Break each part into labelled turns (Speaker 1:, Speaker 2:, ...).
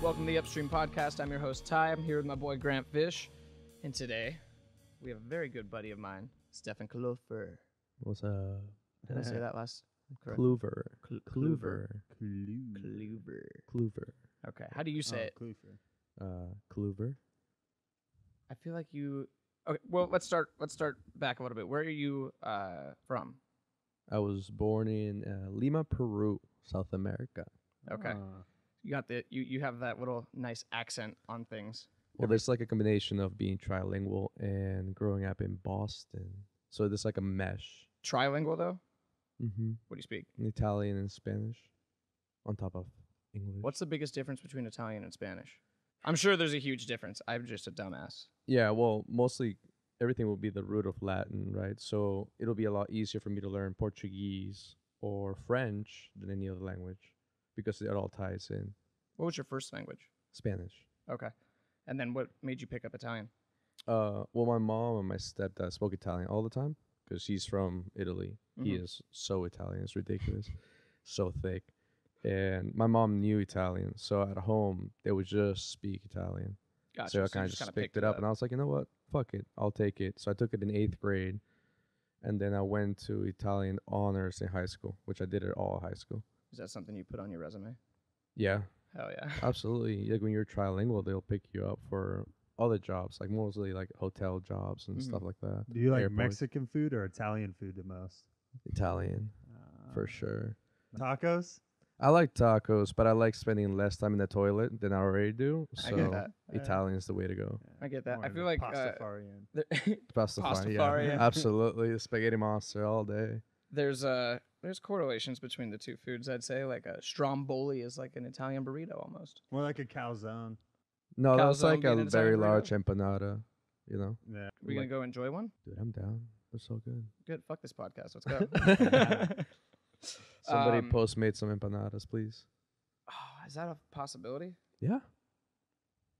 Speaker 1: Welcome to the Upstream Podcast. I'm your host, Ty. I'm here with my boy, Grant Fish. And today, we have a very good buddy of mine, Stefan Klofer.
Speaker 2: What's a
Speaker 1: Did I say that last? correct?
Speaker 2: Kluver?
Speaker 1: Cl-
Speaker 2: Kluver.
Speaker 1: Kluver.
Speaker 2: Kluver.
Speaker 1: Okay. How do you say it?
Speaker 2: Uh, Kluver.
Speaker 1: I feel like you. Okay. Well, let's start. Let's start back a little bit. Where are you uh, from?
Speaker 2: I was born in uh, Lima, Peru, South America.
Speaker 1: Okay. You got the. You you have that little nice accent on things.
Speaker 2: Well, there's like a combination of being trilingual and growing up in Boston. So there's like a mesh.
Speaker 1: Trilingual though.
Speaker 2: Mm-hmm.
Speaker 1: What do you speak?
Speaker 2: Italian and Spanish, on top of English.
Speaker 1: What's the biggest difference between Italian and Spanish? I'm sure there's a huge difference. I'm just a dumbass.
Speaker 2: Yeah, well, mostly everything will be the root of Latin, right? So it'll be a lot easier for me to learn Portuguese or French than any other language because it all ties in.
Speaker 1: What was your first language?
Speaker 2: Spanish.
Speaker 1: Okay. And then what made you pick up Italian?
Speaker 2: Uh, well, my mom and my stepdad spoke Italian all the time because he's from Italy. He
Speaker 1: Mhm.
Speaker 2: is so Italian, it's ridiculous, so thick. And my mom knew Italian, so at home they would just speak Italian.
Speaker 1: Gotcha.
Speaker 2: so I kind of just
Speaker 1: kinda
Speaker 2: picked it up, and I was like, you know what, fuck it, I'll take it. So I took it in eighth grade, and then I went to Italian honors in high school, which I did at all high school.
Speaker 1: Is that something you put on your resume?
Speaker 2: Yeah,
Speaker 1: Hell yeah.
Speaker 2: absolutely. Like when you're trilingual, they'll pick you up for other jobs, like mostly like hotel jobs and
Speaker 1: Mhm.
Speaker 2: stuff like that.
Speaker 3: Do you like
Speaker 2: Airports.
Speaker 3: Mexican food or Italian food the most?
Speaker 2: Italian for
Speaker 3: Uh,
Speaker 2: sure.
Speaker 3: Tacos?
Speaker 2: I like tacos, but I like spending less time in the toilet than I already do.
Speaker 1: I
Speaker 2: So
Speaker 1: get that.
Speaker 2: Italian's the way to go.
Speaker 1: I get that.
Speaker 3: More
Speaker 1: I
Speaker 3: of
Speaker 1: feel
Speaker 3: a
Speaker 1: like, uh,
Speaker 3: Pastafarian.
Speaker 1: there-
Speaker 2: Pastafari, yeah,
Speaker 1: Pastafari.
Speaker 2: absolutely. Spaghetti monster all day.
Speaker 1: there's uh there's correlations between the two foods. I'd say like a stromboli is like an Italian burrito almost.
Speaker 3: More like a calzone.
Speaker 2: No, that's
Speaker 1: Calzone
Speaker 2: like
Speaker 1: being
Speaker 2: a
Speaker 1: an
Speaker 2: very
Speaker 1: Italian burrito?
Speaker 2: large empanada. You know,
Speaker 3: Yeah.
Speaker 1: we gonna go enjoy one?
Speaker 2: dude, I'm down. They're so good.
Speaker 1: Good. Fuck this podcast. Let's go.
Speaker 2: Somebody
Speaker 1: Um,
Speaker 2: postmate some empanadas, please.
Speaker 1: oh, is that a possibility?
Speaker 2: Yeah,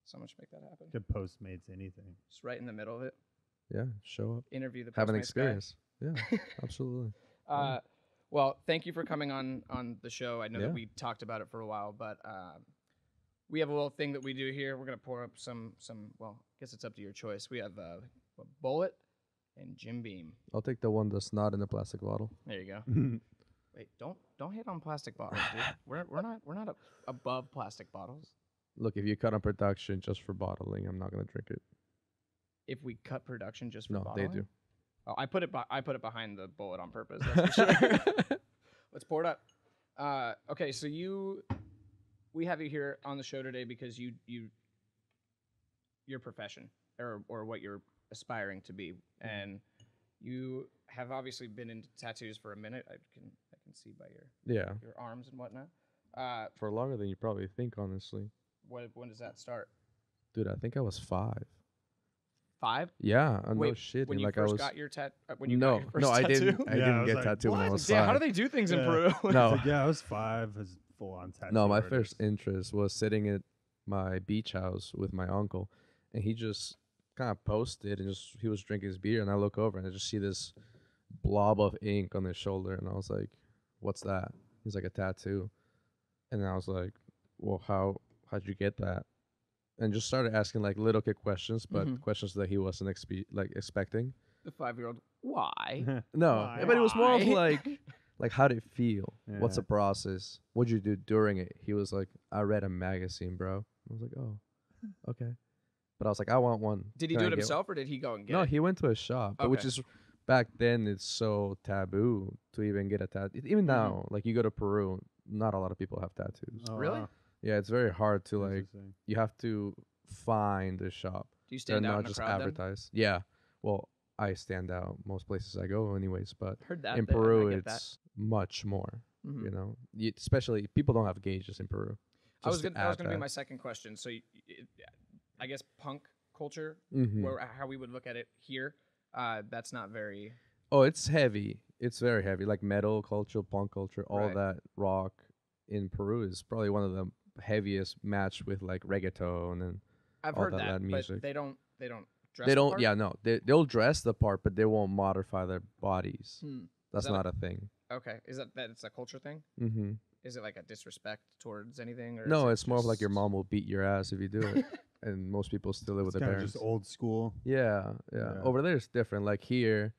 Speaker 1: Someone should make that happen.
Speaker 3: Could Postmates anything.
Speaker 1: Just right in the middle of it.
Speaker 2: yeah. Show up,
Speaker 1: Interview the
Speaker 2: have an
Speaker 1: Postmates guy.
Speaker 2: experience. Yeah, absolutely.
Speaker 1: Uh, well, thank you for coming on on the show. I know
Speaker 2: Yeah.
Speaker 1: that we talked about it for a while, but um, we have a little thing that we do here. We're gonna pour up some some. Well, I guess it's up to your choice. We have uh, a Bulleit and Jim Beam.
Speaker 2: I'll take the one that's not in the plastic bottle.
Speaker 1: There you go. Wait, don't don't hit on plastic bottles, dude. we're we're not we're not a, above plastic bottles.
Speaker 2: Look, if you cut on production just for bottling, I'm not gonna drink it.
Speaker 1: If we cut production just for
Speaker 2: No, they do.
Speaker 1: Oh, I put it. Be- I put it behind the Bulleit on purpose. That's for sure. Let's pour it up. Uh, okay, so you, we have you here on the show today because you you, your profession or or what you're aspiring to be, and you have obviously been into tattoos for a minute. I can I can see by your
Speaker 2: Yeah,
Speaker 1: your arms and whatnot. Uh,
Speaker 2: for longer than you probably think, honestly.
Speaker 1: what when does that start?
Speaker 2: Dude, I think I was five.
Speaker 1: Five.
Speaker 2: Yeah, I'm
Speaker 1: Wait,
Speaker 2: no shit.
Speaker 1: when you
Speaker 2: like
Speaker 1: first
Speaker 2: I was.
Speaker 1: got your tat, uh, when you
Speaker 2: no,
Speaker 1: got your first
Speaker 2: no, I
Speaker 1: tattoo?
Speaker 2: didn't. I
Speaker 3: Yeah, I
Speaker 2: didn't
Speaker 3: was
Speaker 2: get
Speaker 3: like,
Speaker 2: tattooed when I
Speaker 1: What?
Speaker 2: was
Speaker 1: Damn,
Speaker 2: five.
Speaker 1: how do they do things in
Speaker 3: Yeah.
Speaker 1: Peru?
Speaker 2: No.
Speaker 3: Like, yeah, I was five. It was full on tattoo.
Speaker 2: No, my
Speaker 3: artist.
Speaker 2: first interest was sitting at my beach house with my uncle, and he just kind of posted and just he was drinking his beer, and I look over and I just see this blob of ink on his shoulder, and I was like, "What's that?" He's like, "A tattoo," and I was like, "Well, how how'd you get that?" And just started asking like little kid questions, but
Speaker 1: Mhm.
Speaker 2: questions that he wasn't expe- like expecting.
Speaker 1: the five year old. Why?
Speaker 2: No,
Speaker 3: Why?
Speaker 2: but it was more of
Speaker 1: Why?
Speaker 2: like, like how did it feel? What's
Speaker 3: Yeah.
Speaker 2: the process? What'd you do during it? He was like, I read a magazine, bro. I was like, oh, okay. But I was like, I want one.
Speaker 1: Did he
Speaker 2: Can
Speaker 1: do
Speaker 2: I
Speaker 1: it
Speaker 2: get
Speaker 1: himself or did he go and get
Speaker 2: one?" No,
Speaker 1: it?
Speaker 2: he went to a shop, but which
Speaker 1: Okay.
Speaker 2: is back then it's so taboo to even get a tattoo. Even
Speaker 1: Mhm.
Speaker 2: now, like you go to Peru, not a lot of people have tattoos.
Speaker 3: Oh,
Speaker 1: Really?
Speaker 3: wow.
Speaker 2: Yeah, it's very hard to like. You have to find a shop.
Speaker 1: Do you
Speaker 2: They're
Speaker 1: stand out
Speaker 2: not
Speaker 1: in the
Speaker 2: just
Speaker 1: crowd then?
Speaker 2: advertised. Yeah. Well, I stand out most places I go, anyways. But
Speaker 1: Heard that.
Speaker 2: in
Speaker 1: then, I
Speaker 2: Peru,
Speaker 1: get that.
Speaker 2: it's much more.
Speaker 1: Mhm.
Speaker 2: You know, you, especially people don't have gauges in Peru.
Speaker 1: I was gonna, that was going to be my second question. So, y- it, I guess punk culture,
Speaker 2: Mhm.
Speaker 1: where how we would look at it here, uh, that's not very.
Speaker 2: Oh, it's heavy. It's very heavy. Like metal culture, punk culture, all
Speaker 1: Right.
Speaker 2: that rock in Peru is probably one of the heaviest match with like reggaeton and
Speaker 1: I've
Speaker 2: all
Speaker 1: heard
Speaker 2: that
Speaker 1: that,
Speaker 2: loud
Speaker 1: but
Speaker 2: music.
Speaker 1: they don't. They don't. Dress
Speaker 2: they don't
Speaker 1: part?
Speaker 2: yeah no they they'll dress the part but they won't modify their bodies
Speaker 1: Hmm.
Speaker 2: That's
Speaker 1: that
Speaker 2: not a thing.
Speaker 1: Okay, is that that's a culture thing?
Speaker 2: Mm-hmm.
Speaker 1: Is it like a disrespect towards anything? Or is
Speaker 2: No,
Speaker 1: it
Speaker 2: it's more of like your mom will beat your ass if you do it, and most people still live with their parents.
Speaker 3: just old school.
Speaker 2: Yeah, yeah,
Speaker 3: Yeah.
Speaker 2: Over there, it's different. Like here,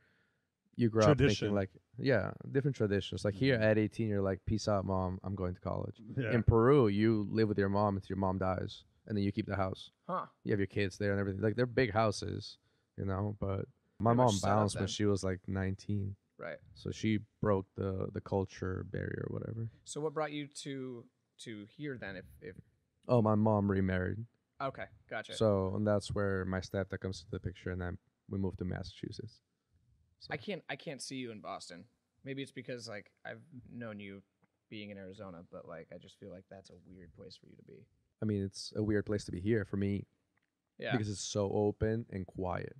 Speaker 2: you grow up thinking like, yeah, different traditions. Like here
Speaker 3: Mhm.
Speaker 2: at 18, you're like, peace out, mom. I'm going to college.
Speaker 3: Yeah.
Speaker 2: In Peru, you live with your mom until your mom dies, and then you keep the house.
Speaker 1: Huh.
Speaker 2: You have your kids there and everything. Like they're big houses, you know. But my
Speaker 1: Pretty much
Speaker 2: mom
Speaker 1: set up
Speaker 2: bounced when
Speaker 1: then.
Speaker 2: she was like 19,
Speaker 1: Right.
Speaker 2: so she broke the the culture barrier or whatever.
Speaker 1: So what brought you to to here then? If if
Speaker 2: Oh, my mom remarried,
Speaker 1: okay, gotcha.
Speaker 2: so and that's where my stepdad comes to the picture, and then we moved to Massachusetts. So,
Speaker 1: I can't I can't see you in Boston. Maybe it's because like I've known you being in Arizona, but like I just feel like that's a weird place for you to be.
Speaker 2: I mean, it's a weird place to be here for me
Speaker 1: Yeah.
Speaker 2: because it's so open and quiet.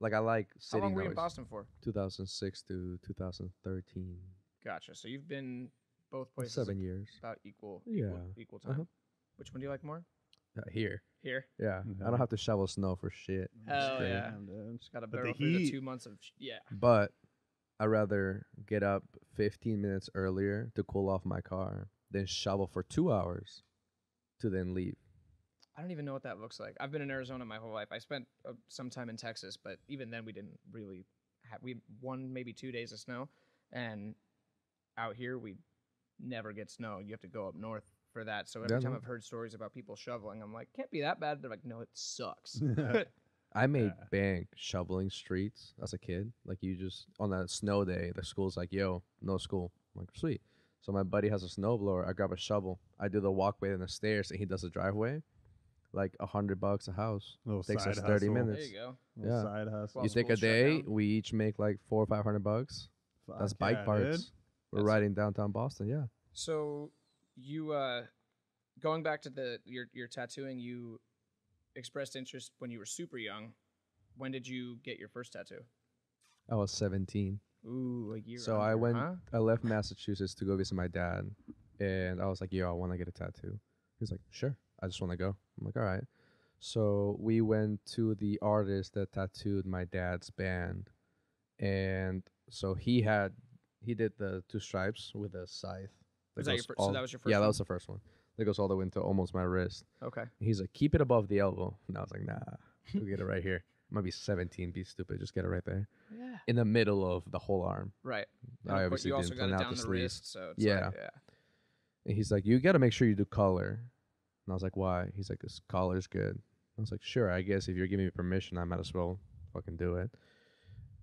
Speaker 2: Like I like
Speaker 1: sitting.
Speaker 2: How
Speaker 1: long were you in. Boston for?
Speaker 2: 2006 to 2013.
Speaker 1: Gotcha. So you've been both places
Speaker 2: Seven years.
Speaker 1: about equal
Speaker 2: Yeah.
Speaker 1: equal, equal time.
Speaker 2: Uh-huh.
Speaker 1: Which one do you like more?
Speaker 2: Uh, here.
Speaker 1: Here.
Speaker 2: Yeah. I don't have to shovel snow for shit.
Speaker 1: Hell
Speaker 2: great.
Speaker 1: yeah.
Speaker 3: Damn, dude.
Speaker 1: Just got to
Speaker 3: But the
Speaker 1: barrel through the
Speaker 3: heat-
Speaker 1: two months of sh- yeah.
Speaker 2: But I'd rather get up 15 minutes earlier to cool off my car than shovel for two hours to then leave.
Speaker 1: I don't even know what that looks like. I've been in Arizona my whole life. I spent uh, some time in Texas, but even then we didn't really have we had one maybe two days of snow, and out here we never get snow. You have to go up north for that. So every
Speaker 2: Yeah,
Speaker 1: time
Speaker 2: no.
Speaker 1: I've heard stories about people shoveling, I'm like, can't be that bad. They're like, no, it sucks.
Speaker 2: I made
Speaker 3: Yeah.
Speaker 2: bank shoveling streets as a kid. Like you just on that snow day, the school's like, "Yo, no school." I'm like, "Sweet." So my buddy has a snowblower. I grab a shovel. I do the walkway and the stairs, and he does the driveway. Like a hundred bucks a house.
Speaker 3: Little
Speaker 2: Takes
Speaker 3: side
Speaker 2: us 30
Speaker 3: hustle.
Speaker 2: minutes.
Speaker 1: there you go.
Speaker 3: Little
Speaker 2: Yeah.
Speaker 3: Side hustle.
Speaker 1: Well,
Speaker 2: you take a
Speaker 1: school's shut
Speaker 2: day.
Speaker 1: down.
Speaker 2: We each make like four or five hundred bucks. That's
Speaker 3: Fuck
Speaker 2: bike
Speaker 3: yeah,
Speaker 2: parts.
Speaker 3: dude.
Speaker 2: We're
Speaker 1: That's-
Speaker 2: riding downtown Boston. Yeah.
Speaker 1: So you uh going back to the your your tattooing, you expressed interest when you were super young. When did you get your first tattoo?
Speaker 2: I was 17.
Speaker 1: Ooh, a year.
Speaker 2: So I went.
Speaker 1: huh?
Speaker 2: I left Massachusetts to go visit my dad, and I was like, "Yo, I want to get a tattoo." He's like, "Sure, I just want to go." I'm like, "All right." So we went to the artist that tattooed my dad's band, and so he had he did the two stripes with a scythe.
Speaker 1: That
Speaker 2: goes
Speaker 1: fir- so that was your first
Speaker 2: Yeah, that was the first one. That goes all the way into almost my wrist.
Speaker 1: Okay.
Speaker 2: He's like, "Keep it above the elbow," and I was like, "Nah, we'll get it right here." I might be 17, be stupid, just get it right there
Speaker 1: Yeah.
Speaker 2: in the middle of the whole arm.
Speaker 1: Right.
Speaker 2: I
Speaker 1: And of course,
Speaker 2: obviously
Speaker 1: you also
Speaker 2: didn't
Speaker 1: got
Speaker 2: plan
Speaker 1: it
Speaker 2: out
Speaker 1: down
Speaker 2: the
Speaker 1: the, wrist, so it's
Speaker 2: Yeah.
Speaker 1: like, yeah.
Speaker 2: And he's like, "You got to make sure you do color." And I was like, "Why?" He's like, "This color's good." I was like, "Sure, I guess if you're giving me permission, I might as well fucking do it."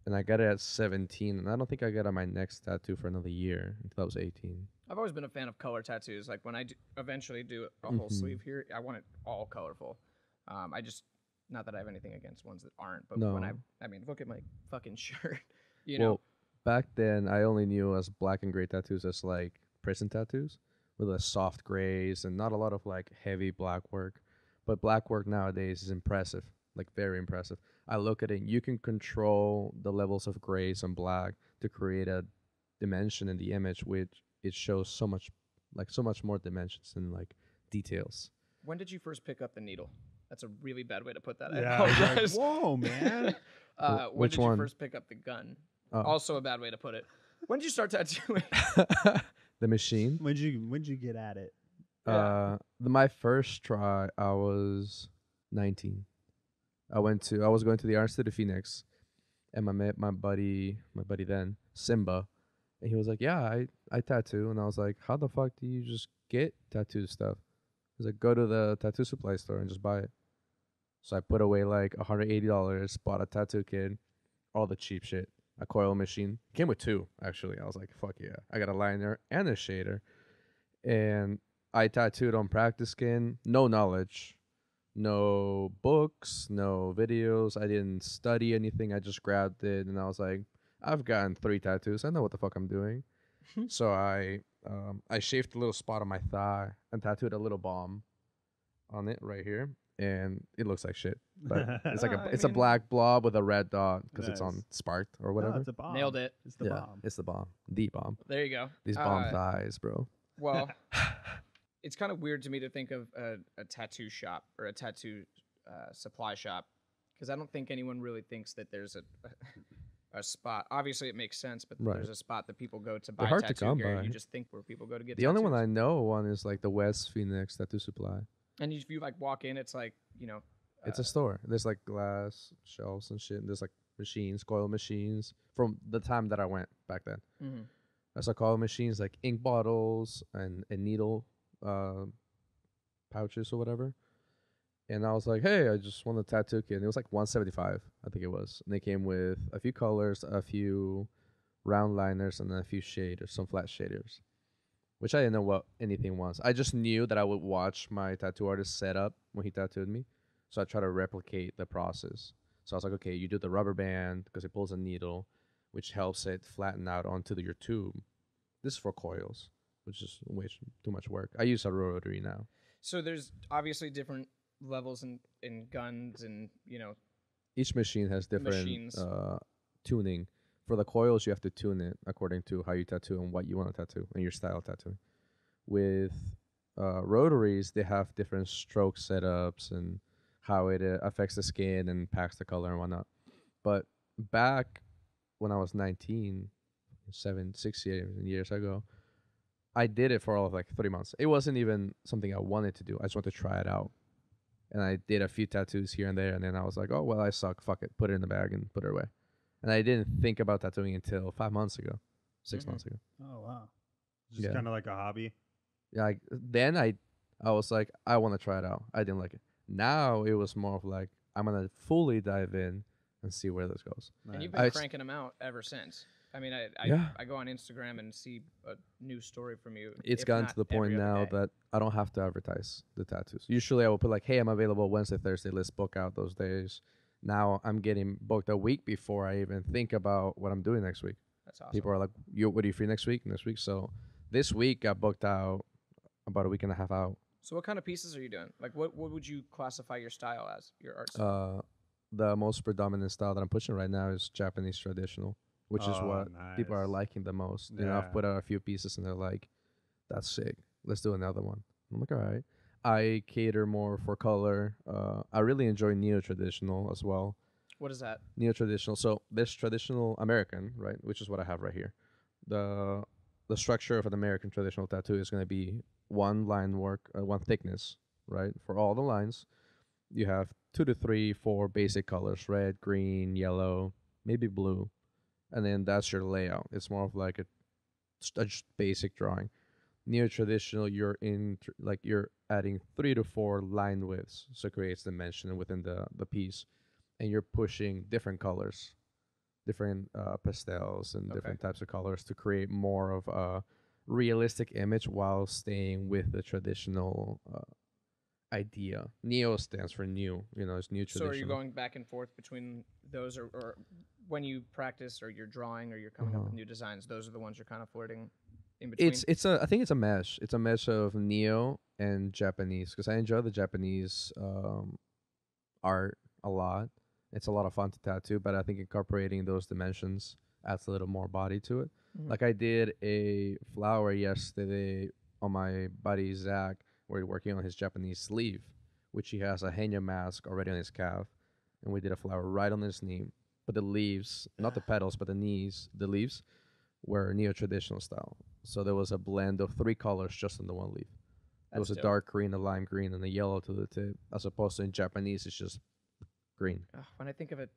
Speaker 2: And I got it at 17, and I don't think I got on my next tattoo for another year until I was 18.
Speaker 1: I've always been a fan of color tattoos. Like when I do eventually do a whole
Speaker 2: Mhm.
Speaker 1: sleeve here, I want it all colorful. Um, I just not that I have anything against ones that aren't, but when I I mean, look at my fucking shirt. You
Speaker 2: well,
Speaker 1: know,
Speaker 2: back then I only knew as black and gray tattoos as like prison tattoos with a soft grays and not a lot of like heavy black work. But black work nowadays is impressive, like very impressive. I look at it, you can control the levels of grays and black to create a dimension in the image which it shows so much like so much more dimensions and like details.
Speaker 1: when did you first pick up the needle? That's a really bad way to put that. I
Speaker 3: Yeah, I was like,
Speaker 1: apologize.
Speaker 3: Whoa, man.
Speaker 1: uh, when
Speaker 2: which
Speaker 1: did
Speaker 2: one?
Speaker 1: you first pick up the gun?
Speaker 2: Oh.
Speaker 1: Also a bad way to put it. When did you start tattooing?
Speaker 2: the machine.
Speaker 3: when'd you when'd you get at it?
Speaker 1: Yeah.
Speaker 2: Uh, the, my first try, I was 19. I went to, I was going to the Art City Phoenix, and I met my buddy, my buddy then, Simba, and he was like, "Yeah, I, I tattoo," and I was like, "How the fuck do you just get tattoo stuff?" He's like, "Go to the tattoo supply store and just buy it." So I put away like $180, bought a tattoo kit, all the cheap shit, a coil machine. Came with two actually. I was like, "Fuck yeah!" I got a liner and a shader, and I tattooed on practice skin, no knowledge, no books, no videos. I didn't study anything. I just grabbed it and I was like, I've gotten three tattoos. I know what the fuck I'm doing. so I um, I shaved a little spot on my thigh and tattooed a little bomb on it right here, and it looks like shit. But it's like a
Speaker 1: I
Speaker 2: it's a
Speaker 1: mean-
Speaker 2: black blob with a red dot because it's on
Speaker 3: Nice.
Speaker 2: sparked or
Speaker 3: No,
Speaker 2: whatever.
Speaker 3: it's a bomb.
Speaker 1: Nailed it.
Speaker 3: It's the
Speaker 2: yeah,
Speaker 3: bomb.
Speaker 2: it's the bomb, the bomb.
Speaker 1: There you go.
Speaker 2: These bomb
Speaker 1: Uh,
Speaker 2: thighs, bro.
Speaker 1: Well, it's kind of weird to me to think of a, a tattoo shop or a tattoo uh, supply shop because I don't think anyone really thinks that there's a a spot. Obviously, it makes sense, but
Speaker 2: Right.
Speaker 1: there's a spot that people go to buy
Speaker 2: hard to
Speaker 1: tattoo
Speaker 2: come
Speaker 1: gear.
Speaker 2: by.
Speaker 1: You just think where people go to get
Speaker 2: The only one I know one is like the West Phoenix Tattoo Supply.
Speaker 1: And if you like walk in, it's like you know,
Speaker 2: It's
Speaker 1: uh,
Speaker 2: a store. There's like glass shelves and shit. And there's like machines, coil machines from the time that I went back then.
Speaker 1: mhm.
Speaker 2: I saw coil machines like ink bottles and, and needle uh, pouches or whatever. And I was like, hey, I just want a tattoo kit. And it was like 175, I think it was. And they came with a few colors, a few round liners, and a few shaders, some flat shaders, which I didn't know what anything was. I just knew that I would watch my tattoo artist set up when he tattooed me. So I try to replicate the process. So I was like, okay, you do the rubber band because it pulls a needle, which helps it flatten out onto the, your tube. This is for coils, which is way too much work. I use a rotary now.
Speaker 1: So there's obviously different levels in in guns and you know
Speaker 2: Each machine has different
Speaker 1: Machines.
Speaker 2: uh, tuning. For the coils, you have to tune it according to how you tattoo and what you want to tattoo and your style of tattooing. With uh, rotaries, they have different stroke setups and how it uh, affects the skin and packs the color and whatnot. But back when I was 19, seven, six years, years ago, I did it for all of like three months. It wasn't even something I wanted to do. I just wanted to try it out. And I did a few tattoos here and there. And then I was like, oh, well, I suck. Fuck it. Put it in the bag and put it away. And I didn't think about tattooing until five months ago, 6
Speaker 1: Mhm.
Speaker 2: months ago.
Speaker 3: Oh wow. Just
Speaker 2: Yeah.
Speaker 3: kind of like a hobby.
Speaker 2: Yeah, I, then I, I was like, I want to try it out. I didn't like it. Now it was more of like, I'm gonna fully dive in and see where this goes.
Speaker 1: and you've been
Speaker 2: I s-
Speaker 1: cranking them out ever since. I mean, I I,
Speaker 2: Yeah.
Speaker 1: I go on Instagram and see a new story from you.
Speaker 2: It's gotten to the point now that I don't have to advertise the tattoos. Usually I will put like, hey, I'm available Wednesday, Thursday. Let's book out those days. Now I'm getting booked a week before I even think about what I'm doing next week.
Speaker 1: that's awesome.
Speaker 2: People are like, "You, what are you free next week?" Next week. So this week I booked out about a week and a half out.
Speaker 1: so what kind of pieces are you doing? Like, what what would you classify your style as? Your art style?
Speaker 2: Uh, the most predominant style that I'm pushing right now is Japanese traditional, which is
Speaker 3: Oh,
Speaker 2: what people are liking the most. You know, I've put out a few pieces and they're like, "That's sick. Let's do another one." I'm like, "All right." I cater more for color. Uh, I really enjoy neo traditional as well.
Speaker 1: what is that?
Speaker 2: Neo traditional. So this traditional American, right, which is what I have right here. The the structure of an American traditional tattoo is going to be one line work, uh, one thickness, right, for all the lines. You have two to three, four basic colors: red, green, yellow, maybe blue, and then that's your layout. It's more of like a, just a just basic drawing. Neo traditional, you're in like you're adding three to four line widths, so it creates dimension within the the piece and you're pushing different colors, different uh, pastels and
Speaker 1: Okay.
Speaker 2: different types of colors to create more of a realistic image while staying with the traditional uh, idea. Neo stands for new, you know, it's new
Speaker 1: tradition.
Speaker 2: So
Speaker 1: are you going back and forth between those, or, or when you practice, or you're drawing, or you're coming up with
Speaker 2: Uh-huh.
Speaker 1: new designs? Those are the ones you're kind of flirting in between.
Speaker 2: It's it's a I think it's a mesh. It's a mesh of neo and Japanese because I enjoy the Japanese um, art a lot. It's a lot of fun to tattoo, but I think incorporating those dimensions adds a little more body to it.
Speaker 1: Mhm.
Speaker 2: Like I did a flower yesterday on my buddy Zach, where he's working on his Japanese sleeve, which he has a Hannya mask already on his calf, and we did a flower right on his knee. But the leaves, not the petals, but the knees, the leaves, were neo traditional style. So there was a blend of three colors just on the one leaf. It was a
Speaker 1: dope.
Speaker 2: dark green, a lime green, and a yellow to the tip, as opposed to in Japanese, it's just green.
Speaker 1: Ugh, when I think of a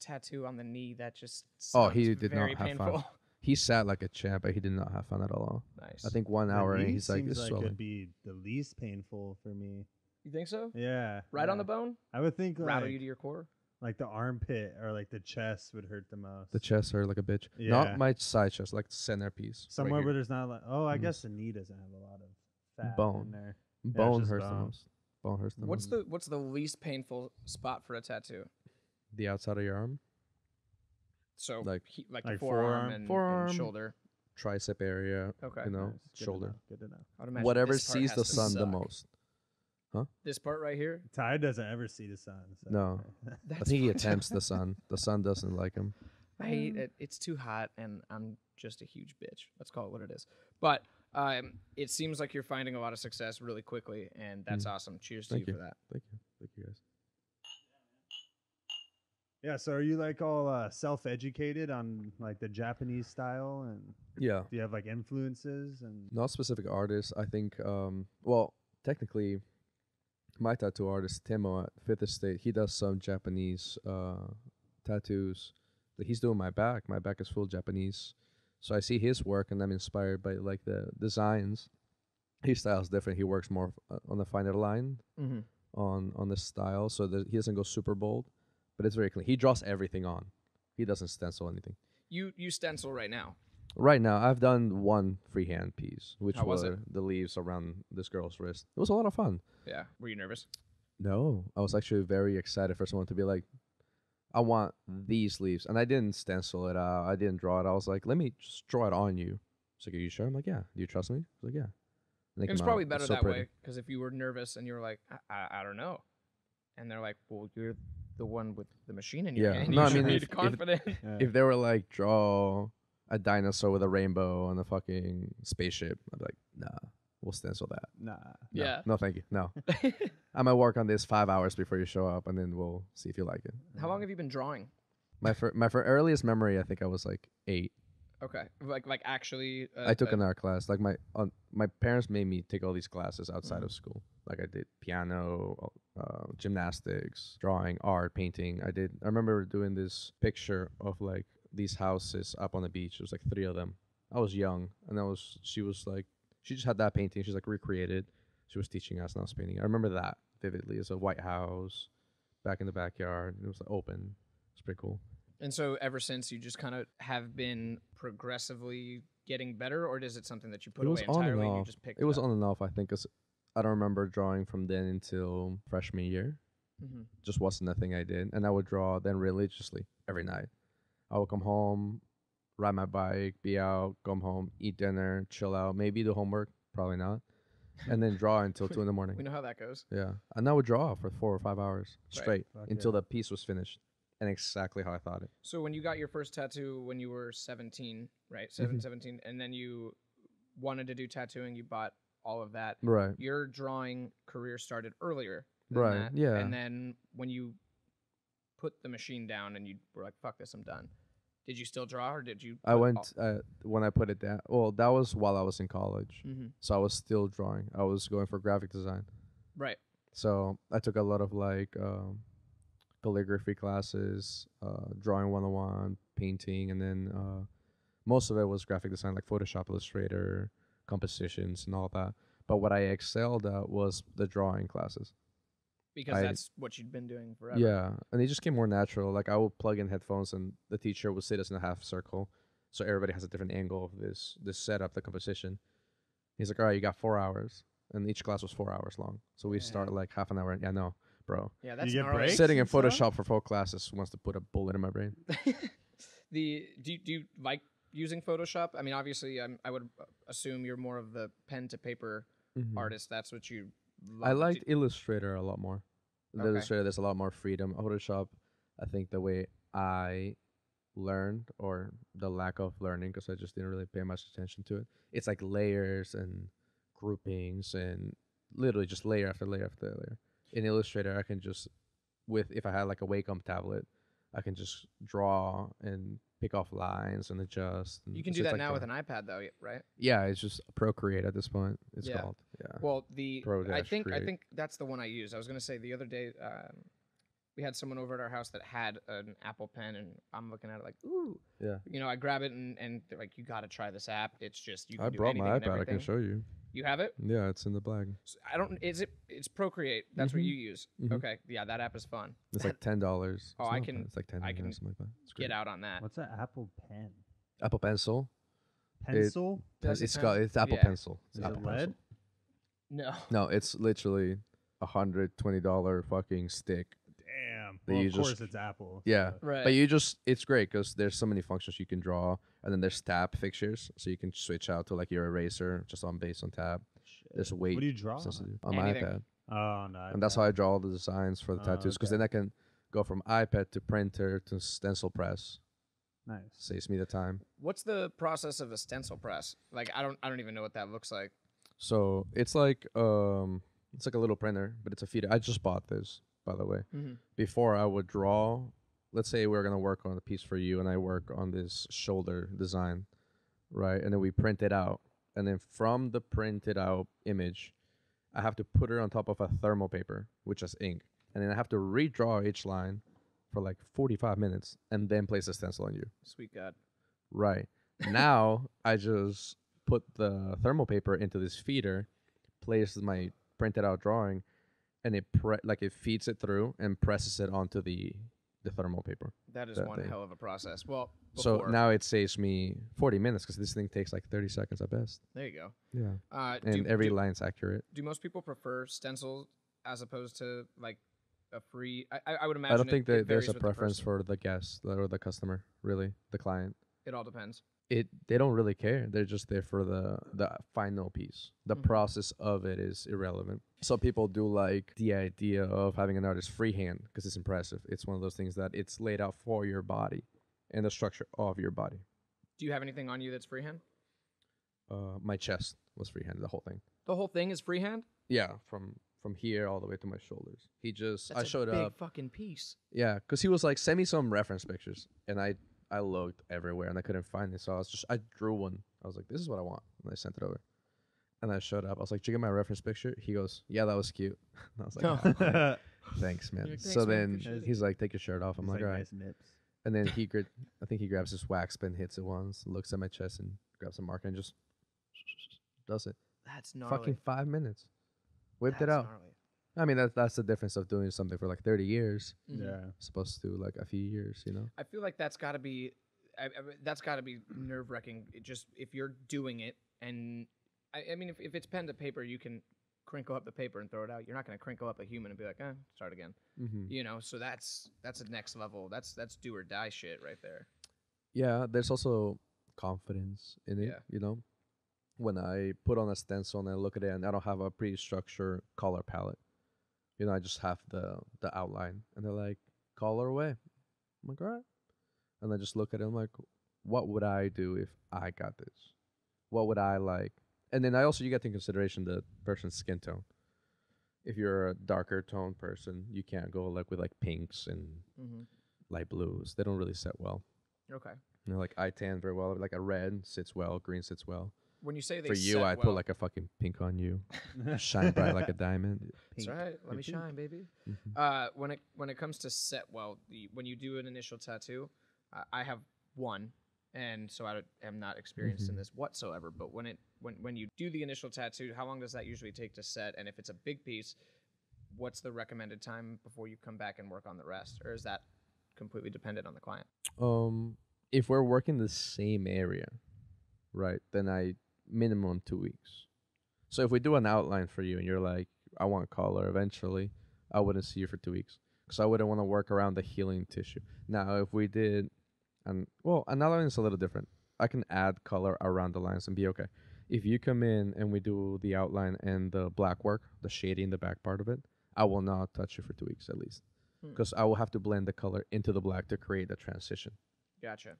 Speaker 1: tattoo on the knee, that just
Speaker 2: Oh, he did not have fun.
Speaker 1: painful.
Speaker 2: He sat like a champ, but he did not have fun at all.
Speaker 1: nice.
Speaker 2: I think one hour, and he's like,
Speaker 3: seems
Speaker 2: it's
Speaker 3: like
Speaker 2: swelling.
Speaker 3: it'd be the least painful for me.
Speaker 1: you think so.
Speaker 3: Yeah.
Speaker 1: Right on
Speaker 3: yeah.
Speaker 1: the bone,
Speaker 3: I would think
Speaker 1: rattle
Speaker 3: like,
Speaker 1: you to your core.
Speaker 3: like the armpit or like the chest would hurt the most.
Speaker 2: The chest hurt like a bitch.
Speaker 3: Yeah.
Speaker 2: Not my side chest, like the centerpiece.
Speaker 3: Somewhere
Speaker 2: here.
Speaker 3: where there's not like oh, I
Speaker 2: Mhm.
Speaker 3: guess the knee doesn't have a lot of fat
Speaker 2: Bone.
Speaker 3: in there.
Speaker 2: bone
Speaker 3: just
Speaker 2: hurts the
Speaker 3: bone.
Speaker 2: most. Bone hurts the
Speaker 1: What's
Speaker 2: most.
Speaker 1: the what's the least painful spot for a tattoo?
Speaker 2: the outside of your arm,
Speaker 1: So
Speaker 2: Like-
Speaker 1: like he, like, the
Speaker 3: Like
Speaker 1: forearm,
Speaker 3: forearm?
Speaker 1: and, and shoulder.
Speaker 2: tricep area,
Speaker 1: Okay.
Speaker 2: you know,
Speaker 3: Nice. Good to
Speaker 2: shoulder.
Speaker 3: know, Good to know.
Speaker 1: I'd
Speaker 2: Whatever sees the
Speaker 1: to
Speaker 2: sun the most. Huh?
Speaker 1: This part right here.
Speaker 3: Ty doesn't ever see the sun. So.
Speaker 2: No. I think he attempts the sun. The sun doesn't like him.
Speaker 1: I hate it. It's too hot, and I'm just a huge bitch. Let's call it what it is. But um, it seems like you're finding a lot of success really quickly, and that's awesome. Cheers to.
Speaker 2: Thank
Speaker 1: you,
Speaker 2: you.
Speaker 1: for that.
Speaker 2: Thank you. Thank you guys.
Speaker 3: Yeah. So are you like all uh, self-educated on like the Japanese style, and
Speaker 2: Yeah.
Speaker 3: do you have like influences and?
Speaker 2: Not specific artists. I think. Um. Well, technically, my tattoo artist Timo at Fifth Estate, he does some Japanese uh tattoos. That he's doing my back. My back is full Japanese, so I see his work and I'm inspired by like the designs. His style is different. He works more uh, on the finer line
Speaker 1: Mm-hmm.
Speaker 2: on on the style, so that he doesn't go super bold, but it's very clean. He draws everything on. He doesn't stencil anything.
Speaker 1: You you stencil right now.
Speaker 2: Right now, I've done one freehand piece, which
Speaker 1: How was
Speaker 2: were the leaves around this girl's wrist. It was a lot of fun.
Speaker 1: Yeah. Were you nervous?
Speaker 2: No, I was actually very excited for someone to be like, I want these leaves. And I didn't stencil it out. I didn't draw it. I was like, let me just draw it on you. It's like, are you sure? I'm like, yeah. Do you trust me? He's like, yeah. And they
Speaker 1: It was
Speaker 2: out.
Speaker 1: probably
Speaker 2: It's
Speaker 1: better
Speaker 2: so
Speaker 1: that
Speaker 2: pretty.
Speaker 1: way because if you were nervous and you were like, I, I, I don't know, and they're like, well, you're the one with the machine in your
Speaker 2: Yeah.
Speaker 1: hand.
Speaker 2: No,
Speaker 1: you
Speaker 2: I
Speaker 1: should
Speaker 2: mean,
Speaker 1: be
Speaker 2: if- if-
Speaker 1: confident.
Speaker 3: Yeah.
Speaker 2: If they were like, draw a dinosaur with a rainbow on a fucking spaceship, I'd be like, nah, we'll stencil that.
Speaker 3: nah.
Speaker 2: No.
Speaker 1: Yeah.
Speaker 2: No, thank you. No. I might work on this five hours before you show up, and then we'll see if you like it.
Speaker 1: How long have you been drawing?
Speaker 2: My fir- my fir- earliest memory, I think I was like eight.
Speaker 1: Okay, like like actually. Uh,
Speaker 2: I took
Speaker 1: uh,
Speaker 2: an art class. Like my on my parents made me take all these classes outside
Speaker 1: Mhm.
Speaker 2: of school. Like I did piano, uh, gymnastics, drawing, art, painting. I did. I remember doing this picture of like these houses up on the beach. There was like three of them. I was young, and I was. She was like, she just had that painting. She's like recreated. She was teaching us, and I was painting. I remember that vividly. It's a white house, back in the backyard. It was like, open. It's pretty cool.
Speaker 1: And so ever since you just kind of have been progressively getting better, or is it something that you put
Speaker 2: it was
Speaker 1: away
Speaker 2: on and
Speaker 1: entirely and you
Speaker 2: off.
Speaker 1: just picked
Speaker 2: It was
Speaker 1: up?
Speaker 2: on and off. I think 'cause I don't remember drawing from then until freshman year.
Speaker 1: Mhm.
Speaker 2: Just wasn't a thing I did, and I would draw then religiously every night. I would come home, ride my bike, be out, come home, eat dinner, chill out, maybe do homework, probably not, and then draw until two in the morning.
Speaker 1: We know how that goes.
Speaker 2: Yeah, and I would draw for four or five hours straight
Speaker 3: Fuck
Speaker 2: until
Speaker 3: yeah.
Speaker 2: the piece was finished, and exactly how I thought it.
Speaker 1: So when you got your first tattoo when you were 17, right?
Speaker 2: Mm-hmm.
Speaker 1: 7, 17, and then you wanted to do tattooing, you bought all of that.
Speaker 2: Right.
Speaker 1: Your drawing career started earlier. than
Speaker 2: Right,
Speaker 1: that,
Speaker 2: yeah.
Speaker 1: And then when you put the machine down and you were like, "Fuck this, I'm done." Did you still draw, or did you?
Speaker 2: I went uh, when I put it down. Well, that was while I was in college,
Speaker 1: hmm
Speaker 2: so I was still drawing. I was going for graphic design.
Speaker 1: Right.
Speaker 2: So I took a lot of like um, calligraphy classes, uh, drawing 101, painting, and then uh, most of it was graphic design, like Photoshop, Illustrator, compositions, and all that. But what I excelled at was the drawing classes.
Speaker 1: Because
Speaker 2: I-
Speaker 1: that's what you'd been doing forever.
Speaker 2: Yeah, and it just came more natural. Like I would plug in headphones, and the teacher would sit us in a half circle, so everybody has a different angle of this this setup, the composition. He's like, "All right, you got four hours," and each class was four hours long. So we start like half an hour. And yeah, no, bro.
Speaker 1: Yeah, that's
Speaker 3: get
Speaker 1: gnarly.
Speaker 3: breaks?
Speaker 2: Sitting in
Speaker 3: and stuff?
Speaker 2: Photoshop for four classes wants to put a bullet in my brain.
Speaker 1: the do you, do you like using Photoshop? I mean, obviously, I'm, I would assume you're more of the pen to paper
Speaker 2: Mhm.
Speaker 1: artist. That's what you.
Speaker 2: I liked
Speaker 1: Do-
Speaker 2: Illustrator a lot more.
Speaker 1: Okay.
Speaker 2: Illustrator, there's a lot more freedom. Photoshop, I think the way I learned or the lack of learning because I just didn't really pay much attention to it. It's like layers and groupings and literally just layer after layer after layer. In Illustrator, I can just with if I had like a Wacom tablet, I can just draw and pick off lines and adjust. and
Speaker 1: You can do that
Speaker 2: like
Speaker 1: now
Speaker 2: a-
Speaker 1: with an iPad, though, right?
Speaker 2: Yeah, it's just Procreate at this point. It's
Speaker 1: Yeah.
Speaker 2: called. Yeah.
Speaker 1: Well, the
Speaker 2: Pro
Speaker 1: I think I think that's the one I use. I was gonna say the other day, um, we had someone over at our house that had an Apple Pen, and I'm looking at it like, ooh,
Speaker 2: Yeah.
Speaker 1: You know, I grab it and and they're like, you got to try this app. It's just you can
Speaker 2: I brought my iPad. I can show you.
Speaker 1: You have it?
Speaker 2: Yeah, it's in the bag.
Speaker 1: I don't. Is it? It's Procreate. That's what
Speaker 2: Mhm.
Speaker 1: you use.
Speaker 2: Mhm.
Speaker 1: Okay. Yeah, that app is fun.
Speaker 2: It's like ten dollars.
Speaker 1: Oh, I can-
Speaker 2: It's like ten.
Speaker 1: I can
Speaker 2: something like that. It's
Speaker 1: Get out on that.
Speaker 3: What's an Apple Pen?
Speaker 2: Apple Pencil.
Speaker 3: Pencil?
Speaker 1: Does it
Speaker 2: it's
Speaker 1: sound-
Speaker 2: called. It's Apple
Speaker 1: yeah.
Speaker 2: Pencil. It's
Speaker 3: Is
Speaker 2: Apple
Speaker 3: it lead?
Speaker 2: Pencil.
Speaker 1: No.
Speaker 2: No, it's literally a hundred twenty dollar fucking stick.
Speaker 3: Damn. Well, of
Speaker 2: just-
Speaker 3: course it's Apple.
Speaker 2: Yeah.
Speaker 3: so-
Speaker 1: Right.
Speaker 2: But you just it's great because there's so many functions you can draw, and then there's tab fixtures, so you can switch out to like your eraser just on based on tab. There's weight
Speaker 3: What do you draw? on?
Speaker 2: sensitive on my iPad,
Speaker 3: Oh no.
Speaker 2: and that's how I draw all the designs for the
Speaker 3: Oh,
Speaker 2: tattoos. Because
Speaker 3: okay.
Speaker 2: then I can go from iPad to printer to stencil press.
Speaker 3: Nice.
Speaker 2: Saves me the time.
Speaker 1: What's the process of a stencil press? Like, I don't. I don't even know what that looks like.
Speaker 2: So it's like um, it's like a little printer, but it's a feeder. I just bought this, by the way.
Speaker 1: Mhm.
Speaker 2: Before I would draw let's say we're gonna work on a piece for you, and I work on this shoulder design, right? And then we print it out, and then from the printed out image, I have to put it on top of a thermal paper, which is ink, and then I have to redraw each line for like 45 minutes, and then place a stencil on you.
Speaker 1: Sweet God.
Speaker 2: Right. now I just put the thermal paper into this feeder, place my printed out drawing, and it pre- like it feeds it through and presses it onto the the thermal paper.
Speaker 1: That is
Speaker 2: That
Speaker 1: one
Speaker 2: thing.
Speaker 1: hell of a process. Well,
Speaker 2: So now it saves me 40 minutes because this thing takes like 30 seconds at best.
Speaker 1: there you go.
Speaker 2: Yeah.
Speaker 1: Uh,
Speaker 2: And
Speaker 1: do,
Speaker 2: every
Speaker 1: do,
Speaker 2: line's accurate.
Speaker 1: do most people prefer stencils as opposed to like a free? I, I- would imagine.
Speaker 2: I don't think
Speaker 1: it
Speaker 2: that there's a
Speaker 1: with the
Speaker 2: preference for the guest or the customer, really, the client.
Speaker 1: It all depends.
Speaker 2: It they don't really care. They're just there for the the final piece. The
Speaker 1: Mhm.
Speaker 2: process of it is irrelevant. Some people do like the idea of having an artist freehand because it's impressive. It's one of those things that it's laid out for your body and the structure of your body.
Speaker 1: Do you have anything on you that's freehand?
Speaker 2: Uh, my chest was freehand, the whole thing.
Speaker 1: The whole thing is freehand.
Speaker 2: Yeah, from from here all the way to my shoulders. He just
Speaker 1: That's
Speaker 2: I
Speaker 1: a
Speaker 2: showed
Speaker 1: big
Speaker 2: up.
Speaker 1: fucking piece.
Speaker 2: Yeah, because he was like, send me some reference pictures, and I I looked everywhere and I couldn't find it. So I was just I drew one. I was like, this is what I want, and I sent it over. And I showed up. I was like, did you get my reference picture? He goes, yeah, that was cute. And I was like, "Oh, thanks, man.
Speaker 1: You're like,
Speaker 2: so
Speaker 1: man,
Speaker 2: then he's like, take your shirt off. I'm like,
Speaker 3: like
Speaker 2: all right.
Speaker 3: nice.
Speaker 2: And then he, gra- I think he grabs his wax pen, hits it once, looks at my chest, and grabs a marker and just does it.
Speaker 1: That's gnarly.
Speaker 2: Fucking five minutes. Whipped it out.
Speaker 1: gnarly.
Speaker 2: I mean, that's that's the difference of doing something for like 30 years,
Speaker 1: Mhm.
Speaker 3: Yeah.
Speaker 2: supposed to like a few years, you know.
Speaker 1: I feel like that's got to be, I, I, that's got to be nerve wracking. Just if you're doing it, and I, I mean, if, if it's pen to paper, you can crinkle up the paper and throw it out. You're not gonna crinkle up a human and be like, eh, start again.
Speaker 2: Mm-hmm.
Speaker 1: You know, so that's that's a next level. That's that's do or die shit right there.
Speaker 2: Yeah, there's also confidence in it,
Speaker 1: Yeah.
Speaker 2: you know. When I put on a stencil and I look at it and I don't have a pre-structured color palette. You know, I just have the the outline and they're like, color away. I'm like, all right. And I just look at it, I'm like, what would I do if I got this? What would I like? And then I also you get in consideration the person's skin tone. If you're a darker tone person, you can't go like with like pinks and
Speaker 1: Mm-hmm.
Speaker 2: light blues. They don't really set well.
Speaker 1: Okay.
Speaker 2: You know, like I tan very well. Like a red sits well, green sits well.
Speaker 1: When you say they
Speaker 2: For you,
Speaker 1: set
Speaker 2: I
Speaker 1: well,
Speaker 2: put like a fucking pink on you, shine bright like a diamond.
Speaker 1: That's right. Let
Speaker 3: You're
Speaker 1: me
Speaker 3: pink.
Speaker 1: shine, baby.
Speaker 2: Mhm.
Speaker 1: Uh, when it when it comes to set well, the, when you do an initial tattoo, uh, I have one, and so I am not experienced in
Speaker 2: Mhm.
Speaker 1: this whatsoever. But when it when when you do the initial tattoo, how long does that usually take to set? And if it's a big piece, what's the recommended time before you come back and work on the rest, or is that completely dependent on the client?
Speaker 2: Um, if we're working the same area, right, then I minimum two weeks. So if we do an outline for you and you're like, I want color eventually, I wouldn't see you for two weeks because I wouldn't want to work around the healing tissue. Now, if we did, and well, an outline is a little different. I can add color around the lines and be okay. If you come in and we do the outline and the black work, the shading, the back part of it, I will not touch you for two weeks at least
Speaker 1: Hmm.
Speaker 2: because I will have to blend the color into the black to create the transition.
Speaker 1: Gotcha.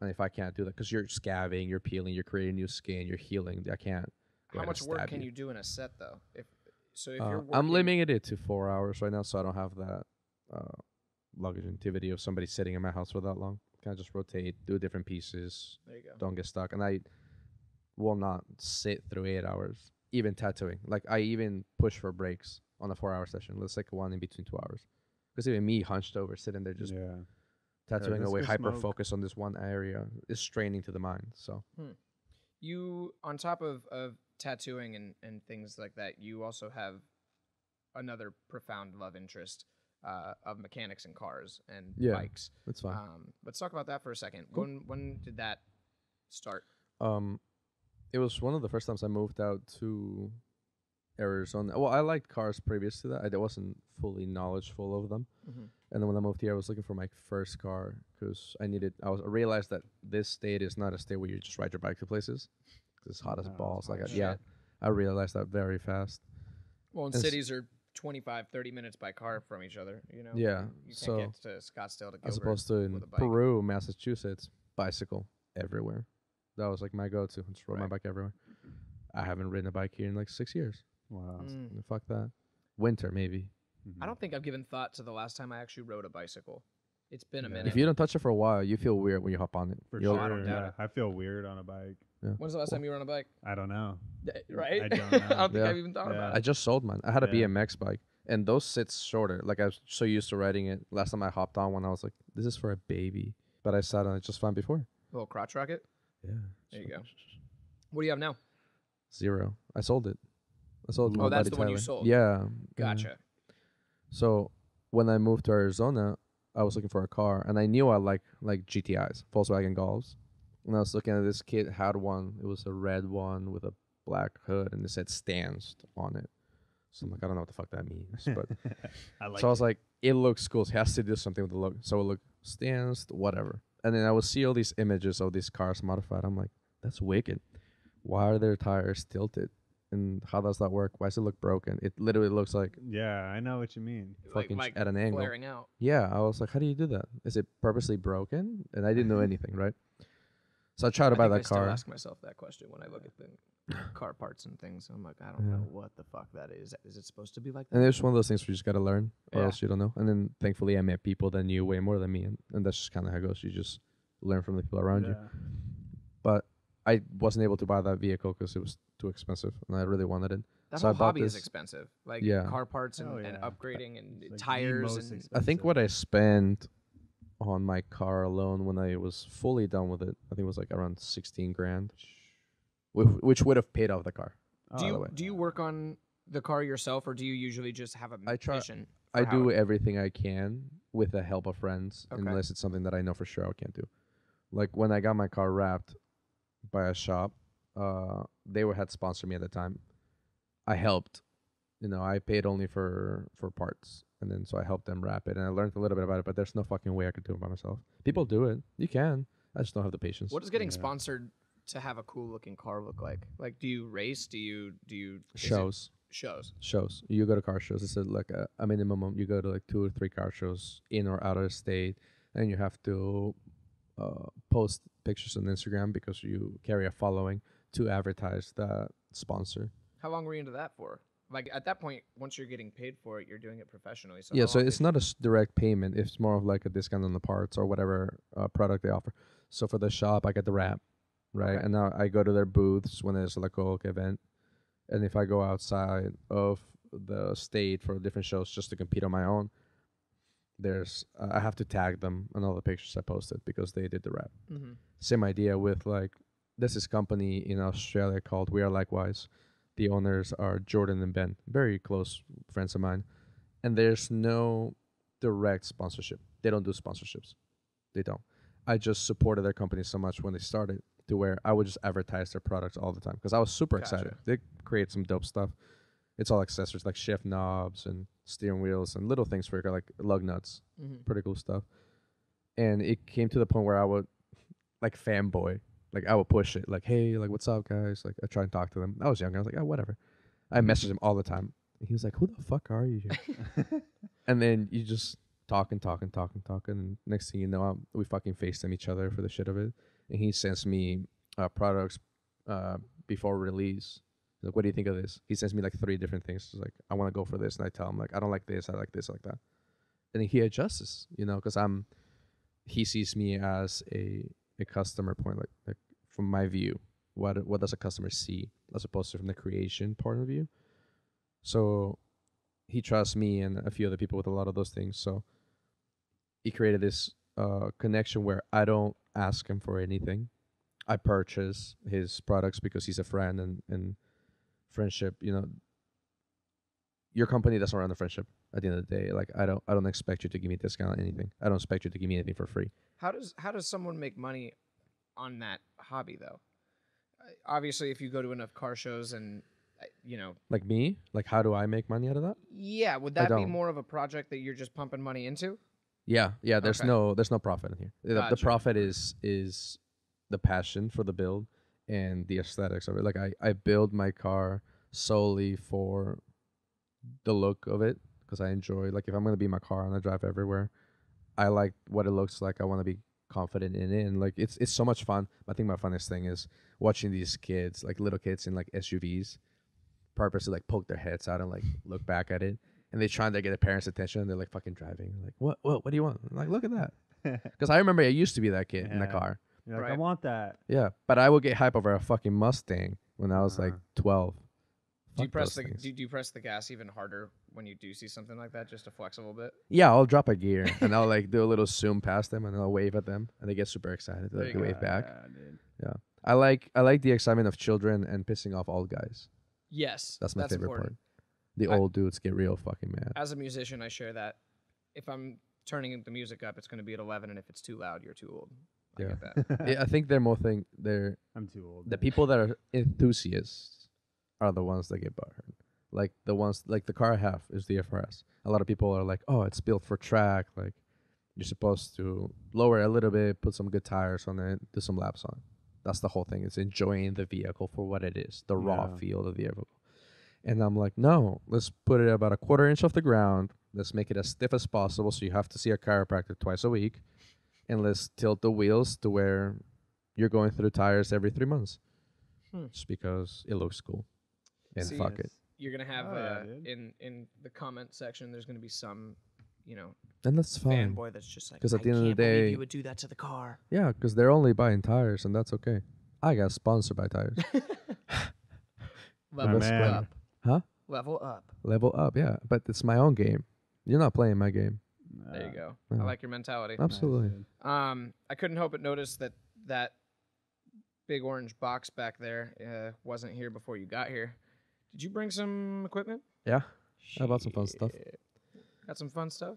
Speaker 2: And if I can't do that, because you're scabbing, you're peeling, you're creating new skin, you're healing, I can't. go
Speaker 1: How much work can you do in a set though? If so, if
Speaker 2: Uh,
Speaker 1: you're working,
Speaker 2: I'm limiting it to four hours right now, so I don't have that uh, longevity of somebody sitting in my house for that long. Can I just rotate, do different pieces,
Speaker 1: There you go.
Speaker 2: don't get stuck. And I will not sit through eight hours, even tattooing. Like I even push for breaks on a four-hour session. Let's take one in between two hours, because even me hunched over, sitting there just
Speaker 3: yeah.
Speaker 2: Tattooing
Speaker 3: let's
Speaker 2: away,
Speaker 3: go
Speaker 2: hyper
Speaker 3: smoke.
Speaker 2: focus on this one area is straining to the mind. So
Speaker 1: you on top of, of tattooing and, and things like that you also have another profound love interest uh, of mechanics and cars and
Speaker 2: Yeah,
Speaker 1: bikes
Speaker 2: that's fine.
Speaker 1: um, let's talk about that for a second
Speaker 2: Cool.
Speaker 1: when when did that start
Speaker 2: Um, it was one of the first times I moved out to Arizona. Well, I liked cars previous to that. I wasn't fully knowledgeable of them.
Speaker 1: Mhm.
Speaker 2: And then when I moved here, I was looking for my first car because I needed. I was I realized that this state is not a state where you just ride your bike to places. It's hot as
Speaker 3: No,
Speaker 2: balls. Like I, yeah. I realized that very fast.
Speaker 1: well and
Speaker 2: It's-
Speaker 1: cities are 25 30 minutes by car from each other you know
Speaker 2: Yeah,
Speaker 1: you can't
Speaker 2: so-
Speaker 1: get to scottsdale to
Speaker 2: As opposed to in
Speaker 1: with a bike.
Speaker 2: Peru, Massachusetts, bicycle everywhere. That was like my go-to. Just rode my bike everywhere. I haven't ridden a bike here in like six years.
Speaker 3: Wow.
Speaker 1: Mm.
Speaker 2: Fuck that. Winter maybe.
Speaker 1: i don't think i've given thought to the last time i actually rode a bicycle It's been a
Speaker 3: Yeah.
Speaker 1: minute.
Speaker 2: If you don't touch it for a while, you feel weird when you hop on it.
Speaker 3: For
Speaker 2: You'll-
Speaker 1: I
Speaker 3: sure.
Speaker 1: don't doubt
Speaker 3: yeah.
Speaker 1: it.
Speaker 3: I feel weird on a bike.
Speaker 1: When's the last time you were on a bike?
Speaker 3: I don't know.
Speaker 1: Yeah, Right?
Speaker 3: I don't
Speaker 1: I don't think
Speaker 2: Yeah.
Speaker 1: I've even thought
Speaker 3: Yeah.
Speaker 1: about
Speaker 2: I just sold mine. I had a
Speaker 3: Yeah.
Speaker 2: BMX bike, and those sits shorter. Like I was so used to riding it. Last time I hopped on one, I was like, "This is for a baby," but I sat on it just fine before.
Speaker 1: A little crotch rocket.
Speaker 2: Yeah.
Speaker 1: There you go. What do you have now?
Speaker 2: Zero. I sold it. I sold
Speaker 1: Oh, that's the one you sold.
Speaker 2: Yeah. yeah.
Speaker 1: Gotcha. Mm-hmm.
Speaker 2: So when I moved to Arizona, I was looking for a car, and I knew I like like GTIs, Volkswagen Golfs. And I was looking at this kid had one. It was a red one with a black hood, and it said "Stanced" on it. So I'm like, I don't know what the fuck that means, but
Speaker 3: I like
Speaker 2: so I was like, it looks cool. It has to do something with the look. So it look stanced, whatever. And then I would see all these images of these cars modified. I'm like, that's wicked. Why are their tires tilted? And how does that work? Why does it look broken? It literally looks like
Speaker 3: Yeah, I know what you mean.
Speaker 1: Like,
Speaker 2: fucking
Speaker 1: like
Speaker 2: at an angle.
Speaker 1: flaring out.
Speaker 2: Yeah, I was like, how do you do that? Is it purposely broken? And I didn't know anything, right? So I tried to
Speaker 1: I
Speaker 2: buy
Speaker 1: think I
Speaker 2: that
Speaker 1: still
Speaker 2: car.
Speaker 1: ask myself that question when I look at the car parts and things. I'm like, I don't
Speaker 2: Yeah.
Speaker 1: know what the fuck that is. Is it supposed to be like that?
Speaker 2: And it's one of those things where you just got to learn, or
Speaker 1: Yeah.
Speaker 2: else you don't know. And then thankfully, I met people that knew way more than me, and, and that's just kind of how it goes. You just learn from the people around you.
Speaker 3: Yeah.
Speaker 2: But I wasn't able to buy that vehicle because it was too expensive, and I really wanted it.
Speaker 1: That
Speaker 2: so I
Speaker 1: whole
Speaker 2: bought
Speaker 1: hobby is expensive. Like
Speaker 2: Yeah.
Speaker 1: car parts and,
Speaker 3: Oh,
Speaker 1: and upgrading and
Speaker 3: like
Speaker 1: tires
Speaker 3: most
Speaker 1: and
Speaker 2: I think what I spent on my car alone when I was fully done with it, I think it was like around sixteen grand, wh- which would have paid off the car.
Speaker 3: Oh,
Speaker 1: do you do you work on the car yourself, or do you usually just have a
Speaker 2: I try-
Speaker 1: mission?
Speaker 2: I do
Speaker 1: it-
Speaker 2: everything I can with the help of friends,
Speaker 1: Okay.
Speaker 2: unless it's something that I know for sure I can't do. Like when I got my car wrapped by a shop, uh, they were had sponsored me at the time. I helped, you know, I paid only for for parts, and then so I helped them wrap it, and I learned a little bit about it. But there's no fucking way I could do it by myself. People do it, you can. I just don't have the patience.
Speaker 1: What does getting
Speaker 3: Yeah.
Speaker 1: sponsored to have a cool looking car look like? Like, do you race? Do you do you
Speaker 2: shows?
Speaker 1: shows?
Speaker 2: shows. You go to car shows. It's a, like a, a minimum. You go to like two or three car shows in or out of state, and you have to uh, post pictures on Instagram because you carry a following to advertise that sponsor.
Speaker 1: How long were you into that for? Like at that point, once you're getting paid for it, you're doing it professionally. So
Speaker 2: yeah, so it's not a s- direct payment. It's more of like a discount on the parts or whatever uh, product they offer. So for the shop, I get the wrap, right?
Speaker 1: Okay.
Speaker 2: And now I go to their booths when there's like a Coke event, and if I go outside of the state for different shows just to compete on my own, there's uh, I have to tag them on all the pictures I posted because they did the wrap.
Speaker 1: Mhm.
Speaker 2: Same idea with like this company in Australia called We Are Likewise. The owners are Jordan and Ben, very close friends of mine, and there's no direct sponsorship. They don't do sponsorships. They don't. I just supported their company so much when they started to where I would just advertise their products all the time because I was super excited. They create some dope stuff. It's all accessories like shift knobs and steering wheels and little things for your car like lug nuts
Speaker 1: Mhm.
Speaker 2: pretty cool stuff. And it came to the point where I would like fanboy. Like I would push it, like, hey, like what's up guys? Like I try and talk to them. I was younger, I was like, oh whatever. I messaged him all the time. And he was like, Who the fuck are you? and then you just talk and talk and talk and talk and next thing you know um, we fucking FaceTime each other for the shit of it. And he sends me uh, products uh, before release. He's like, what do you think of this? He sends me like three different things. He's like, I want to go for this, and I tell him like, I don't like this, I like this, I like that and then he adjusts you know because i'm he sees me as a a customer point like, like from my view what what does a customer see as opposed to from the creation point of view? So he trusts me and a few other people with a lot of those things. So he created this uh, connection where i don't ask him for anything. I purchase his products because he's a friend and and friendship you know. Your company doesn't run the friendship at the end of the day. Like I don't I don't expect you to give me a discount on anything. I don't expect you to give me anything for free.
Speaker 1: How does how does someone make money on that hobby though? Obviously, if you go to enough car shows and uh, you know,
Speaker 2: Like me, like how do I make money out of that?
Speaker 1: yeah, would that be more of a project that you're just pumping money into?
Speaker 2: Yeah, yeah. There's
Speaker 1: Okay.
Speaker 2: no there's no profit in here. The, the profit is is the passion for the build and the aesthetics of it. Like I I build my car solely for the look of it because I enjoy. Like if I'm gonna be in my car and I drive everywhere, I like what it looks like. I want to be confident in it, and like it's it's so much fun. I think my funnest thing is watching these kids, like little kids in like SUVs, purposely like poke their heads out and like look back at it, and they trying to get their parents' attention, and they're like fucking driving, like what what what do you want? I'm like look at that. Because I remember I used to be that kid in the
Speaker 3: Yeah.
Speaker 2: car.
Speaker 3: You're like, I
Speaker 1: Right.
Speaker 3: want that.
Speaker 2: Yeah, but I would get hype over a fucking Mustang when I was like
Speaker 3: Uh-huh.
Speaker 2: 12.
Speaker 1: Do you press the
Speaker 2: things.
Speaker 1: do, do you press the gas even harder when you do see something like that just to flex a little bit?
Speaker 2: Yeah, I'll drop a gear and I'll like do a little zoom past them and I'll wave at them and they get super excited.
Speaker 1: There
Speaker 2: Like,
Speaker 1: you
Speaker 2: they wave back.
Speaker 3: Yeah, dude.
Speaker 2: I like I like the excitement of children and pissing off old guys.
Speaker 1: Yes,
Speaker 2: That's my favorite
Speaker 1: important.
Speaker 2: part. The
Speaker 1: I-
Speaker 2: old dudes get real fucking mad.
Speaker 1: As a musician, I share that. If I'm turning the music up, it's going to be at 11, and if it's too loud, you're too old. I
Speaker 2: Yeah.
Speaker 1: get that.
Speaker 2: Yeah, I think they're more think they're
Speaker 3: I'm too old.
Speaker 2: the
Speaker 3: man.
Speaker 2: people that are enthusiasts are the ones that get butthurt. Like the ones like the car I have is the FRS. A lot of people are like, "Oh, it's built for track. Like you're supposed to lower it a little bit, put some good tires on it, do some laps on." it. That's the whole thing. It's enjoying the vehicle for what it is, the raw
Speaker 3: Yeah.
Speaker 2: feel of the vehicle. And I'm like, "No, let's put it about a quarter inch off the ground. Let's make it as stiff as possible so you have to see a chiropractor twice a week, and let's tilt the wheels to where you're going through tires every three months."
Speaker 1: Hmm.
Speaker 2: just because it looks cool. And
Speaker 1: See,
Speaker 2: fuck it.
Speaker 1: You're going to have
Speaker 3: Oh, yeah,
Speaker 1: uh,
Speaker 3: dude.
Speaker 1: in in the comment section. There's going to be some, you know,
Speaker 2: And that's fine.
Speaker 1: fanboy that's just like,
Speaker 2: 'Cause at
Speaker 1: "I
Speaker 2: the end of the
Speaker 1: can't believe
Speaker 2: day-
Speaker 1: you would do that to the car.
Speaker 2: Yeah, because they're only buying tires, and that's okay. I got sponsored by tires.
Speaker 1: Level
Speaker 3: man.
Speaker 1: up.
Speaker 2: Huh?
Speaker 1: Level up.
Speaker 2: Level up, yeah. But it's my own game. You're not playing my game.
Speaker 1: There you go.
Speaker 2: Yeah.
Speaker 1: I like your mentality.
Speaker 2: Absolutely.
Speaker 3: dude.
Speaker 1: Um, I couldn't help but notice that that big orange box back there uh, wasn't here before you got here. Did you bring some equipment?
Speaker 2: Yeah. I bought some fun stuff.
Speaker 1: Got some fun stuff.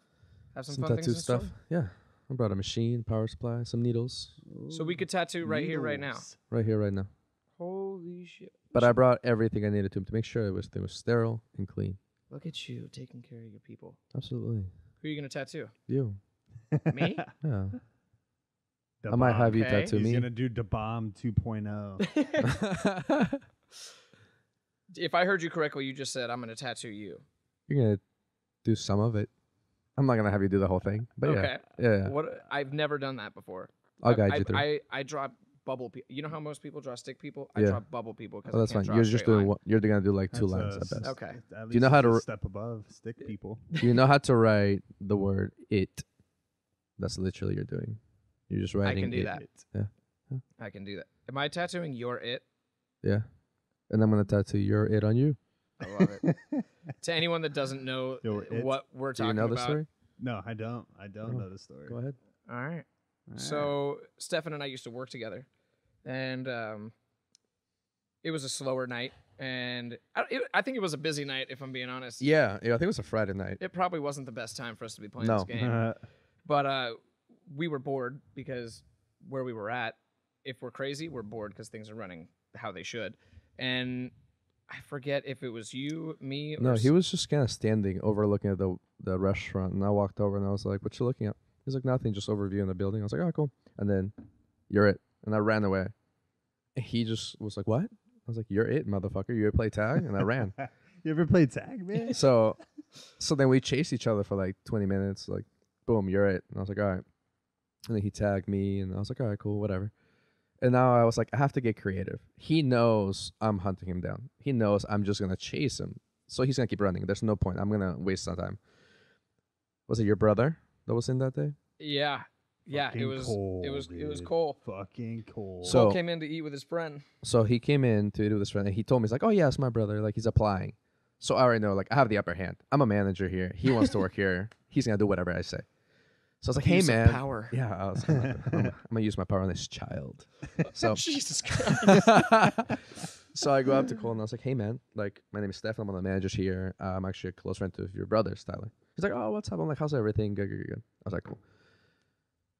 Speaker 1: Have some,
Speaker 2: Some,
Speaker 1: fun things
Speaker 2: tattoo
Speaker 1: in
Speaker 2: stuff.
Speaker 1: store?
Speaker 2: Yeah. I brought a machine, power supply, some needles
Speaker 1: So we could tattoo right here, right now.
Speaker 2: Right here, right now.
Speaker 1: Holy shit!
Speaker 2: But I brought everything I needed to to make sure it was, it was sterile and clean.
Speaker 1: Look at you taking care of your people.
Speaker 2: Absolutely.
Speaker 1: Who are you gonna tattoo?
Speaker 2: You.
Speaker 1: Me?
Speaker 2: Yeah.
Speaker 3: Da
Speaker 2: I might
Speaker 3: bomb.
Speaker 2: have you
Speaker 1: Okay.
Speaker 2: tattoo
Speaker 3: He's
Speaker 2: me.
Speaker 3: gonna do the bomb oh. 2.0.
Speaker 1: if I heard you correctly, you just said I'm gonna tattoo you.
Speaker 2: You're gonna do some of it. I'm not gonna have you do the whole thing, but
Speaker 1: okay.
Speaker 2: yeah, yeah, yeah.
Speaker 1: What? I've never done that before.
Speaker 2: I'll
Speaker 1: I,
Speaker 2: guide
Speaker 1: I,
Speaker 2: you through.
Speaker 1: I, I draw bubble people. You know how most people draw stick people? I
Speaker 2: Yeah.
Speaker 1: draw bubble people because
Speaker 2: oh, that's
Speaker 1: I can't
Speaker 2: fine.
Speaker 1: draw
Speaker 2: You're just doing
Speaker 1: line.
Speaker 2: one. You're gonna do like two
Speaker 3: That's
Speaker 2: lines
Speaker 3: a
Speaker 2: at
Speaker 3: s-
Speaker 2: best.
Speaker 1: Okay.
Speaker 3: At
Speaker 2: Do you know how
Speaker 3: it's
Speaker 2: to
Speaker 3: a
Speaker 2: r-
Speaker 3: step above stick people?
Speaker 2: Do you know how to write the word it? That's literally you're doing. You're just writing.
Speaker 1: I can do
Speaker 2: it.
Speaker 1: that.
Speaker 2: Yeah.
Speaker 1: I can do that. Am I tattooing your it?
Speaker 2: Yeah, and I'm gonna tattoo your it on you.
Speaker 1: I love it. to anyone that doesn't know
Speaker 3: Your it?
Speaker 1: what we're
Speaker 2: Do you
Speaker 1: talking
Speaker 2: know the
Speaker 1: about,
Speaker 2: story?
Speaker 3: No, I don't. I don't
Speaker 2: Oh,
Speaker 3: know the story.
Speaker 2: Go ahead.
Speaker 1: all right.
Speaker 3: Alright.
Speaker 1: So Stefan and I used to work together, and um, it was a slower night, and I, it, I think it was a busy night. If I'm being honest,
Speaker 2: Yeah, yeah. I think it was a Friday night.
Speaker 1: it probably wasn't the best time for us to be playing
Speaker 2: No.
Speaker 1: this game. but uh, we were bored because where we were at, if we're crazy, we're bored because things are running how they should, and I forget if it was you, me, or
Speaker 2: No, he was just kind of standing overlooking at the the restaurant, and I walked over and I was like, "What you looking at?" He's like, "Nothing, just overviewing the building." I was like, "Oh, cool." And then, you're it, and I ran away. And he just was like, "What?" I was like, "You're it, motherfucker. You ever play tag," and I ran.
Speaker 3: you ever played tag, man?
Speaker 2: so, so then we chased each other for like 20 minutes. Like, boom, you're it. And I was like, "All right." And then he tagged me, and I was like, "All right, cool, whatever." And now I was like, I have to get creative. He knows I'm hunting him down. He knows I'm just gonna chase him. So he's gonna keep running. There's no point. I'm gonna waste some time. Was it your brother that was in that day?
Speaker 1: yeah, yeah. It was
Speaker 3: Cole,
Speaker 1: it was it was
Speaker 3: dude.
Speaker 1: Cole.
Speaker 3: Fucking cool.
Speaker 2: So-
Speaker 1: Cole came in to eat with his friend.
Speaker 2: So he came in to do this friend, and he told me he's like, "Oh yeah, it's my brother. Like he's applying." So I already know, like I have the upper hand. I'm a manager here. He wants to work here. He's gonna do whatever I say. So I was like, "Hey
Speaker 1: Use
Speaker 2: man,
Speaker 1: power.
Speaker 2: yeah, I was, I'm, gonna, I'm, gonna use my power on this child." So
Speaker 1: Jesus Christ.
Speaker 2: so I go up to Cole and I was like, "Hey man, like my name is Stefan. I'm one of the managers here. Uh, I'm actually a close friend to your brother, Tyler." He's like, "Oh, what's up?" I'm like, "How's everything? Good, good, good." I was like, "Cool."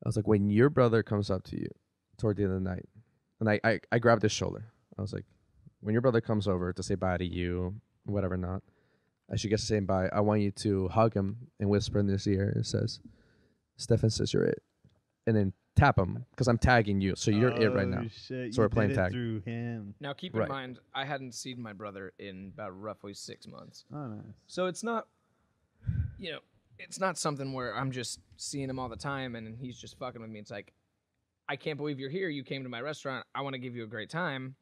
Speaker 2: I was like, "When your brother comes up to you toward the end of the night," and I I, I grabbed his shoulder. I was like, "When your brother comes over to say bye to you, whatever not, as you get to saying bye, I want you to hug him and whisper in his ear. It says, Stefan says you're it,' and then tap him because I'm tagging you, so you're it right
Speaker 3: Oh,
Speaker 2: now."
Speaker 3: Shit,
Speaker 2: So
Speaker 3: you
Speaker 2: we're playing
Speaker 3: did it
Speaker 2: tag.
Speaker 3: through him.
Speaker 1: Now keep
Speaker 2: Right.
Speaker 1: in mind, I hadn't seen my brother in about roughly six months,
Speaker 3: Oh, nice.
Speaker 1: so it's not, you know, it's not something where I'm just seeing him all the time and he's just fucking with me. It's like, I can't believe you're here. You came to my restaurant. I want to give you a great time,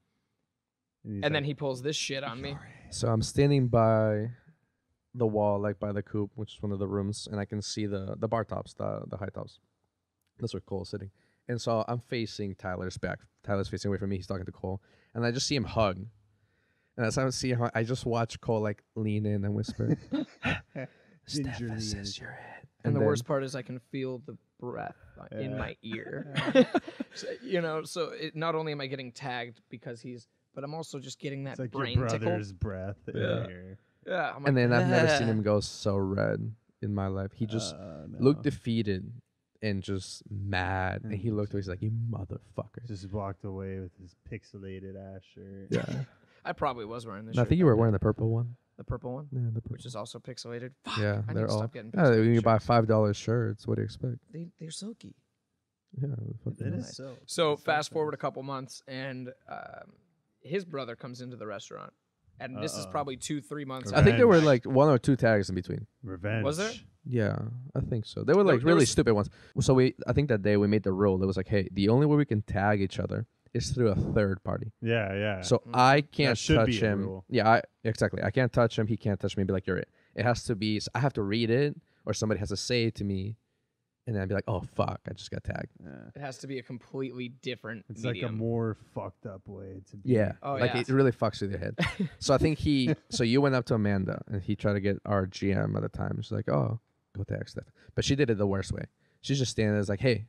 Speaker 3: he's
Speaker 1: and then he pulls this shit on me.
Speaker 2: So I'm standing by the wall, like by the coop, which is one of the rooms, and I can see the the bar tops, the the high tops. That's where Cole's sitting. And so I'm facing Tyler's back. Tyler's facing away from me. He's talking to Cole, and I just see him hug. And as I see him, I just watch Cole like lean in and whisper,
Speaker 3: Gingerly
Speaker 2: "Stefan
Speaker 3: and-
Speaker 2: says you're it."
Speaker 1: And, the
Speaker 2: then-
Speaker 1: worst part is I can feel the breath uh, in my ear. So, you know, so it, not only am I getting tagged because he's, but I'm also just getting that
Speaker 3: It's like
Speaker 1: brain
Speaker 3: your
Speaker 1: tickle.
Speaker 3: brother's breath. in
Speaker 2: Yeah.
Speaker 3: Your-
Speaker 1: Yeah, I'm
Speaker 2: and
Speaker 1: like,
Speaker 2: then I've never seen him go so red in my life. He just
Speaker 3: Uh,
Speaker 2: looked defeated and just mad. And he
Speaker 3: Mm.
Speaker 2: looked away. He's like, "You motherfucker."
Speaker 3: just walked away with his pixelated ass shirt.
Speaker 2: Yeah.
Speaker 1: I probably was wearing this.
Speaker 2: And I think you were wearing the purple one.
Speaker 1: the purple one,
Speaker 2: Yeah, the purple.
Speaker 1: which is also pixelated. Fuck,
Speaker 2: yeah,
Speaker 1: I
Speaker 2: they're
Speaker 1: to
Speaker 2: all.
Speaker 1: stop getting
Speaker 2: Yeah,
Speaker 1: pixelated
Speaker 2: when you buy five dollars shirts, what do you expect?
Speaker 1: They they're silky.
Speaker 2: Yeah, fucking
Speaker 3: It
Speaker 2: nice.
Speaker 3: is so.
Speaker 1: So
Speaker 3: it's
Speaker 1: fast
Speaker 3: so
Speaker 1: forward a couple months, and um, his brother comes into the restaurant, and this is
Speaker 3: Uh-oh.
Speaker 1: probably two three months.
Speaker 2: I think there were
Speaker 3: Revenge.
Speaker 2: like one or two tags in between.
Speaker 3: Revenge.
Speaker 1: Was there?
Speaker 2: Yeah, I think so. They were
Speaker 1: There-
Speaker 2: like
Speaker 1: there
Speaker 2: really
Speaker 1: was-
Speaker 2: stupid ones. So we, I think that day we made the rule. It was like, hey, the only way we can tag each other is through a third party.
Speaker 3: Yeah, yeah.
Speaker 2: So
Speaker 1: Mm.
Speaker 2: I can't
Speaker 3: should
Speaker 2: touch
Speaker 3: be a
Speaker 2: him.
Speaker 3: rule.
Speaker 2: Yeah, I exactly. I can't touch him. He can't touch me. Be like, you're it. It has to be. I have to read it, or somebody has to say it to me, and then I'd be like, oh fuck, I just got tagged.
Speaker 3: yeah.
Speaker 1: It has to be a completely different
Speaker 3: It's like a
Speaker 1: medium.
Speaker 3: more fucked up way to be.
Speaker 2: Yeah,
Speaker 1: Oh,
Speaker 2: like
Speaker 1: yeah.
Speaker 2: it really fucks with your head. so I think he. So you went up to Amanda, and he tried to get our GM at the time. She's like, oh, go tag Steph, but she did it the worst way. She's just standing there, it's like, hey,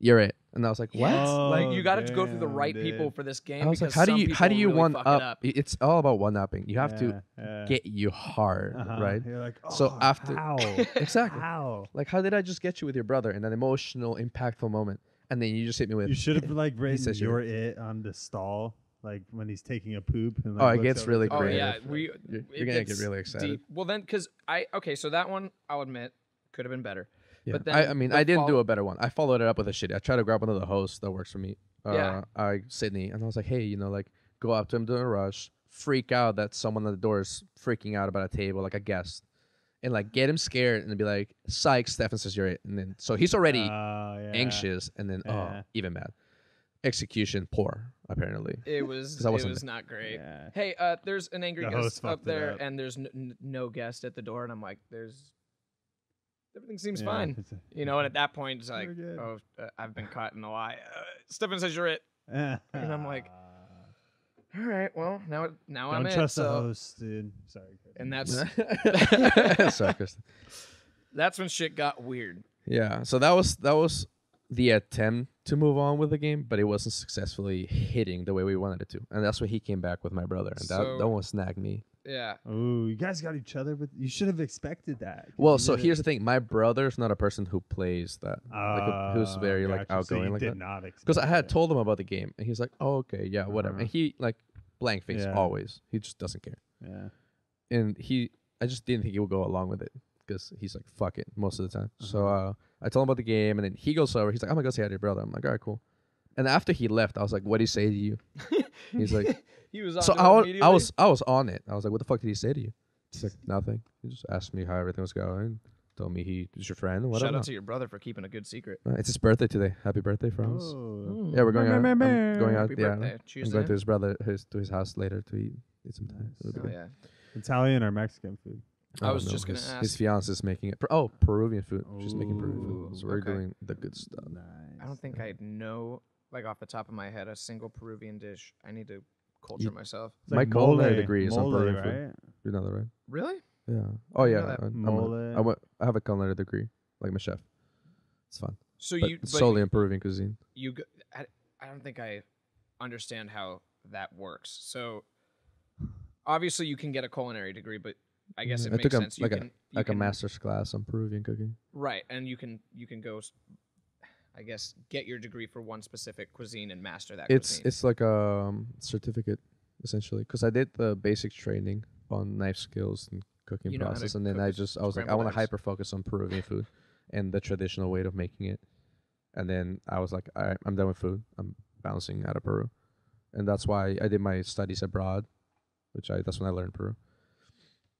Speaker 2: you're it, and I was like, what?
Speaker 1: Yes, like you
Speaker 3: Oh,
Speaker 1: got to go through the
Speaker 3: damn,
Speaker 1: right people for this game.
Speaker 2: I was like,
Speaker 1: because
Speaker 2: how do you how do you
Speaker 1: really
Speaker 2: one up?
Speaker 1: It up.
Speaker 2: It's all about one upping. You have to
Speaker 3: Yeah, yeah.
Speaker 2: get you hard,
Speaker 3: Uh-huh.
Speaker 2: right?
Speaker 3: You're like,
Speaker 2: So
Speaker 3: "Oh,
Speaker 2: after-
Speaker 3: how?
Speaker 2: Exactly.
Speaker 3: how?
Speaker 2: Like, how did I just get you with your brother in an emotional, impactful moment, and then you just hit me with?
Speaker 3: You should have like written
Speaker 2: says
Speaker 3: "You're
Speaker 2: you're-
Speaker 3: it" on the stall, like when he's taking a poop. And,
Speaker 2: Oh, it gets really
Speaker 3: to
Speaker 1: Oh yeah,
Speaker 3: left,
Speaker 1: we.
Speaker 2: You're,
Speaker 1: it
Speaker 2: you're gonna get really excited.
Speaker 1: deep. Well then, because I okay, so that one I'll admit could have been better.
Speaker 2: Yeah.
Speaker 1: But
Speaker 2: I,
Speaker 1: then
Speaker 2: I mean,
Speaker 1: the
Speaker 2: I didn't do a better one. I followed it up with a shitty. I tried to grab one of the hosts that works for me. Uh,
Speaker 1: Yeah.
Speaker 2: I Sydney, and I was like, hey, you know, like go up to him during a rush, freak out that someone at the door is freaking out about a table, like a guest, and like get him scared and be like, psych, Stefan says you're it, and then so he's already
Speaker 3: Oh, yeah.
Speaker 2: anxious, and then
Speaker 3: Yeah.
Speaker 2: oh, even mad. Execution poor, apparently.
Speaker 1: It was
Speaker 2: 'Cause I
Speaker 1: it
Speaker 2: wasn't
Speaker 1: was not great.
Speaker 3: Yeah.
Speaker 1: Hey, uh, there's an angry
Speaker 3: The
Speaker 1: guest up
Speaker 3: fucked it
Speaker 1: there,
Speaker 3: up.
Speaker 1: and there's n- n- no guest at the door, and I'm like, there's everything seems
Speaker 3: Yeah,
Speaker 1: fine,
Speaker 3: a-
Speaker 1: you know. And at that point, it's like, oh, uh, I've been caught in a lie. Uh, Stefan says you're it. And I'm like, All right, well now now
Speaker 3: don't
Speaker 1: I'm
Speaker 3: trust
Speaker 1: it.
Speaker 3: the
Speaker 1: So,
Speaker 3: host, dude. Sorry. Chris.
Speaker 1: and that's
Speaker 2: Sorry, Kristen.
Speaker 1: that's when shit got weird.
Speaker 2: Yeah, so that was that was the attempt to move on with the game, but it wasn't successfully hitting the way we wanted it to, and that's when he came back with my brother, and that
Speaker 1: So-
Speaker 2: that one snagged me.
Speaker 1: Yeah.
Speaker 3: Oh, you guys got each other, but you should have expected that.
Speaker 2: Well, so here's the thing: my brother's not a person who plays that, like who- who's
Speaker 3: Ah,
Speaker 2: very like
Speaker 3: gotcha. So
Speaker 2: outgoing like
Speaker 3: did
Speaker 2: that.
Speaker 3: not
Speaker 2: Because I had
Speaker 3: it.
Speaker 2: told him about the game, and he's like, "Oh, okay, yeah, whatever,"
Speaker 3: Uh-huh.
Speaker 2: and he like blank face
Speaker 3: Yeah.
Speaker 2: always. He just doesn't care,
Speaker 3: Yeah.
Speaker 2: and he I just didn't think he would go along with it because he's like, "Fuck it," most of the time. So
Speaker 3: Uh-huh.
Speaker 2: uh, I told him about the game, and then he goes over. He's like, "I'm gonna go say hi to your brother." I'm like, "All right, cool." And after he left, I was like, "What did he say to you?" He's like,
Speaker 1: he was
Speaker 2: "So
Speaker 1: onto
Speaker 2: I
Speaker 1: it
Speaker 2: was, I was I was on it. I was like, "What the fuck did he say to you?" He's like, "Nothing." He just asked me how everything was going. Told me he was your friend. Whatever.
Speaker 1: Shout out to your brother for keeping a good secret.
Speaker 2: Uh, it's his birthday today. Happy birthday from us.
Speaker 3: Oh.
Speaker 2: Yeah, we're going out. I'm going out.
Speaker 1: Happy
Speaker 2: Yeah,
Speaker 1: birthday.
Speaker 2: I'm
Speaker 1: Tuesday.
Speaker 2: going to his brother, his to his house later to eat, eat some time. It'll be
Speaker 1: Oh,
Speaker 2: good.
Speaker 1: yeah.
Speaker 3: Italian or Mexican food?
Speaker 1: I
Speaker 2: don't
Speaker 1: was
Speaker 2: know.
Speaker 1: just gonna
Speaker 2: his,
Speaker 1: ask.
Speaker 2: His fiance is making it. Per- oh, Peruvian food. She's making Peruvian food. So we're
Speaker 1: okay.
Speaker 2: doing the good stuff.
Speaker 3: Nice.
Speaker 1: I don't think I know, like off the top of my head, a single Peruvian dish. I need to culture myself.
Speaker 3: It's
Speaker 2: My
Speaker 3: like
Speaker 2: culinary degree is on
Speaker 3: mole,
Speaker 2: Peruvian food.
Speaker 3: right?
Speaker 2: You know that, right?
Speaker 1: Really?
Speaker 2: Yeah. Oh yeah.
Speaker 1: that.
Speaker 2: I, I'm a-
Speaker 3: Mole.
Speaker 2: I went- I have a culinary degree, like a chef. It's fun,
Speaker 1: So
Speaker 2: but
Speaker 1: you, but
Speaker 2: solely
Speaker 1: you,
Speaker 2: in Peruvian cuisine.
Speaker 1: you go, I, I don't think I understand how that works. So obviously you can get a culinary degree, but I guess it
Speaker 2: I
Speaker 1: makes
Speaker 2: took a-
Speaker 1: sense. You
Speaker 2: like a-
Speaker 1: can, you
Speaker 2: Like
Speaker 1: can,
Speaker 2: a master's class on Peruvian cooking.
Speaker 1: right? And you can you can go, s- I guess, get your degree for one specific cuisine and master that
Speaker 2: It's
Speaker 1: cuisine.
Speaker 2: it's like a um, certificate essentially because I did the basic training on knife skills and cooking
Speaker 1: You know
Speaker 2: process, and then I just I was like I want to hyper focus on Peruvian food and the traditional way of making it, and then I was like all right, I'm done with food. I'm bouncing out of Peru, and that's why I did my studies abroad, which I that's when I learned Peru.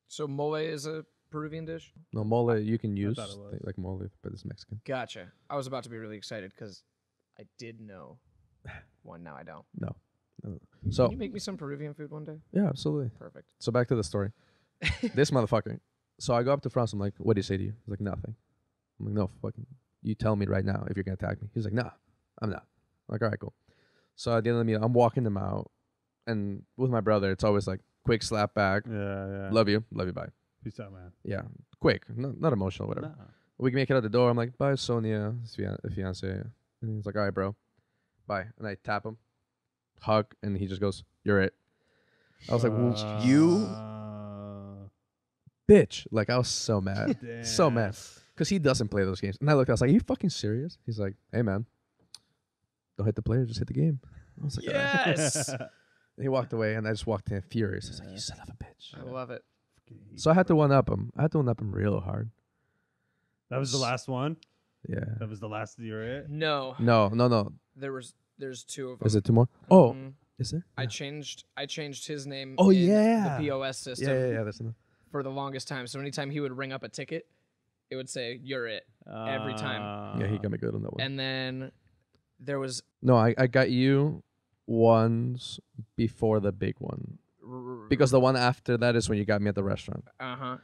Speaker 1: so mole is a Peruvian dish.
Speaker 2: No mole you can use
Speaker 3: thought it was.
Speaker 2: like mole, but it's Mexican.
Speaker 1: Gotcha. I was about to be really excited because I did know one. Now I don't.
Speaker 2: No, uh, so
Speaker 1: Can you make me some Peruvian food one day?
Speaker 2: yeah, absolutely.
Speaker 1: Perfect.
Speaker 2: So back to the story. this motherfucker. So I go up to France. I'm like, "What do you say to you?" He's like, "Nothing." I'm like, "No, fucking, you tell me right now if you're gonna attack me. He's like, nah, I'm not. I'm like, all right, cool. So at the end of the meal, I'm walking them out, and with my brother, it's always like quick slap back,
Speaker 3: Yeah, yeah.
Speaker 2: love you, love you, bye.
Speaker 3: Peace out, man.
Speaker 2: Yeah, quick, not, not emotional, whatever.
Speaker 3: Nah.
Speaker 2: We can make it out the door. I'm like, bye, Sonia, his fian- fiance. And he's like, all right, bro, bye. And I tap him, hug, and he just goes, you're it. I was like, well, you bitch. Like, I was so mad. So mad. Because he doesn't play those games. And I looked, I was like, are you fucking serious? He's like, hey, man, don't hit the player, just hit the game. I was like, "All right."
Speaker 1: Yes.
Speaker 2: And he walked away, and I just walked in furious. I was like, you son of a bitch.
Speaker 1: I love it.
Speaker 2: So I had to one up him. I had to one up him real hard.
Speaker 3: That was the last one.
Speaker 2: Yeah.
Speaker 3: That was the last of your it.
Speaker 1: No,
Speaker 2: No, no, no.
Speaker 1: there was there's two of them.
Speaker 2: Is it two more? Oh,
Speaker 1: Mhm.
Speaker 2: is there?
Speaker 1: I
Speaker 2: Yeah.
Speaker 1: changed I changed his name.
Speaker 2: Oh,
Speaker 1: in
Speaker 2: yeah.
Speaker 1: the POS system
Speaker 2: yeah, yeah, yeah. That's enough.
Speaker 1: for the longest time. So anytime he would ring up a ticket, it would say "You're it," Every time.
Speaker 2: Yeah, he got me good on that one.
Speaker 1: and then there was
Speaker 2: no, I, I got you once before the big one. Because the one after that is when you got me at the restaurant.
Speaker 1: uh huh.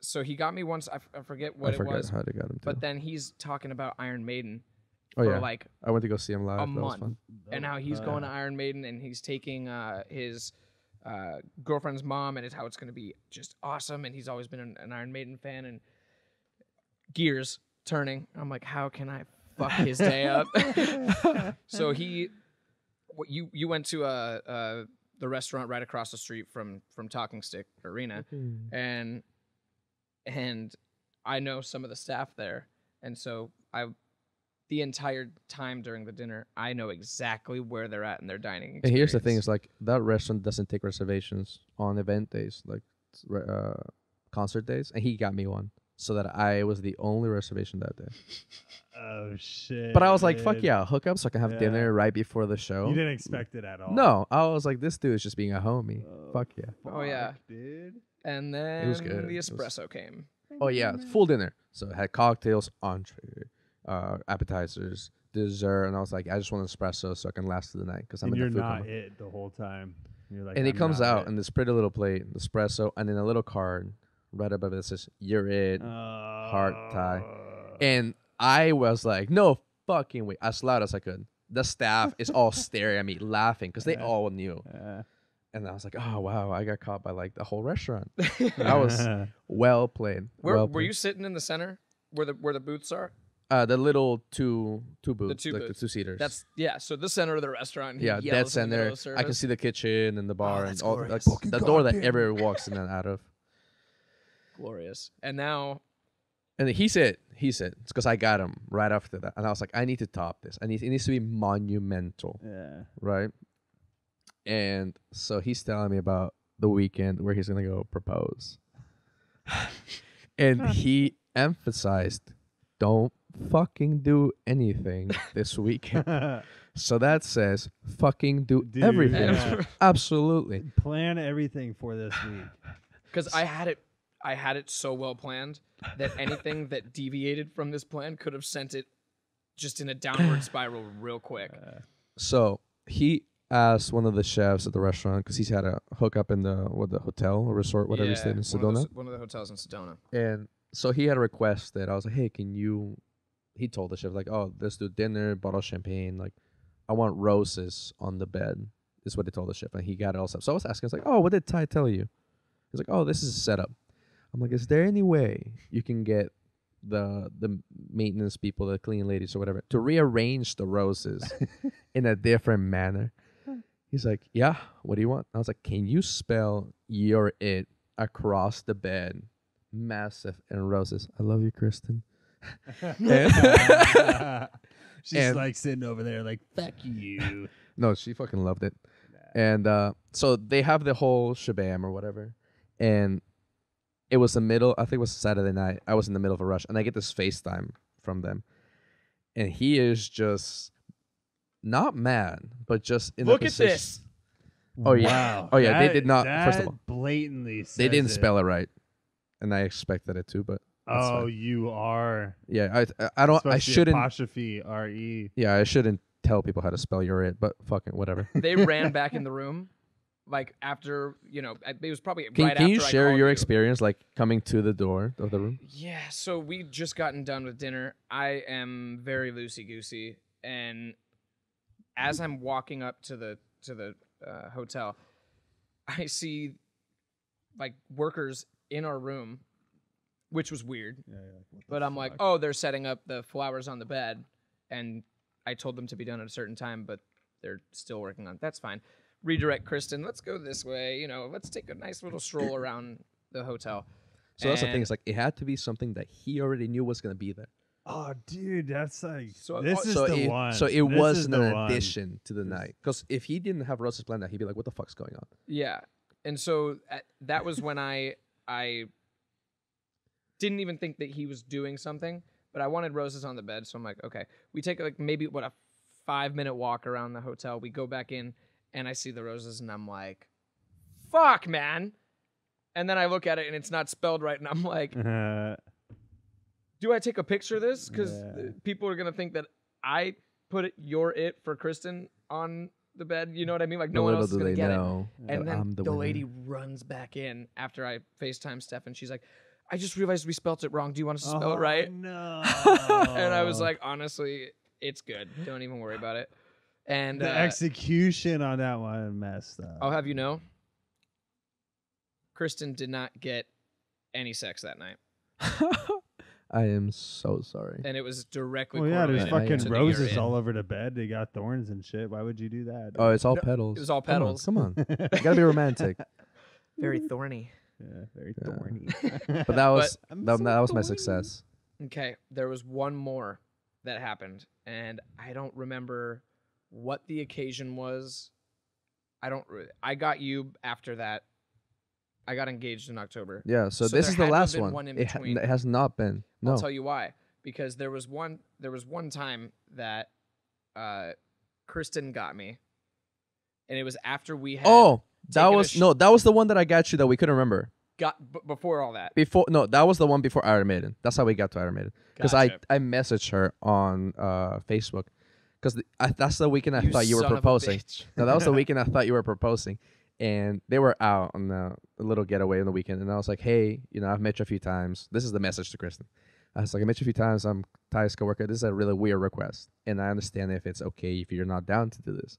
Speaker 1: So he got me once. I, f- I forget what
Speaker 2: I forgot
Speaker 1: it was,
Speaker 2: how to get him to.
Speaker 1: but then he's talking about Iron Maiden
Speaker 2: oh,
Speaker 1: for
Speaker 2: yeah.
Speaker 1: like
Speaker 2: I went to go see him live.
Speaker 1: a
Speaker 2: that was
Speaker 1: month.
Speaker 2: fun.
Speaker 1: and how he's
Speaker 3: Uh,
Speaker 1: going to Iron Maiden and he's taking uh, his uh, girlfriend's mom and it's how it's going to be just awesome. And he's always been an, an Iron Maiden fan and gears turning. I'm like, how can I fuck his day up? so he, what you you went to uh, uh, the restaurant right across the street from from Talking Stick Arena. And and I know some of the staff there, and so I, the entire time during the dinner, I know exactly where they're at in their dining.
Speaker 2: And here's the thing: is like that restaurant doesn't take reservations on event days, like uh, concert days, and he got me one, so that I was the only reservation that day.
Speaker 3: Oh shit.
Speaker 2: But I was like, "Fuck yeah, hook up so I can have
Speaker 3: Yeah.
Speaker 2: dinner right before the show."
Speaker 3: You didn't expect it at all.
Speaker 2: No, I was like, "This dude is just being a homie."
Speaker 3: Oh,
Speaker 2: Fuck yeah.
Speaker 1: Oh, yeah.
Speaker 3: dude.
Speaker 1: and then
Speaker 2: was good.
Speaker 1: the
Speaker 2: It was-
Speaker 1: espresso came.
Speaker 2: Oh yeah, full dinner. So it had cocktails, entree, uh, appetizers, dessert, and I was like, I just want an espresso so I can last through the night because I'm
Speaker 3: And
Speaker 2: in
Speaker 3: you're
Speaker 2: the food
Speaker 3: not
Speaker 2: coma.
Speaker 3: it the whole time. You're like,
Speaker 2: and it
Speaker 3: I'm
Speaker 2: comes
Speaker 3: not
Speaker 2: out
Speaker 3: it.
Speaker 2: in this pretty little plate, espresso, and then a little card right above it that says "You're it."
Speaker 3: heart
Speaker 2: tie. And I was like, no fucking way, as loud as I could. The staff is all staring at me, laughing because they
Speaker 3: Yeah.
Speaker 2: all knew.
Speaker 3: Yeah.
Speaker 2: And I was like, oh wow, I got caught by like the whole restaurant. That was well played.
Speaker 1: Where
Speaker 2: well
Speaker 1: were
Speaker 2: played.
Speaker 1: you sitting in the center, where the where the booths are?
Speaker 2: Uh, the little two two booths,
Speaker 1: two
Speaker 2: like
Speaker 1: booths.
Speaker 2: the two seaters.
Speaker 1: That's yeah. So the center of the restaurant.
Speaker 2: yeah,
Speaker 1: yells
Speaker 2: dead
Speaker 1: in the middle
Speaker 2: center. I can see the kitchen and the bar and all like, the door that everyone walks in and out of.
Speaker 1: Glorious. And now
Speaker 2: And he's it. He's it. It's because I got him right after that, and I was like, I need to top this. I need. It needs to be monumental.
Speaker 3: yeah.
Speaker 2: right? And so he's telling me about the weekend where he's gonna go propose, and he emphasized, "Don't fucking do anything this weekend." so that says, "Fucking do
Speaker 3: Dude,
Speaker 2: everything."
Speaker 3: yeah.
Speaker 2: Absolutely.
Speaker 3: Plan everything for this week.
Speaker 1: because I had it, I had it so well planned that anything that deviated from this plan could have sent it just in a downward spiral real quick.
Speaker 2: Uh, so he asked one of the chefs at the restaurant because he's had a hookup in the what the hotel or resort, whatever he stayed in
Speaker 1: one of,
Speaker 2: Sedona.
Speaker 1: one of the hotels in Sedona.
Speaker 2: And so he had a request that I was like, hey, can you? He told the chef like, oh, let's do dinner, bottle of champagne. Like, I want roses on the bed. Is what he told the chef, and he got it all set. So I was asking, I was like, oh, what did Ty tell you? He's like, oh, this is a setup. I'm like, is there any way you can get the the maintenance people, the cleaning ladies or whatever, to rearrange the roses in a different manner? He's like, yeah. What do you want? I was like, can you spell your it across the bed, massive and roses? I love you, Kristen.
Speaker 3: She's
Speaker 2: And-
Speaker 3: like sitting over there, like fuck you.
Speaker 2: No, she fucking loved it. And uh, so they have the whole shabam or whatever. And it was the middle, I think it was Saturday night. I was in the middle of a rush and I get this FaceTime from them. And he is just not mad, but just in the
Speaker 1: Look
Speaker 2: a
Speaker 1: at
Speaker 2: position.
Speaker 1: this.
Speaker 2: Oh, yeah.
Speaker 3: Wow.
Speaker 2: Oh, yeah, they did not- first of all,
Speaker 3: blatantly.
Speaker 2: They didn't spell it right. And I expected it to, but that's
Speaker 3: Oh,
Speaker 2: fine.
Speaker 3: you are.
Speaker 2: yeah, I I don't I shouldn't
Speaker 3: Apostrophe R E.
Speaker 2: yeah, I shouldn't tell people how to spell your it, but fucking whatever.
Speaker 1: They ran back in the room like after you know it was probably
Speaker 2: Can,
Speaker 1: right
Speaker 2: can you
Speaker 1: after I
Speaker 2: share
Speaker 1: called
Speaker 2: your
Speaker 1: you.
Speaker 2: experience, like coming to the door of the room?
Speaker 1: Yeah, so we just gotten done with dinner. I am very loosey goosey, and as I'm walking up to the to the uh, hotel, I see like workers in our room, which was weird.
Speaker 3: Yeah, you're like, what the
Speaker 1: But I'm like, oh, they're setting up the flowers on the bed, and I told them to be done at a certain time, but they're still working on. it. That's fine. Redirect Kristen. Let's go this way. You know, let's take a nice little stroll around the hotel.
Speaker 2: So that's the thing. It's like it had to be something that he already knew was gonna be there.
Speaker 3: Oh, dude, that's like
Speaker 1: So-
Speaker 3: this
Speaker 1: oh,
Speaker 3: is
Speaker 2: so
Speaker 3: the
Speaker 2: it,
Speaker 3: one.
Speaker 2: so it
Speaker 3: This is
Speaker 2: wasn't
Speaker 3: the
Speaker 2: an
Speaker 3: one.
Speaker 2: addition to the night. Because if he didn't have roses planned, that he'd be like, "What the fuck's going on?"
Speaker 1: Yeah, and so uh, that was when I I didn't even think that he was doing something, but I wanted roses on the bed, so I'm like, okay. We take like maybe what a five minute walk around the hotel. We go back in, and I see the roses, and I'm like, fuck, man. And then I look at it, and it's not spelled right, and I'm like,
Speaker 3: Uh,
Speaker 1: do I take a picture of this? Because
Speaker 3: Yeah.
Speaker 1: people are gonna think that I put it, you're it for Kristen on the bed. You know what I mean? Like no one else is gonna
Speaker 2: they
Speaker 1: get it. And then
Speaker 2: I'm
Speaker 1: the,
Speaker 2: the,
Speaker 1: lady runs back in after I FaceTime Steph, and she's like, I just realized we spelt it wrong. Do you want us to spell
Speaker 3: oh,
Speaker 1: it right?
Speaker 3: No.
Speaker 1: And I was like, honestly, it's good. Don't even worry about it. And
Speaker 3: the
Speaker 1: uh,
Speaker 3: execution on that one messed up.
Speaker 1: I'll have you know, Kristen did not get any sex that night,
Speaker 2: I am so sorry.
Speaker 1: and it was directly.
Speaker 3: well, yeah, there's fucking
Speaker 1: to
Speaker 3: roses all over the bed. They got thorns and shit. Why would you do that?
Speaker 2: Oh, it's all
Speaker 1: No,
Speaker 2: petals.
Speaker 1: it was all
Speaker 2: Come on,
Speaker 1: petals.
Speaker 2: Come on, you gotta be romantic.
Speaker 1: Very thorny.
Speaker 3: yeah, very
Speaker 2: Yeah.
Speaker 3: thorny.
Speaker 2: But that was
Speaker 3: I'm
Speaker 2: that,
Speaker 3: so
Speaker 2: that was my success.
Speaker 1: Okay, there was one more that happened, and I don't remember what the occasion was. I don't. Re- I got you after that. I got engaged in October.
Speaker 2: Yeah. So,
Speaker 1: So
Speaker 2: this is the
Speaker 1: had to have
Speaker 2: last one.
Speaker 1: one in
Speaker 2: it, ha- it has not been. No.
Speaker 1: I'll tell you why. Because there was one. There was one time that uh, Kristen got me, and it was after we had
Speaker 2: oh, that was
Speaker 1: sh-
Speaker 2: no. That was the one that I got you that we couldn't remember.
Speaker 1: got b- before all that.
Speaker 2: Before no, that was the one before Iron Maiden. That's how we got to Iron Maiden. Because
Speaker 1: Gotcha.
Speaker 2: I I messaged her on uh, Facebook. Because that's the weekend I thought you were
Speaker 1: son of a
Speaker 2: proposing. No, that was the weekend I thought you were proposing. And they were out on the, a little getaway on the weekend. And I was like, hey, you know, I've met you a few times. This is the message to Kristen. I was like, I met you a few times. I'm Ty's coworker. This is a really weird request. And I understand if it's okay if you're not down to do this.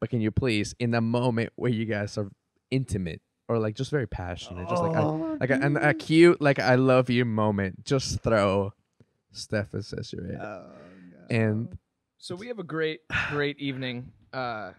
Speaker 2: But can you please, in the moment where you guys are intimate or like just very passionate, just like a,
Speaker 3: Oh,
Speaker 2: like a, an, a cute, like I love you moment, just throw Steph says you're it.
Speaker 3: Oh,
Speaker 2: And
Speaker 1: So we have a great, great evening. Uh,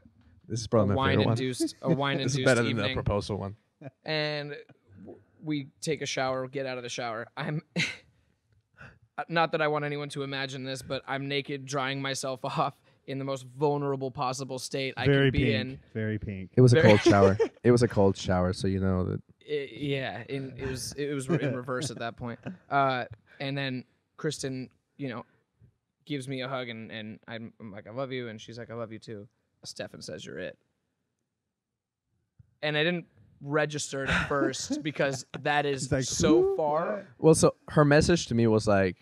Speaker 2: this is
Speaker 1: a
Speaker 2: probably my
Speaker 1: wine
Speaker 2: favorite one.
Speaker 1: a wine
Speaker 2: This is
Speaker 1: induced
Speaker 2: better than the
Speaker 1: evening.
Speaker 2: proposal one.
Speaker 1: and w- we take a shower, get out of the shower. I'm not that I want anyone to imagine this, but I'm naked, drying myself off in the most vulnerable possible state I
Speaker 3: very
Speaker 1: could be
Speaker 3: pink.
Speaker 1: in.
Speaker 3: Very pink.
Speaker 2: It was a
Speaker 1: Very-
Speaker 2: cold shower. It was a cold shower, so you know that.
Speaker 1: I- yeah, in, it was it was in reverse at that point. Uh, and then Kristen, you know, gives me a hug, and and I'm, I'm like, I love you, and she's like, I love you too. Stefan says you're it, and I didn't register it at first because that is
Speaker 3: like,
Speaker 1: so
Speaker 3: "Who?
Speaker 1: far.
Speaker 2: Well, so her message to me was like,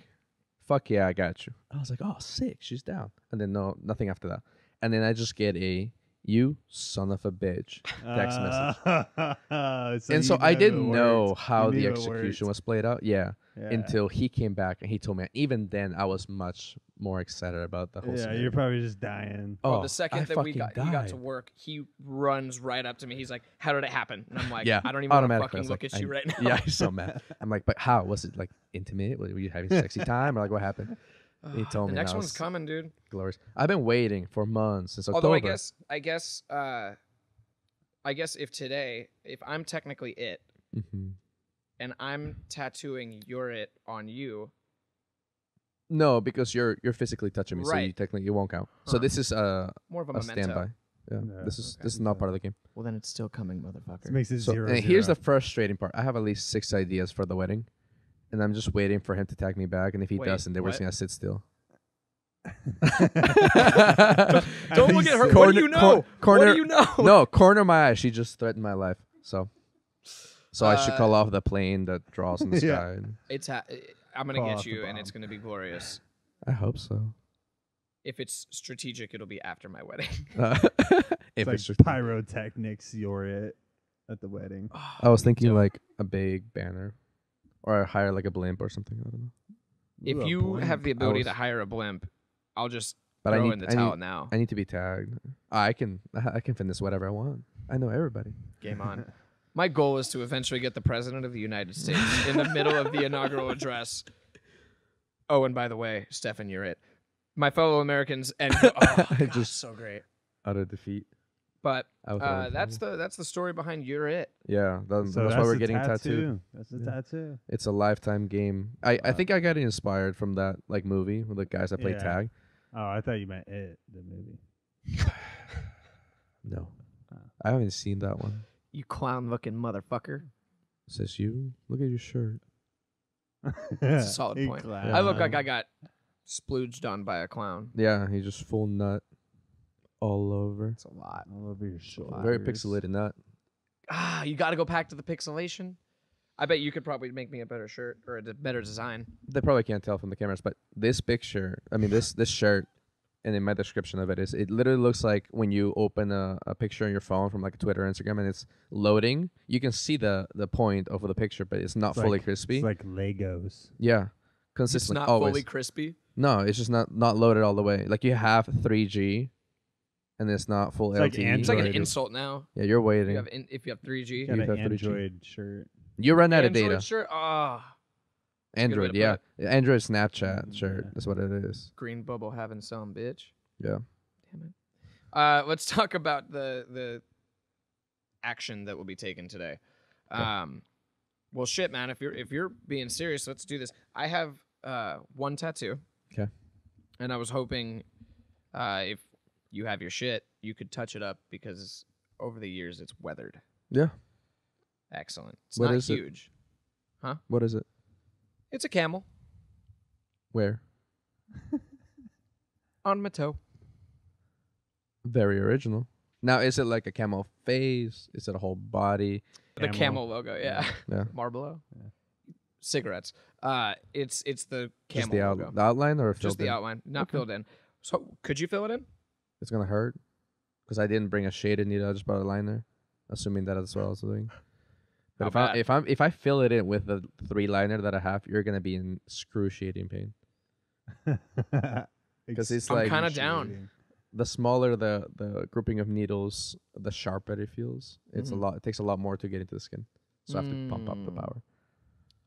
Speaker 2: "Fuck yeah, I got you." I was like, "Oh, sick, she's down." And then no, nothing after that. And then I just get a "You son of a bitch" text message.
Speaker 3: message.
Speaker 2: and so I didn't know how the execution was played out. Yeah,
Speaker 3: Yeah.
Speaker 2: until he came back and he told me. Even then, I was much more excited about the whole.
Speaker 3: Yeah,
Speaker 2: scenario.
Speaker 3: you're probably just dying.
Speaker 2: Oh,
Speaker 1: Well, the second
Speaker 2: I
Speaker 1: that we got he got to work, he runs right up to me. He's like, "How did it happen?" And I'm like,
Speaker 2: Yeah,
Speaker 1: "I don't even want to
Speaker 2: automatically. I
Speaker 1: fucking look
Speaker 2: like,
Speaker 1: at you right now."
Speaker 2: Yeah, he's so mad. I'm like, but how was it like intimate? Were you having sexy time or like what happened? He told
Speaker 1: the
Speaker 2: me.
Speaker 1: next one's coming, dude.
Speaker 2: Glorious. I've been waiting for months since October.
Speaker 1: Although I guess, I guess, uh, I guess if today, if I'm technically it,
Speaker 2: Mhm.
Speaker 1: And I'm tattooing your it on you,
Speaker 2: No, because you're you're physically touching me, so you
Speaker 1: Right.
Speaker 2: technically it won't count. So
Speaker 1: Huh.
Speaker 2: this is uh,
Speaker 1: more of a,
Speaker 2: a
Speaker 1: memento.
Speaker 2: standby. Yeah,
Speaker 3: Yeah,
Speaker 2: this is
Speaker 1: okay.
Speaker 2: this is not part of the game.
Speaker 1: Well, then it's still coming,
Speaker 3: This
Speaker 1: motherfucker.
Speaker 3: makes it
Speaker 2: So
Speaker 3: zero.
Speaker 2: and here's the frustrating part. I have at least six ideas for the wedding, and I'm just waiting for him to tag me back. And if he
Speaker 1: Wait,
Speaker 2: doesn't, then we're just
Speaker 1: what?
Speaker 2: gonna sit still.
Speaker 1: Don't look at her. what
Speaker 2: Corner-
Speaker 1: do you know?
Speaker 2: cor-
Speaker 1: what do you know?
Speaker 2: no, corner my eye. She just threatened my life. So, so I should
Speaker 1: Uh,
Speaker 2: call off the plane that draws in the
Speaker 3: Yeah.
Speaker 2: sky. and
Speaker 1: It's ha- I'm gonna
Speaker 3: Call
Speaker 1: get
Speaker 3: the
Speaker 1: you, and
Speaker 3: bomb.
Speaker 1: it's gonna be glorious.
Speaker 2: I hope so.
Speaker 1: If it's strategic, it'll be after my wedding.
Speaker 2: Uh, if
Speaker 3: It's like
Speaker 2: it's just,
Speaker 3: pyrotechnics, you're it at the wedding.
Speaker 2: I was thinking
Speaker 1: Dope.
Speaker 2: like a big banner, or hire like a blimp or something. I don't know.
Speaker 1: if
Speaker 3: Ooh, a
Speaker 1: you have
Speaker 3: blimp.
Speaker 1: the ability to
Speaker 2: was-
Speaker 1: hire a blimp, I'll just
Speaker 2: But I
Speaker 1: throw
Speaker 2: need,
Speaker 1: in the
Speaker 2: I
Speaker 1: towel
Speaker 2: need,
Speaker 1: now.
Speaker 2: I need to be tagged. I can, I can finish whatever I want. I know everybody.
Speaker 1: Game on. My goal is to eventually get the president of the United States in the middle of the inaugural address. Oh, and by the way, Stefan, you're it. My fellow Americans, and oh, God,
Speaker 2: just-
Speaker 1: so great.
Speaker 2: Out of defeat.
Speaker 1: But uh, that's the that's the story behind you're it.
Speaker 2: yeah. That,
Speaker 3: So
Speaker 2: that's, why we're
Speaker 3: the
Speaker 2: getting tattooed.
Speaker 3: tattoo. That's the
Speaker 2: Yeah.
Speaker 3: tattoo.
Speaker 2: It's a lifetime game. I, I think I got inspired from that like movie with the guys that play
Speaker 3: Yeah.
Speaker 2: tag.
Speaker 3: Oh, I thought you meant it, the movie.
Speaker 2: No,
Speaker 3: Oh.
Speaker 2: I haven't seen that one.
Speaker 1: You clown looking motherfucker.
Speaker 2: Says you. Look at your shirt.
Speaker 1: That's a solid
Speaker 3: You
Speaker 1: point.
Speaker 3: clown.
Speaker 1: I look like I got splooged on by a clown.
Speaker 2: Yeah, he's just full nut all over.
Speaker 1: It's a lot.
Speaker 3: all over your shoulders.
Speaker 2: Very pixelated nut.
Speaker 1: Ah, you got to go back to the pixelation. I bet you could probably make me a better shirt or a d- better design.
Speaker 2: They probably can't tell from the cameras, but this picture, I mean this this shirt, and in my description of it is it literally looks like when you open a, a picture on your phone from like Twitter, or Instagram, and it's loading. You can see the the point of the picture, but it's not
Speaker 3: It's
Speaker 2: fully
Speaker 3: like-
Speaker 2: crispy.
Speaker 3: It's like Legos.
Speaker 2: yeah,
Speaker 1: It's
Speaker 2: consistently.
Speaker 1: not
Speaker 2: always.
Speaker 1: fully crispy.
Speaker 2: No, it's just not not loaded all the way. Like you have 3G, and it's not full
Speaker 3: It's like
Speaker 2: LTE.
Speaker 1: It's like an
Speaker 3: Android.
Speaker 1: insult now.
Speaker 2: yeah, you're
Speaker 1: If
Speaker 2: waiting.
Speaker 1: you have in, if you have 3G.
Speaker 3: Got
Speaker 2: You
Speaker 3: an
Speaker 2: have 3G.
Speaker 3: Android shirt.
Speaker 2: You run out of
Speaker 1: Android
Speaker 2: data.
Speaker 1: shirt. Ah, good way
Speaker 2: Android, yeah,
Speaker 1: put
Speaker 2: Android Snapchat
Speaker 3: Mm,
Speaker 2: shirt. That's what it is.
Speaker 1: green bubble having some bitch.
Speaker 2: Yeah.
Speaker 1: Damn it. Uh, let's talk about the the action that will be taken today.
Speaker 2: Okay.
Speaker 1: Um, well, shit, man. If you're if you're being serious, let's do this. I have uh one tattoo.
Speaker 2: 'Kay.
Speaker 1: And I was hoping, uh, if you have your shit, you could touch it up because over the years it's weathered.
Speaker 2: Yeah.
Speaker 1: Excellent. It's
Speaker 2: What
Speaker 1: not
Speaker 2: is it?
Speaker 1: huge.
Speaker 2: What is it?
Speaker 1: It's a camel
Speaker 2: Where?
Speaker 1: on my toe.
Speaker 2: Very original. Now, is it like a camel face? Is it a whole body?
Speaker 1: The
Speaker 3: Camel.
Speaker 1: camel logo, yeah.
Speaker 2: Yeah.
Speaker 1: Marlboro.
Speaker 3: Yeah.
Speaker 1: Cigarettes. Uh, it's it's the camel
Speaker 2: Just the, out-
Speaker 1: logo.
Speaker 2: the outline or
Speaker 1: Just
Speaker 2: filled
Speaker 1: the outline, not
Speaker 2: Okay.
Speaker 1: filled in. So could you fill it in?
Speaker 2: It's gonna hurt because I didn't bring a shaded needle. I just brought a liner, assuming that that's what I was doing. But if I if I'm if I fill it in with the three liner that I have, you're gonna be in excruciating pain. 'Cause it's
Speaker 1: I'm
Speaker 2: like-
Speaker 1: kinda down.
Speaker 2: The smaller the the grouping of needles, the sharper it feels. It's
Speaker 1: Mhm.
Speaker 2: a lot. It takes a lot more to get into the skin, so I have to pump up the
Speaker 1: Mm.
Speaker 2: power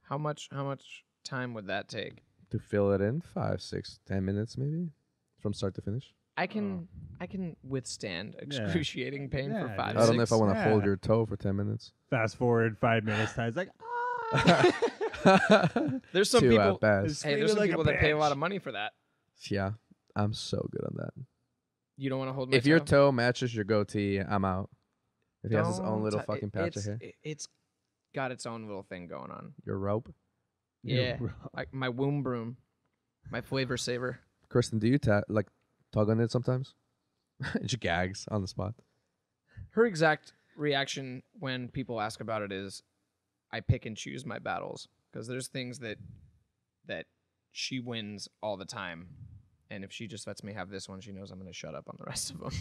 Speaker 1: How much? How much time would that take?
Speaker 2: to fill it in. Five, six, ten minutes maybe, from start to finish.
Speaker 1: I can mm. I can withstand excruciating pain for
Speaker 3: Yeah,
Speaker 1: five.
Speaker 3: dude.
Speaker 2: I don't know if I
Speaker 1: six-
Speaker 2: want to hold your toe for ten minutes.
Speaker 3: Fast forward five minutes time. It's like, ah.
Speaker 1: There's some
Speaker 2: Two
Speaker 1: people.
Speaker 2: at best.
Speaker 1: Hey, there's some
Speaker 3: like a
Speaker 1: people that pay a lot
Speaker 3: bitch.
Speaker 1: of money for that.
Speaker 2: Yeah, I'm so good on that.
Speaker 1: You don't want to hold my
Speaker 2: if your
Speaker 1: toe?
Speaker 2: toe matches your goatee, I'm out. If he has his own
Speaker 1: Don't
Speaker 2: little
Speaker 1: tou-
Speaker 2: fucking
Speaker 1: it-
Speaker 2: patch of
Speaker 1: it's,
Speaker 2: hair,
Speaker 1: it- It's got its own little thing going on.
Speaker 2: your rope.
Speaker 1: Yeah, like my womb broom, my flavor saver.
Speaker 2: Kristen, do you ta- like tug on it sometimes? she gags on the spot.
Speaker 1: Her exact reaction when people ask about it is, I pick and choose my battles because there's things that that she wins all the time, and if she just lets me have this one, she knows I'm gonna shut up on the rest of them.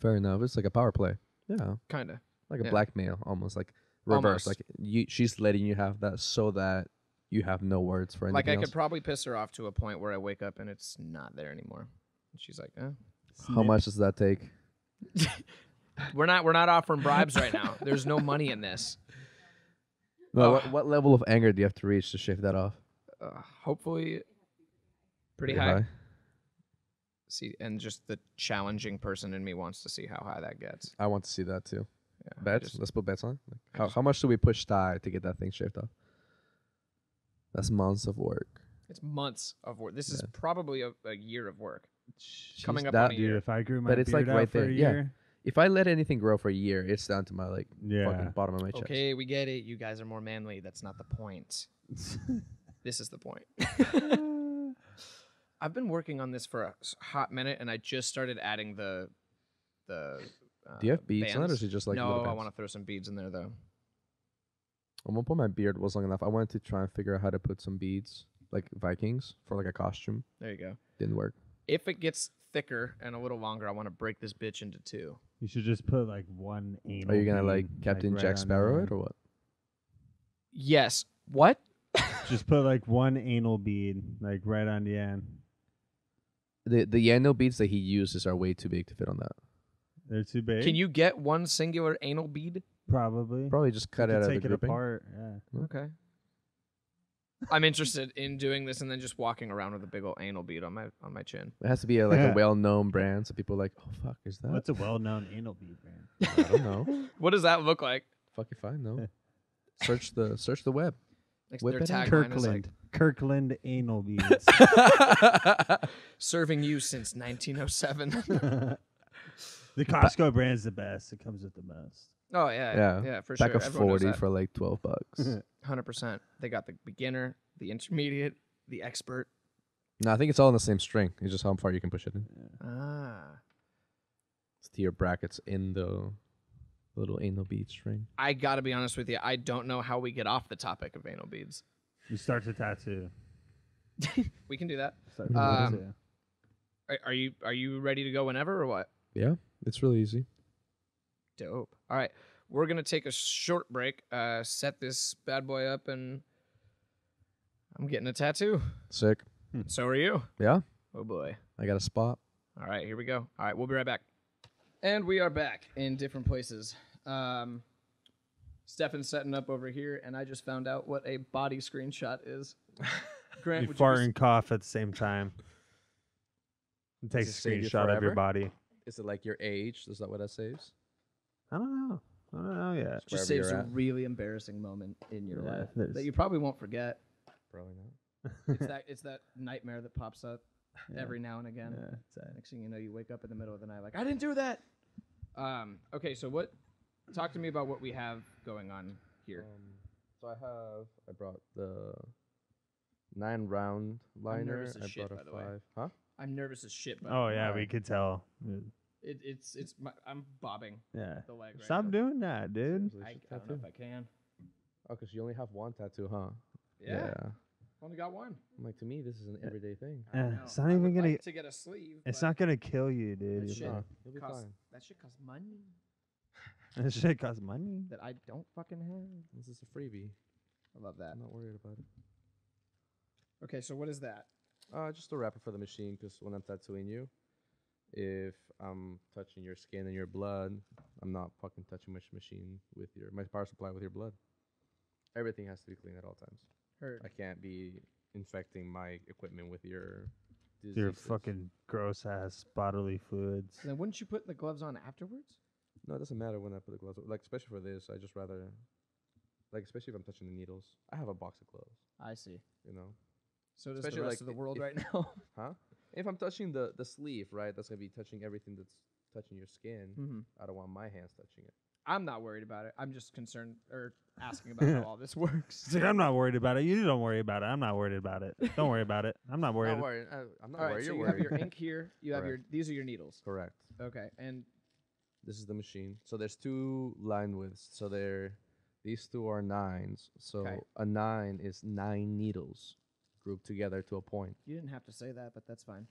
Speaker 2: Fair enough. It's like a power play. Yeah,
Speaker 1: Kinda.
Speaker 2: like a
Speaker 1: Yeah.
Speaker 2: blackmail, almost like reverse.
Speaker 1: Almost.
Speaker 2: Like you, she's letting you have that so that you have no words for anything
Speaker 1: Like I
Speaker 2: else.
Speaker 1: could probably piss her off to a point where I wake up and it's not there anymore. And she's like, eh.
Speaker 2: How much does that take?
Speaker 1: "We're not we're not offering bribes right now. There's no money in this.
Speaker 2: No, what, what level of anger do you have to reach to shave that off?
Speaker 1: Uh, hopefully, pretty high. See, and just the challenging person in me wants to see how high that gets.
Speaker 2: I want to see that too.
Speaker 1: Yeah, I
Speaker 2: Bets?
Speaker 1: just-
Speaker 2: Let's put bets on. Like, how, how much do we push Ty to get that thing shaved off? That's months of work.
Speaker 1: it's months of work. This is probably a, a year of work.
Speaker 3: She's
Speaker 1: coming up
Speaker 2: that
Speaker 1: on a
Speaker 3: Dude,
Speaker 1: year.
Speaker 3: if I grew my
Speaker 2: But it's, like,
Speaker 3: beard out
Speaker 2: right
Speaker 3: for
Speaker 2: there.
Speaker 3: a
Speaker 2: Yeah.
Speaker 3: year,
Speaker 2: If I let anything grow for a year, it's down to my like
Speaker 3: yeah,
Speaker 2: fucking bottom of my chest.
Speaker 1: Okay, we get it. You guys are more manly. That's not the point. This is the point. I've been working on this for a s- hot minute, and I just started adding the the. Uh,
Speaker 2: Do you have beads on it, or
Speaker 1: bands.
Speaker 2: is it just like
Speaker 1: no, I want to throw some beads in there though.
Speaker 2: At one point, my beard was long enough. I wanted to try and figure out how to put some beads, like Vikings, for like a costume.
Speaker 1: There you go.
Speaker 2: Didn't work.
Speaker 1: If it gets thicker and a little longer, I want to break this bitch into two.
Speaker 3: You should just put like one anal.
Speaker 2: Are you gonna like Captain
Speaker 3: right
Speaker 2: Jack
Speaker 3: on
Speaker 2: Sparrow
Speaker 3: end.
Speaker 2: it or what?
Speaker 1: Yes. What?
Speaker 3: Just put like one anal bead like right on the end.
Speaker 2: The the anal beads that he uses are way too big to fit on that.
Speaker 3: They're too big.
Speaker 1: Can you get one singular anal bead?
Speaker 3: probably
Speaker 2: Probably just cut
Speaker 3: You
Speaker 2: it
Speaker 3: could
Speaker 2: out of
Speaker 3: take
Speaker 2: the
Speaker 3: it
Speaker 2: grouping.
Speaker 3: apart? Yeah. Hmm?
Speaker 1: Okay. I'm interested in doing this and then just walking around with a big old anal bead on my on my chin.
Speaker 2: It has to be a, like
Speaker 3: Yeah.
Speaker 2: a well-known brand, so people are like, oh fuck, is that?
Speaker 3: What's a well-known anal bead brand?
Speaker 2: I don't know.
Speaker 1: What does that look like?
Speaker 2: fuck if I know. search the search the web.
Speaker 1: Like
Speaker 2: Whip
Speaker 1: their
Speaker 2: it out.
Speaker 1: tagline is like
Speaker 3: Kirkland. Kirkland anal beads.
Speaker 1: serving you since 1907.
Speaker 3: the Costco brand's the best. It comes with the most.
Speaker 1: oh yeah,
Speaker 2: Yeah.
Speaker 1: yeah, for
Speaker 2: Pack
Speaker 1: sure.
Speaker 2: of
Speaker 1: Everyone knows
Speaker 2: forty
Speaker 1: that.
Speaker 2: for like twelve bucks.
Speaker 1: Hundred percent. They got the beginner, the intermediate, the expert.
Speaker 2: no, I think it's all in the same string. It's just how far you can push it in.
Speaker 1: Ah,
Speaker 2: It's to your brackets in the little anal bead string.
Speaker 1: I gotta be honest with you. I don't know how we get off the topic of anal beads.
Speaker 3: You start to tattoo.
Speaker 1: We can do that.
Speaker 3: Start the
Speaker 1: Um,
Speaker 3: tattoo.
Speaker 1: Are, are you are you ready to go whenever or what?
Speaker 2: Yeah, it's really easy.
Speaker 1: Dope. All right, we're gonna take a short break. Uh, set this bad boy up, and I'm getting a tattoo.
Speaker 2: Sick.
Speaker 1: So are you.
Speaker 2: Yeah,
Speaker 1: Oh boy.
Speaker 2: I got a spot.
Speaker 1: All right, here we go. All right, we'll be right back. And we are back in different places. Um, Stefan's setting up over here, and I just found out what a body screenshot is. Grant,
Speaker 3: You
Speaker 1: would
Speaker 3: fart
Speaker 1: you
Speaker 3: and cough at the same time. It takes
Speaker 2: it
Speaker 3: a
Speaker 2: save you
Speaker 3: screenshot of your body.
Speaker 2: Is it like your age? Is that what that saves?
Speaker 3: I don't know. I don't know yet.
Speaker 1: just
Speaker 2: wherever
Speaker 1: saves a
Speaker 2: at.
Speaker 1: really embarrassing moment in your
Speaker 3: Yeah,
Speaker 1: life that you probably won't forget.
Speaker 2: Probably not.
Speaker 1: It's that it's that nightmare that pops up
Speaker 3: Yeah.
Speaker 1: every now and again.
Speaker 3: Yeah, it's
Speaker 1: Next thing you know, you wake up in the middle of the night like I didn't do that. Um, okay, so what? Talk to me about what we have going on here.
Speaker 2: Um, so I have. I brought the nine round liner.
Speaker 1: I'm nervous as
Speaker 2: I
Speaker 1: shit,
Speaker 2: brought
Speaker 1: by
Speaker 2: a
Speaker 1: the way.
Speaker 2: five. Huh?
Speaker 1: I'm nervous as shit. But
Speaker 3: Oh yeah,
Speaker 2: Why?
Speaker 3: we could tell.
Speaker 1: It, it's it's my, I'm bobbing
Speaker 3: Yeah.
Speaker 1: the leg. Right
Speaker 3: Stop
Speaker 1: now.
Speaker 3: doing that, dude.
Speaker 1: I, I don't know if I can.
Speaker 2: Oh, because you only have one tattoo, huh?
Speaker 1: Yeah, only got one.
Speaker 2: I'm like, to me, this is an everyday thing.
Speaker 1: I
Speaker 3: Eh,
Speaker 1: know.
Speaker 3: it's not
Speaker 1: I
Speaker 3: even
Speaker 1: would
Speaker 3: gonna-
Speaker 1: like to get a sleeve.
Speaker 3: It's
Speaker 1: but
Speaker 3: not gonna kill you, dude.
Speaker 1: That
Speaker 3: You'll
Speaker 1: shit
Speaker 3: be-
Speaker 2: you'll be
Speaker 1: costs-
Speaker 2: fine.
Speaker 1: That shit costs money
Speaker 3: That shit costs money.
Speaker 1: that I don't fucking have.
Speaker 2: This is a freebie.
Speaker 1: I love that.
Speaker 2: I'm not worried about it.
Speaker 1: Okay, so what is that?
Speaker 2: Uh, just a wrapper for the machine, because when I'm tattooing you, if I'm touching your skin and your blood, I'm not fucking touching my machine with your my power supply with your blood. Everything has to be clean at all times.
Speaker 1: Heard.
Speaker 2: I can't be infecting my equipment with your
Speaker 3: Your fucking gross ass bodily fluids.
Speaker 1: Then wouldn't you put the gloves on afterwards?
Speaker 2: No, it doesn't matter when I put the gloves. on. Like especially for this, I just rather, like especially if I'm touching the needles. I have a box of gloves.
Speaker 1: I see.
Speaker 2: You know,
Speaker 1: So does
Speaker 2: Especially
Speaker 1: the rest
Speaker 2: like
Speaker 1: of the world
Speaker 2: if-
Speaker 1: right now.
Speaker 2: huh? If I'm touching the the sleeve, right, that's gonna be touching everything that's touching your skin.
Speaker 1: mm-hmm.
Speaker 2: I don't want my hands touching it.
Speaker 1: I'm not worried about it. I'm just concerned or asking about how all this works.
Speaker 3: Like, I'm not worried about it. You don't worry about it. I'm not worried about it. Don't worry about it. I'm not worried.
Speaker 2: Not worried. I, I'm not
Speaker 1: All right,
Speaker 2: worried.
Speaker 1: so
Speaker 2: You're
Speaker 1: have
Speaker 2: worried.
Speaker 1: your ink here. You have your. These are your needles.
Speaker 2: Correct.
Speaker 1: Okay, and
Speaker 2: This is the machine. So there's two line widths. So they're these two are nines. So
Speaker 1: Okay.
Speaker 2: a nine is nine needles grouped together to a point.
Speaker 1: you didn't have to say that, but that's fine.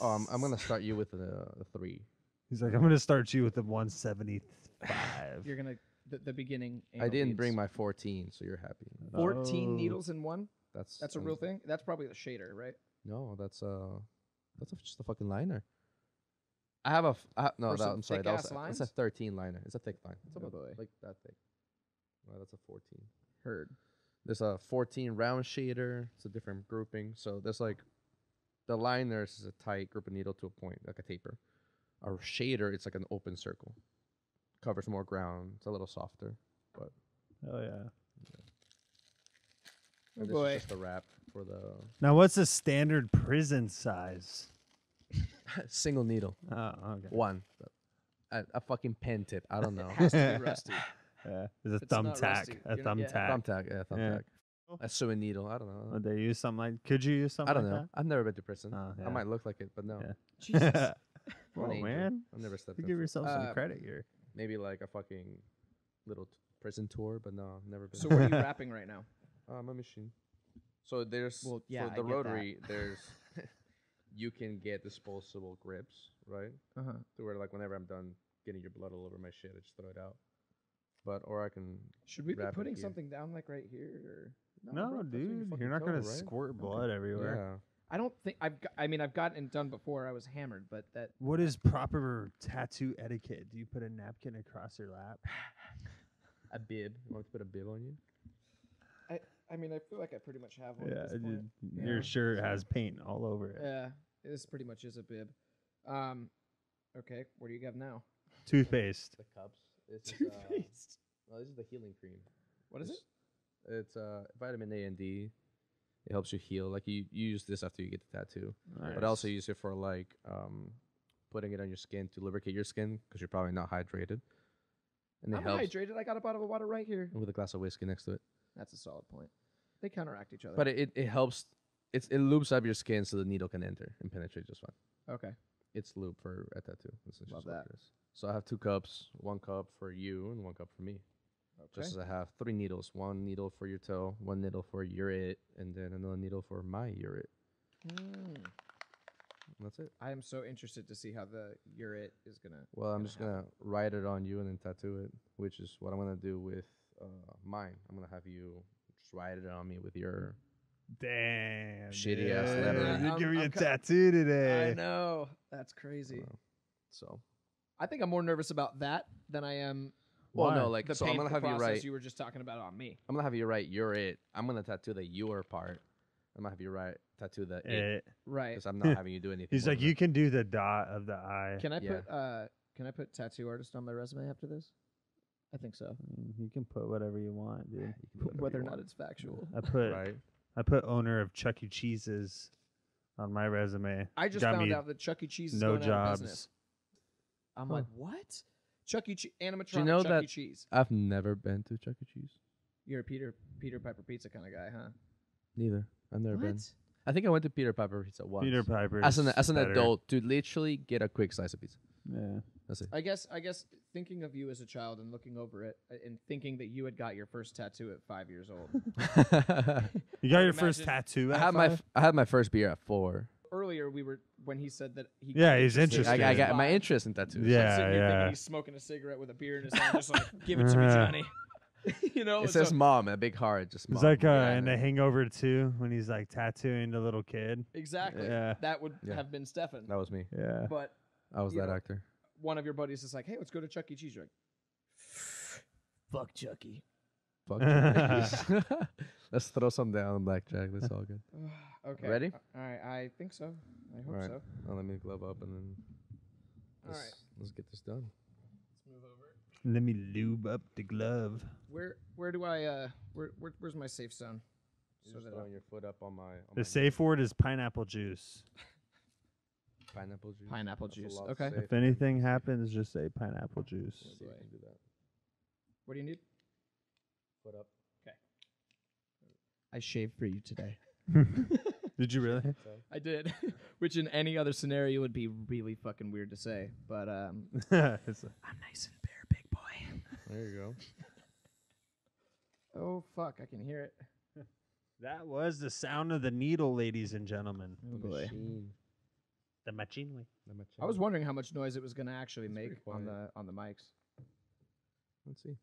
Speaker 2: Oh, I'm, I'm gonna start you with a, a three.
Speaker 3: He's like, I'm gonna start you with the 175.
Speaker 1: You're gonna the, the beginning.
Speaker 2: I
Speaker 1: anal
Speaker 2: didn't
Speaker 1: beads.
Speaker 2: bring my 14, so you're happy.
Speaker 1: fourteen
Speaker 3: Oh.
Speaker 1: needles in one.
Speaker 2: That's
Speaker 1: That's a
Speaker 2: um,
Speaker 1: real thing. That's probably the shader, right?
Speaker 2: No, that's uh, that's a, just a fucking liner. I have a f- I ha- no.
Speaker 1: For
Speaker 2: That,
Speaker 1: some
Speaker 2: I'm sorry. That was
Speaker 1: thick-ass
Speaker 2: a, it's a
Speaker 1: lines?
Speaker 2: 13 liner. It's a thick line. It's
Speaker 1: Oh
Speaker 2: about
Speaker 1: boy.
Speaker 2: like that thick. No, that's a 14.
Speaker 1: Heard.
Speaker 2: There's a 14 round shader. It's a different grouping. So there's like the liners is a tight group of needle to a point, like a taper. A shader, it's like an open circle. Covers more ground. It's a little softer. But
Speaker 3: Oh yeah.
Speaker 1: Oh
Speaker 2: this
Speaker 1: boy.
Speaker 2: is just a wrap for the
Speaker 3: Now, what's the standard prison size?
Speaker 2: single needle.
Speaker 3: Oh, okay.
Speaker 2: One. A, a fucking pen tip. I don't know.
Speaker 1: Has to be rusty.
Speaker 3: Yeah, it's a
Speaker 1: If it's not
Speaker 3: thumbtack. A
Speaker 1: you're yeah.
Speaker 3: thumbtack.
Speaker 2: Thumbtack. Yeah, thumbtack. A sewing needle. I don't know.
Speaker 3: Would they use something like? Could you use something?
Speaker 2: I don't
Speaker 3: like
Speaker 2: know. I've never been to prison.
Speaker 3: Oh, yeah.
Speaker 2: I might look like it, but no.
Speaker 3: Yeah.
Speaker 1: Jesus.
Speaker 3: That?
Speaker 2: I'm an
Speaker 3: oh man,
Speaker 2: I've never stepped
Speaker 3: you
Speaker 2: in
Speaker 3: give
Speaker 2: for-
Speaker 3: yourself
Speaker 1: Uh,
Speaker 3: some credit here.
Speaker 2: Maybe like a fucking little t- prison tour, but no, I've never been.
Speaker 1: so what are you wrapping right now?
Speaker 2: Uh, my machine. So there's
Speaker 1: Well, yeah,
Speaker 2: for the
Speaker 1: get that.
Speaker 2: rotary. There's you can get disposable grips, right?
Speaker 1: Uh huh.
Speaker 2: To where like whenever I'm done getting your blood all over my shit, I just throw it out. But or I can
Speaker 1: Should we be
Speaker 2: Wrap it
Speaker 1: putting
Speaker 2: here.
Speaker 1: something down like right here? Or?
Speaker 3: No,
Speaker 2: bro, touch on
Speaker 3: dude,
Speaker 2: fucking
Speaker 3: you're not
Speaker 2: toe,
Speaker 3: gonna
Speaker 2: right?
Speaker 3: squirt blood everywhere.
Speaker 2: Yeah.
Speaker 1: I don't think I've. Got, I mean, I've gotten it done before. I was hammered, but that
Speaker 3: What is proper tattoo etiquette? Do you put a napkin across your lap?
Speaker 2: A bib. You want to put a bib on you?
Speaker 1: I. I mean, I feel like I pretty much have one.
Speaker 3: Yeah,
Speaker 1: at this
Speaker 3: dude,
Speaker 1: point.
Speaker 3: your
Speaker 1: Yeah.
Speaker 3: shirt has paint all over it.
Speaker 1: Yeah, this pretty much is a bib. Um, okay, what do you have now?
Speaker 3: Toothpaste.
Speaker 2: The cups. This is, uh,
Speaker 1: Toothpaste.
Speaker 2: no, this is the healing cream.
Speaker 1: What is it?
Speaker 2: It's- It's uh vitamin A and D. It helps you heal. Like you, you use this after you get the tattoo, but I also use it for like um putting it on your skin to lubricate your skin because you're probably not hydrated. And it
Speaker 1: I'm
Speaker 2: helps
Speaker 1: hydrated. I got a bottle of water right here.
Speaker 2: with a glass of whiskey next to it.
Speaker 1: That's a solid point. They counteract each other.
Speaker 2: But it, it, it helps. It's it lubes up your skin so the needle can enter and penetrate just fine.
Speaker 1: okay,
Speaker 2: It's loop for a tattoo. That's just
Speaker 1: Love
Speaker 2: what
Speaker 1: that.
Speaker 2: it is. So I have two cups, one cup for you and one cup for me.
Speaker 1: okay.
Speaker 2: Just as I have three needles, one needle for your toe, one needle for your it, and then another needle for my urate.
Speaker 1: Mm.
Speaker 2: That's it.
Speaker 1: I am so interested to see how the urate is gonna.
Speaker 2: Well, I'm
Speaker 1: gonna
Speaker 2: just gonna write it on you and then tattoo it, which is what I'm gonna do with uh, mine. I'm gonna have you just write it on me with your.
Speaker 3: Damn.
Speaker 2: Shitty ass
Speaker 3: dude.
Speaker 2: lettering.
Speaker 3: You
Speaker 1: I'm-
Speaker 3: give me
Speaker 1: I'm
Speaker 3: a
Speaker 1: ki-
Speaker 3: tattoo
Speaker 1: I
Speaker 3: today.
Speaker 1: know that's crazy.
Speaker 2: so.
Speaker 1: I think I'm more nervous about that than I am
Speaker 2: Well,
Speaker 3: Why?
Speaker 2: no, like
Speaker 1: the
Speaker 2: so. I'm
Speaker 1: painful
Speaker 2: gonna have you
Speaker 1: process
Speaker 2: write.
Speaker 1: you were just talking about on me.
Speaker 2: I'm gonna have you write your it. I'm gonna tattoo the your part. I'm gonna have you write tattoo the it
Speaker 3: Eh.
Speaker 1: Right.
Speaker 2: because I'm not having you do anything.
Speaker 3: He's
Speaker 2: more
Speaker 3: like,
Speaker 2: than
Speaker 3: you can do the dot of the eye.
Speaker 1: Can I
Speaker 2: Yeah.
Speaker 1: put uh can I put tattoo artist on my resume after this? I think so.
Speaker 3: You can put whatever you want, dude.
Speaker 2: that. You can do whatever
Speaker 1: Whether or
Speaker 2: you
Speaker 1: not
Speaker 2: want.
Speaker 1: it's factual.
Speaker 3: I put
Speaker 2: right.
Speaker 3: I put owner of Chuck E. Cheese's on my resume.
Speaker 1: I just
Speaker 3: Got
Speaker 1: found
Speaker 3: me
Speaker 1: out that Chuck E. Cheese is
Speaker 3: no
Speaker 1: going out of
Speaker 3: jobs.
Speaker 1: business. I'm
Speaker 3: Huh.
Speaker 1: like, what? Chuck E. Cheese, animatronic
Speaker 2: know
Speaker 1: Chuck
Speaker 2: that-
Speaker 1: E. Cheese.
Speaker 2: I've never been to Chuck E. Cheese.
Speaker 1: You're a Peter Peter Piper pizza kind of guy, huh?
Speaker 2: Neither. I've never been.
Speaker 1: What?
Speaker 2: I think I went to Peter Piper Pizza once.
Speaker 3: Peter Piper.
Speaker 2: as an as an
Speaker 3: better.
Speaker 2: adult to literally get a quick slice of pizza.
Speaker 3: Yeah.
Speaker 2: That's it.
Speaker 1: I guess I guess thinking of you as a child and looking over it uh, and thinking that you had got your first tattoo at five years old.
Speaker 3: You got your first
Speaker 1: imagine-
Speaker 3: tattoo.
Speaker 2: I
Speaker 3: At
Speaker 2: had my
Speaker 3: five?
Speaker 2: f- I had my first beer at four.
Speaker 1: Earlier, we were when he said that he.
Speaker 3: Yeah,
Speaker 1: got
Speaker 3: he's
Speaker 2: I,
Speaker 3: interested.
Speaker 2: I got my interest in tattoos.
Speaker 3: Yeah.
Speaker 1: I'm sitting here thinking
Speaker 3: yeah.
Speaker 1: he's smoking a cigarette with a beer in his hand, just like, give it to me, Johnny. you know,
Speaker 2: It
Speaker 1: so-
Speaker 2: says mom, a big heart, just
Speaker 3: It's like uh,
Speaker 2: Yeah,
Speaker 3: in
Speaker 2: I
Speaker 3: The. Hangover too, when he's like tattooing the little kid.
Speaker 1: exactly.
Speaker 3: Yeah.
Speaker 1: That would
Speaker 2: Yeah.
Speaker 1: have been Stefan.
Speaker 2: That was me.
Speaker 3: Yeah.
Speaker 1: But
Speaker 2: I was
Speaker 1: You
Speaker 2: that
Speaker 1: know,
Speaker 2: actor.
Speaker 1: one of your buddies is like, "Hey, let's go to Chuck E. Cheese." You're like, "Fuck Chucky."
Speaker 2: Fuck you. Let's throw some down on blackjack. That's all good.
Speaker 1: okay.
Speaker 2: Ready?
Speaker 1: All right. I think so. I hope
Speaker 2: All right.
Speaker 1: so.
Speaker 2: Now let me glove up and then let's,
Speaker 1: right.
Speaker 2: let's get this done.
Speaker 1: Let's move over.
Speaker 3: Let me lube up the glove.
Speaker 1: Where Where do I uh Where, where Where's my safe zone?
Speaker 2: You're
Speaker 1: So
Speaker 2: just
Speaker 1: that I-
Speaker 2: throwing your foot up on my, on my
Speaker 3: The safe word is pineapple juice.
Speaker 2: pineapple juice.
Speaker 1: Pineapple
Speaker 2: That's a
Speaker 1: juice.
Speaker 2: lot
Speaker 1: Okay.
Speaker 2: say
Speaker 3: If anything happens, just say pineapple juice.
Speaker 2: See if you can do that.
Speaker 1: What do you need?
Speaker 2: Foot up.
Speaker 1: I shaved for you today.
Speaker 3: Did you really?
Speaker 1: I did, which in any other scenario would be really fucking weird to say. But um,
Speaker 3: It's a-
Speaker 1: I'm nice and bare, big boy.
Speaker 2: There you go.
Speaker 1: Oh fuck, I can hear it.
Speaker 3: that was the sound of the needle, ladies and gentlemen.
Speaker 1: Oh
Speaker 2: The
Speaker 1: boy.
Speaker 2: machine.
Speaker 3: The machine.
Speaker 2: The machine.
Speaker 1: I was wondering how much noise it was gonna actually
Speaker 2: It's
Speaker 1: make on the on the mics.
Speaker 2: Let's see.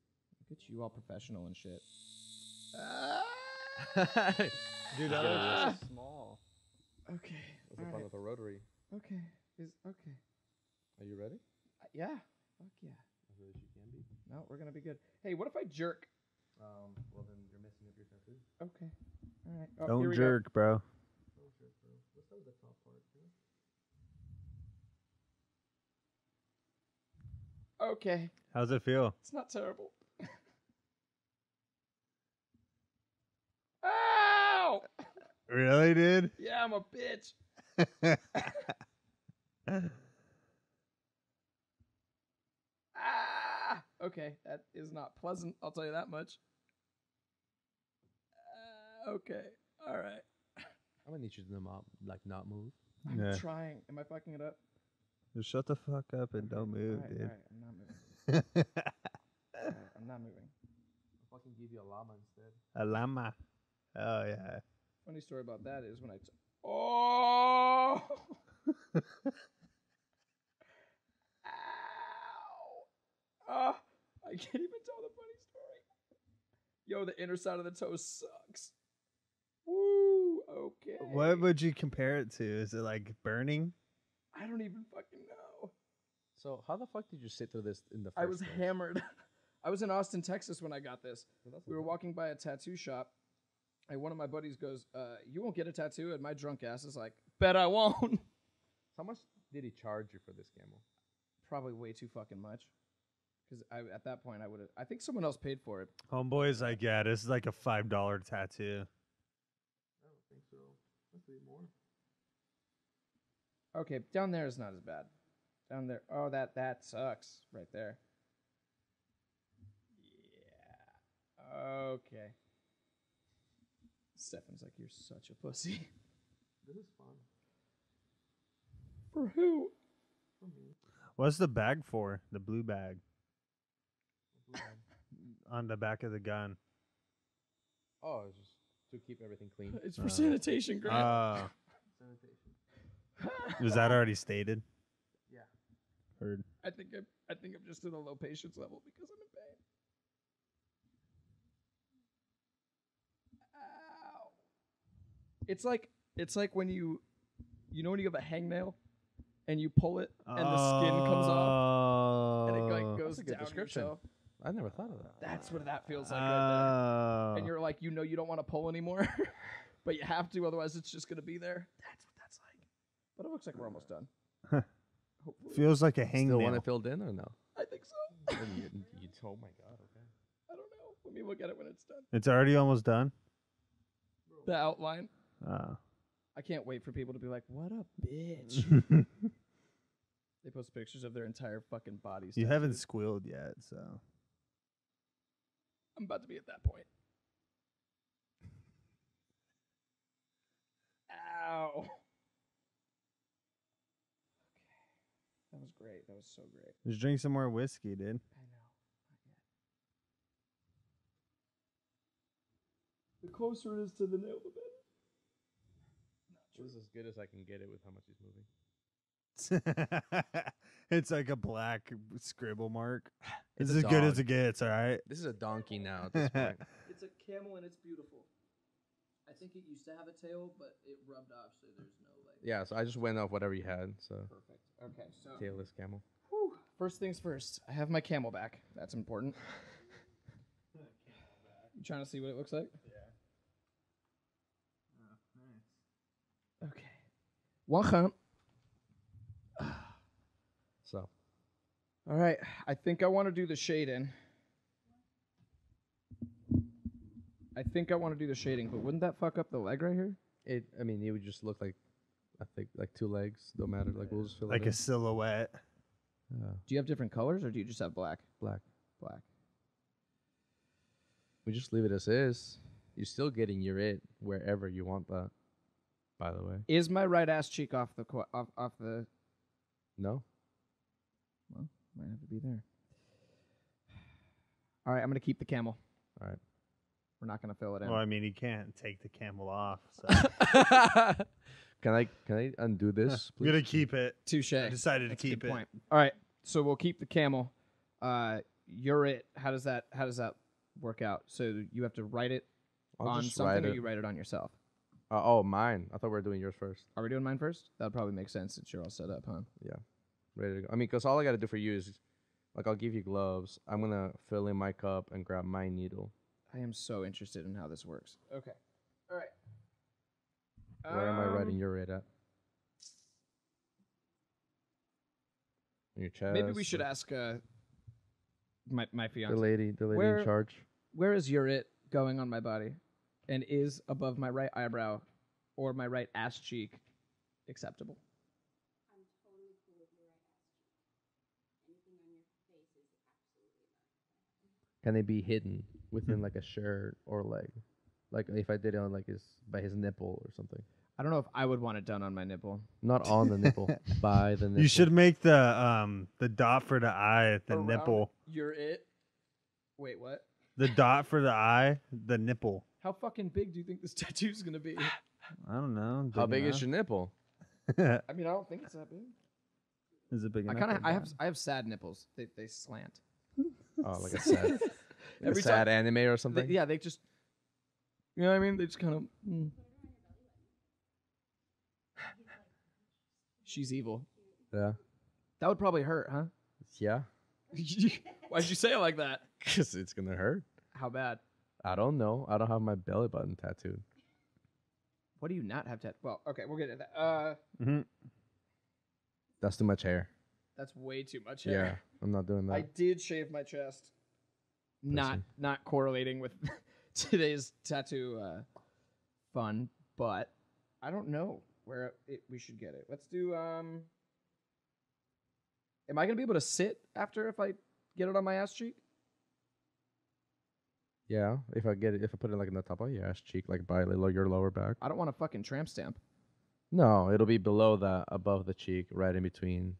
Speaker 1: Look at you all professional and shit.
Speaker 3: Dude,
Speaker 2: that looks
Speaker 3: so small.
Speaker 1: Okay.
Speaker 2: What's the fun
Speaker 1: alright,
Speaker 2: with a rotary?
Speaker 1: Okay. Is okay.
Speaker 2: Are you ready?
Speaker 1: Uh, yeah. Fuck yeah.
Speaker 2: As ready as you can be.
Speaker 1: No, we're gonna be good. Hey, what if I jerk?
Speaker 2: Um, well then you're messing up your tattoo.
Speaker 1: Okay. All right. Oh, here
Speaker 3: Don't
Speaker 1: we
Speaker 3: jerk, bro.
Speaker 2: Oh, sure, bro. Let's start with the top part.
Speaker 1: Go. Okay.
Speaker 3: How's it feel?
Speaker 1: It's not terrible. Ow!
Speaker 3: Really, dude?
Speaker 1: Yeah, I'm a bitch. Ah! Okay, that is not pleasant. I'll tell you that much. Uh, okay. All right.
Speaker 2: I'm gonna need you to not like not move.
Speaker 1: I'm
Speaker 3: Yeah.
Speaker 1: trying. Am I fucking it up?
Speaker 3: Just shut the fuck up and don't move,
Speaker 1: all right,
Speaker 3: dude.
Speaker 1: all right, I'm not moving. All right, I'm not moving.
Speaker 2: I'll fucking give you a llama instead.
Speaker 3: A llama. Oh yeah.
Speaker 1: Funny story about that is when I. T- oh! Ow. Ah, I can't even tell the funny story. Yo, the inner side of the toe sucks. Woo. Okay.
Speaker 3: What would you compare it to? Is it like burning?
Speaker 1: I don't even fucking know.
Speaker 2: So how the fuck did you sit through this in the first
Speaker 1: I was
Speaker 2: place?
Speaker 1: hammered. I was in Austin, Texas when I got this.
Speaker 2: Well,
Speaker 1: We were walking by a tattoo shop, and one of my buddies goes, uh, "You won't get a tattoo," and my drunk ass is like, "Bet I won't."
Speaker 2: How much did he charge you for this camel?
Speaker 1: Probably way too fucking much. Because I, at that point, I would have. I think someone else paid for it.
Speaker 3: Homeboy's I get. this is like a five dollar tattoo.
Speaker 2: I don't think so. Must be more.
Speaker 1: Okay, down there is not as bad. Down there, oh that that sucks right there. Yeah. Okay. Stefan's like, you're such a pussy.
Speaker 2: This is fun
Speaker 1: For who?
Speaker 2: for me.
Speaker 3: What's the bag for? The blue bag on the back of the gun.
Speaker 2: Oh, it's just to keep everything clean.
Speaker 1: It's for
Speaker 3: Uh,
Speaker 1: sanitation, Grant.
Speaker 3: Uh,
Speaker 2: Sanitation.
Speaker 3: Was that already stated?
Speaker 2: Yeah.
Speaker 3: Heard.
Speaker 1: I think I'm, I think I'm just in a low patience level because I'm in pain. Ow. It's like it's like when you you know when you have a hangnail and you pull it and the skin comes off and it like
Speaker 3: Oh.
Speaker 1: goes
Speaker 2: That's a good
Speaker 1: down
Speaker 2: description.
Speaker 1: yourself.
Speaker 2: I never thought of that.
Speaker 1: That's what that feels like right
Speaker 3: Oh.
Speaker 1: there. And oh. you're like, you know, you don't want to pull anymore, but you have to, otherwise it's just gonna be there. That's what that's like. But it looks like we're almost done. Hopefully.
Speaker 3: Feels like a
Speaker 2: Still want
Speaker 3: hangnail.
Speaker 2: it filled in or no?
Speaker 1: I think so.
Speaker 2: you, you, oh my god. Okay.
Speaker 1: I don't know. Let we'll get it when it's done.
Speaker 3: It's already almost done.
Speaker 1: The outline.
Speaker 3: Oh.
Speaker 1: I can't wait for people to be like, "What a bitch." they post pictures of their entire fucking bodies.
Speaker 3: you haven't
Speaker 1: tattooed.
Speaker 3: squealed yet, so
Speaker 1: I'm about to be at that point. Ow. Okay. That was great. That was so great.
Speaker 3: just drink some more whiskey, dude.
Speaker 1: I know. Not yet. The closer it is to the nail, the better.
Speaker 2: This is as good as I can get it with how much he's moving.
Speaker 3: it's like a black scribble mark.
Speaker 2: It's
Speaker 3: It's,
Speaker 2: a
Speaker 3: as good as
Speaker 2: dog.
Speaker 3: it gets, all right?
Speaker 2: This is a donkey now at this point.
Speaker 1: It's a camel and it's beautiful. I think it used to have a tail, but it rubbed off, so there's no like.
Speaker 2: yeah, so I just went off whatever you had. So
Speaker 1: Perfect. Okay, so
Speaker 2: tailless camel.
Speaker 1: Whew. first things first. I have my camel back. That's important. You trying to see what it looks like? Yeah. Oh, nice. Okay. One Welcome.
Speaker 2: So
Speaker 1: All right. I think I want to do the shading. I think I want to do the shading, but wouldn't that fuck up the leg right here?
Speaker 2: it. I mean, it would just look like, I think like two legs. Don't matter. Like we'll just fill
Speaker 3: Like
Speaker 2: it
Speaker 3: a silhouette.
Speaker 2: Yeah,
Speaker 1: Do you have different colors, or do you just have black?
Speaker 2: black.
Speaker 1: Black.
Speaker 2: We just leave it as is. You're still getting your it wherever you want that. By the way,
Speaker 1: Is my right ass cheek off the qu- off off the?
Speaker 2: no.
Speaker 1: Well, might have to be there. All right, I'm gonna keep the camel.
Speaker 2: All right.
Speaker 1: We're not gonna fill it in.
Speaker 3: Well, I mean, he can't take the camel off. So
Speaker 2: can I can I undo this?
Speaker 3: I'm gonna keep it.
Speaker 1: Touche.
Speaker 3: I decided to
Speaker 1: That's a
Speaker 3: keep
Speaker 1: good
Speaker 3: it.
Speaker 1: point. All right, so we'll keep the camel. Uh, you're it. How does that How does that work out? So you have to write it
Speaker 2: I'll
Speaker 1: on
Speaker 2: just
Speaker 1: something,
Speaker 2: write
Speaker 1: or
Speaker 2: it.
Speaker 1: you write it on yourself.
Speaker 2: Uh, oh, mine. I thought we were doing yours first.
Speaker 1: Are we doing mine first? That would probably make sense since you're all set up, huh?
Speaker 2: Yeah, ready to go. I mean, because all I got to do for you is, like, I'll give you gloves. I'm gonna fill in my cup and grab my needle.
Speaker 1: I am so interested in how this works. Okay. All right.
Speaker 2: Where am I
Speaker 1: Um,
Speaker 2: writing your it at? On your chest.
Speaker 1: Maybe we should ask uh, my my
Speaker 2: the
Speaker 1: fiance.
Speaker 2: lady, the lady
Speaker 1: Where-
Speaker 2: in charge.
Speaker 1: Where is your it going on my body, and is above my right eyebrow or my right ass cheek acceptable?
Speaker 4: I'm totally cool with your right ass cheek. Anything on your face is absolutely not.
Speaker 2: Can they be hidden
Speaker 1: Hmm.
Speaker 2: within like a shirt or leg? Like if I did it on like his by his nipple or something.
Speaker 1: I don't know if I would want it done on my nipple.
Speaker 2: Not on the nipple, by the nipple.
Speaker 3: You should make the um the dot for the eye at the
Speaker 1: Around
Speaker 3: nipple.
Speaker 1: You're it. Wait, what?
Speaker 3: The dot for the eye, the nipple.
Speaker 1: How fucking big do you think this tattoo's gonna be?
Speaker 3: I don't know.
Speaker 2: How big is your nipple?
Speaker 1: I mean, I don't think it's that big.
Speaker 3: Is it big
Speaker 1: I kind of I have? I have sad nipples. They they slant.
Speaker 2: Oh, like a sad, like
Speaker 1: Every
Speaker 2: a
Speaker 1: time-
Speaker 2: sad anime or
Speaker 1: They-
Speaker 2: something.
Speaker 1: yeah, they just. You know what I mean? They just kind of. She's evil.
Speaker 2: Yeah.
Speaker 1: That would probably hurt, huh?
Speaker 2: Yeah.
Speaker 1: Why'd you say it like that?
Speaker 2: Cause it's gonna hurt.
Speaker 1: How bad?
Speaker 2: I don't know. I don't have my belly button tattooed.
Speaker 1: What do you not have tat? Well, okay, we'll get into that. Uh,
Speaker 3: mm-hmm.
Speaker 2: That's too much hair.
Speaker 1: that's way too much hair. Yeah.
Speaker 2: I'm not doing that.
Speaker 1: I did shave my chest. Not not correlating with today's tattoo uh, fun, but I don't know where it, we should get it. Let's do. Um, am I gonna be able to sit after if I get it on my ass cheek?
Speaker 2: yeah, if I get it, if I put it like in the top of your ass cheek, like by your lower back.
Speaker 1: I don't want a fucking tramp stamp.
Speaker 2: No, it'll be below that, above the cheek, right in between.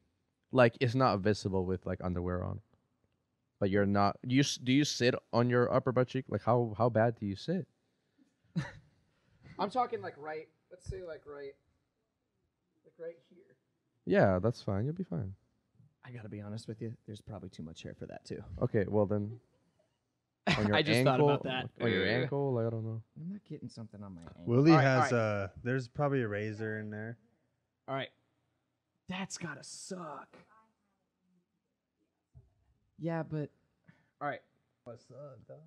Speaker 2: Like it's not visible with like underwear on. But you're not. You s- do you sit on your upper butt cheek? Like how how bad do you sit?
Speaker 1: I'm talking like right. Let's say like right, like right here.
Speaker 2: Yeah, that's fine. You'll be fine.
Speaker 1: I gotta be honest with you. There's probably too much hair for that too.
Speaker 2: Okay, well then. On your
Speaker 1: I just
Speaker 2: ankle,
Speaker 1: thought about that.
Speaker 2: On your ankle, like I don't know.
Speaker 1: I'm not getting something on my ankle.
Speaker 3: Willie
Speaker 1: All right,
Speaker 3: has
Speaker 1: all right.
Speaker 3: uh there's probably a razor in there.
Speaker 1: All right. That's gotta suck. Yeah, but all right.
Speaker 3: What's up, dog?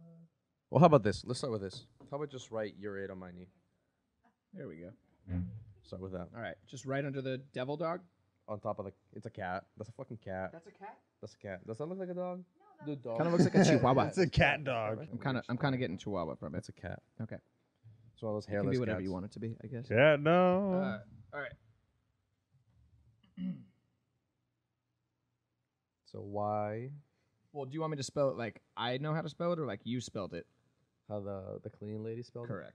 Speaker 2: Well, how about this? Let's start with this. How about just write your eight on my knee?
Speaker 1: There we go.
Speaker 2: Start with that.
Speaker 1: All right, just right under the devil dog.
Speaker 2: On top of the, it's a cat. That's a fucking cat.
Speaker 1: That's a cat.
Speaker 2: That's a cat. Does that look like a dog? The dog.
Speaker 1: Kind of looks like a chihuahua.
Speaker 3: It's a cat dog.
Speaker 1: I'm kind of I'm kind of getting chihuahua from it.
Speaker 2: It's a cat.
Speaker 1: Okay.
Speaker 2: It's one of those
Speaker 1: It can
Speaker 2: hairless
Speaker 1: be whatever
Speaker 2: cats.
Speaker 1: you want it to be, I guess.
Speaker 3: Cat dog.
Speaker 1: Uh, all right.
Speaker 2: So why?
Speaker 1: Well, do you want me to spell it like I know how to spell it, or like you spelled it?
Speaker 2: How the the clean lady spelled? it?
Speaker 1: Correct.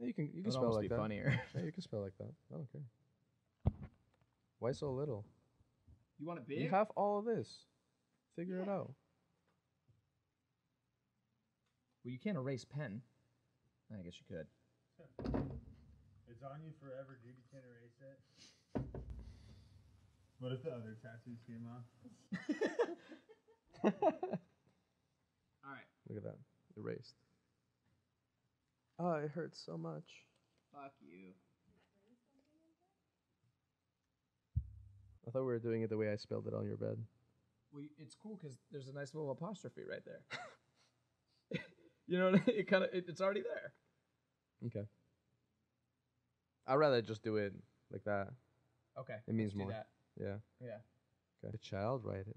Speaker 2: Yeah, you can you can
Speaker 1: That'd
Speaker 2: spell it
Speaker 1: almost
Speaker 2: like
Speaker 1: be
Speaker 2: that.
Speaker 1: funnier.
Speaker 2: Yeah, you can spell like that. I don't care. Why so little?
Speaker 1: You want it big?
Speaker 2: You have all of this. Figure it out.
Speaker 1: Well, you can't erase pen. I guess you could.
Speaker 3: It's on you forever, dude. You can't erase it. What if the other tattoos came off?
Speaker 1: All right.
Speaker 2: Look at that. Erased. Oh, it hurts so much.
Speaker 1: Fuck you.
Speaker 2: I thought we were doing it the way I spelled it on your bed.
Speaker 1: Well, it's cool because there's a nice little apostrophe right there. you know, it kind of it, it's already there.
Speaker 2: Okay. I'd rather just do it like that.
Speaker 1: Okay.
Speaker 2: It means
Speaker 1: let's do
Speaker 2: more.
Speaker 1: that.
Speaker 2: Yeah.
Speaker 1: Yeah.
Speaker 2: Okay. The child write it.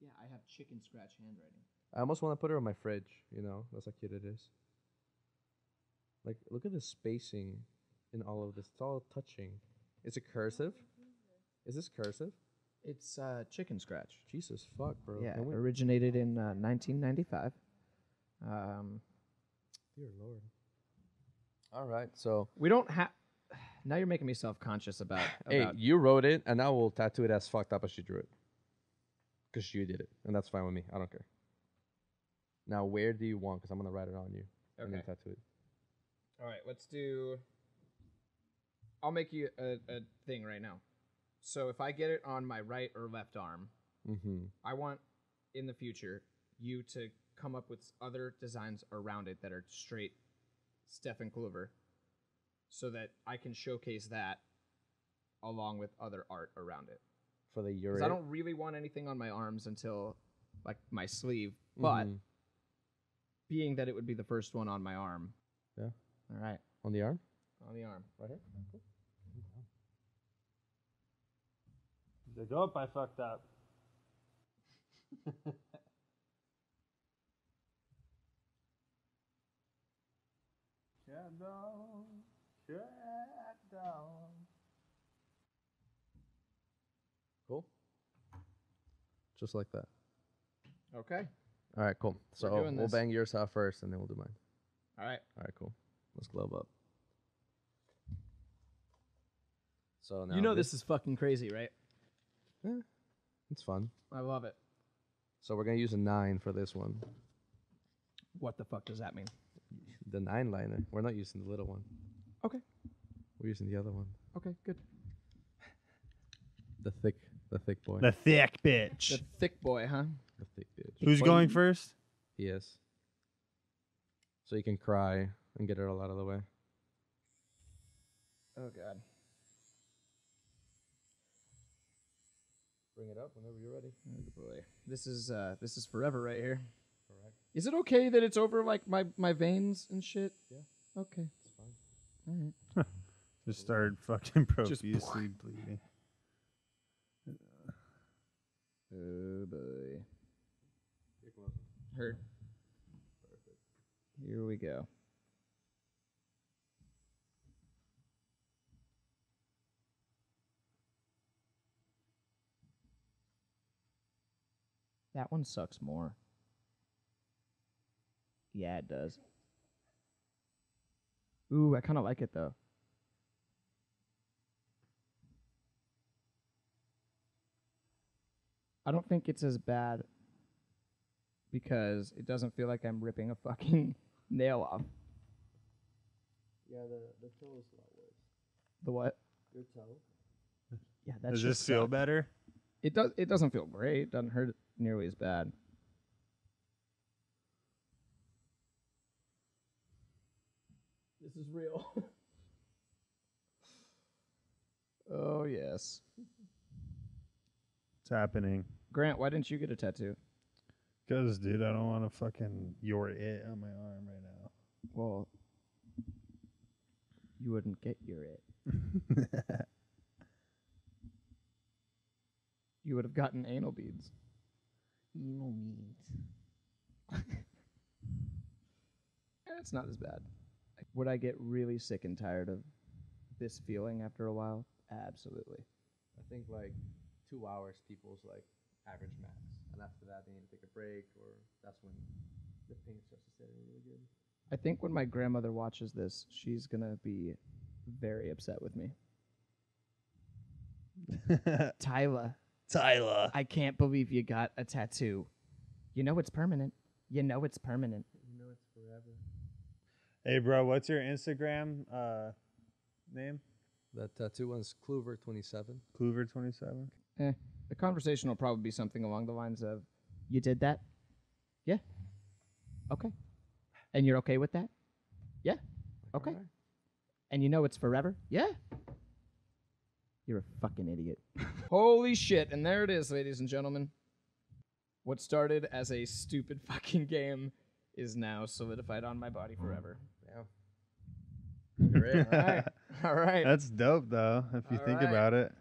Speaker 1: Yeah, I have chicken scratch handwriting.
Speaker 2: I almost want to put it on my fridge. You know, that's how cute it is. Like, look at the spacing in all of this. It's all touching. Is it cursive? Is this cursive?
Speaker 1: It's uh, chicken scratch.
Speaker 2: Jesus fuck, bro.
Speaker 1: yeah,
Speaker 2: Can we-
Speaker 1: originated in uh, 1995. Um,
Speaker 2: Dear Lord. All right, so
Speaker 1: we don't have. Now you're making me self conscious about.
Speaker 2: hey,
Speaker 1: about
Speaker 2: you wrote it, and now we'll tattoo it as fucked up as you drew it, because you did it, and that's fine with me. I don't care. Now, where do you want? Because I'm gonna write it on you and then
Speaker 1: Okay.
Speaker 2: tattoo it.
Speaker 1: All right, let's do. I'll make you a, a thing right now. So if I get it on my right or left arm,
Speaker 2: Mm-hmm.
Speaker 1: I want in the future you to come up with other designs around it that are straight Stefan Kluver so that I can showcase that along with other art around it.
Speaker 2: For the
Speaker 1: Because
Speaker 2: urine.
Speaker 1: I don't really want anything on my arms until like my sleeve, but
Speaker 2: Mhm.
Speaker 1: being that it would be the first one on my arm.
Speaker 2: Yeah.
Speaker 1: All right,
Speaker 2: on the arm,
Speaker 1: on the arm.
Speaker 2: right here.
Speaker 3: Like, oh, I fucked up. Cat dog, cat dog.
Speaker 2: Cool. Just like that.
Speaker 1: Okay.
Speaker 2: All right, cool. So
Speaker 1: doing
Speaker 2: we'll
Speaker 1: this.
Speaker 2: bang yours out first, and then we'll do mine.
Speaker 1: All right.
Speaker 2: All right, cool. Let's glove up. So now
Speaker 1: you know this is fucking crazy, right?
Speaker 2: Yeah, it's fun.
Speaker 1: I love it.
Speaker 2: So we're gonna use a nine for this one.
Speaker 1: What the fuck does that mean?
Speaker 2: The nine liner. We're not using the little one.
Speaker 1: Okay.
Speaker 2: We're using the other one.
Speaker 1: Okay, good.
Speaker 2: The thick, the thick boy.
Speaker 3: The thick bitch.
Speaker 1: The thick boy, huh?
Speaker 2: the thick bitch.
Speaker 3: Who's
Speaker 1: boy.
Speaker 3: going first?
Speaker 2: He is. So you can cry and get it all out of the way.
Speaker 1: Oh God.
Speaker 2: Bring it up whenever you're ready.
Speaker 1: Oh boy. This is uh this is forever right here.
Speaker 2: Correct.
Speaker 1: Is it okay that it's over like my my veins and shit?
Speaker 2: Yeah.
Speaker 1: Okay.
Speaker 2: It's fine.
Speaker 1: All right.
Speaker 3: Just started fucking
Speaker 1: Just-
Speaker 3: profusely bleeding.
Speaker 1: Oh boy. Hurt. Here we go. That one sucks more. Yeah, it does. Ooh, I kind of like it though. I don't think it's as bad because it doesn't feel like I'm ripping a fucking nail off.
Speaker 2: Yeah, the the toe is a lot worse.
Speaker 1: The what?
Speaker 2: Your toe.
Speaker 1: Yeah, that
Speaker 3: Does
Speaker 1: shit
Speaker 3: this feel
Speaker 1: sucks.
Speaker 3: better?
Speaker 1: It does. It doesn't feel great. It doesn't hurt nearly as bad. This is real. oh yes,
Speaker 3: It's happening.
Speaker 1: Grant. Why didn't you get a tattoo?
Speaker 3: Cause, dude, I don't want to fucking your it on my arm right now.
Speaker 1: Well, you wouldn't get your it. You would have gotten anal beads.
Speaker 3: Anal beads.
Speaker 1: Eh, It's not as bad. Would I get really sick and tired of this feeling after a while? Absolutely.
Speaker 2: I think like two hours people's like average max, and after that they need to take a break, or that's when the pain starts to set in really good.
Speaker 1: I think when my grandmother watches this, she's gonna be very upset with me. Tyler,
Speaker 3: Tyler.
Speaker 1: I can't believe you got a tattoo. You know it's permanent. You know it's permanent.
Speaker 2: You know it's forever.
Speaker 3: Hey, bro, what's your Instagram uh, name?
Speaker 2: That tattoo one's Clover twenty seven.
Speaker 3: Clover27.
Speaker 1: Eh, the conversation will probably be something along the lines of, "You did that? Yeah. Okay. And you're okay with that? Yeah. Okay. And you know it's forever? Yeah. You're a fucking idiot. Holy shit. And there it is, ladies and gentlemen. What started as a stupid fucking game is now solidified on my body forever.
Speaker 2: Yeah.
Speaker 1: All right. All right.
Speaker 3: That's dope, though, if you think
Speaker 1: Alright.
Speaker 3: about it.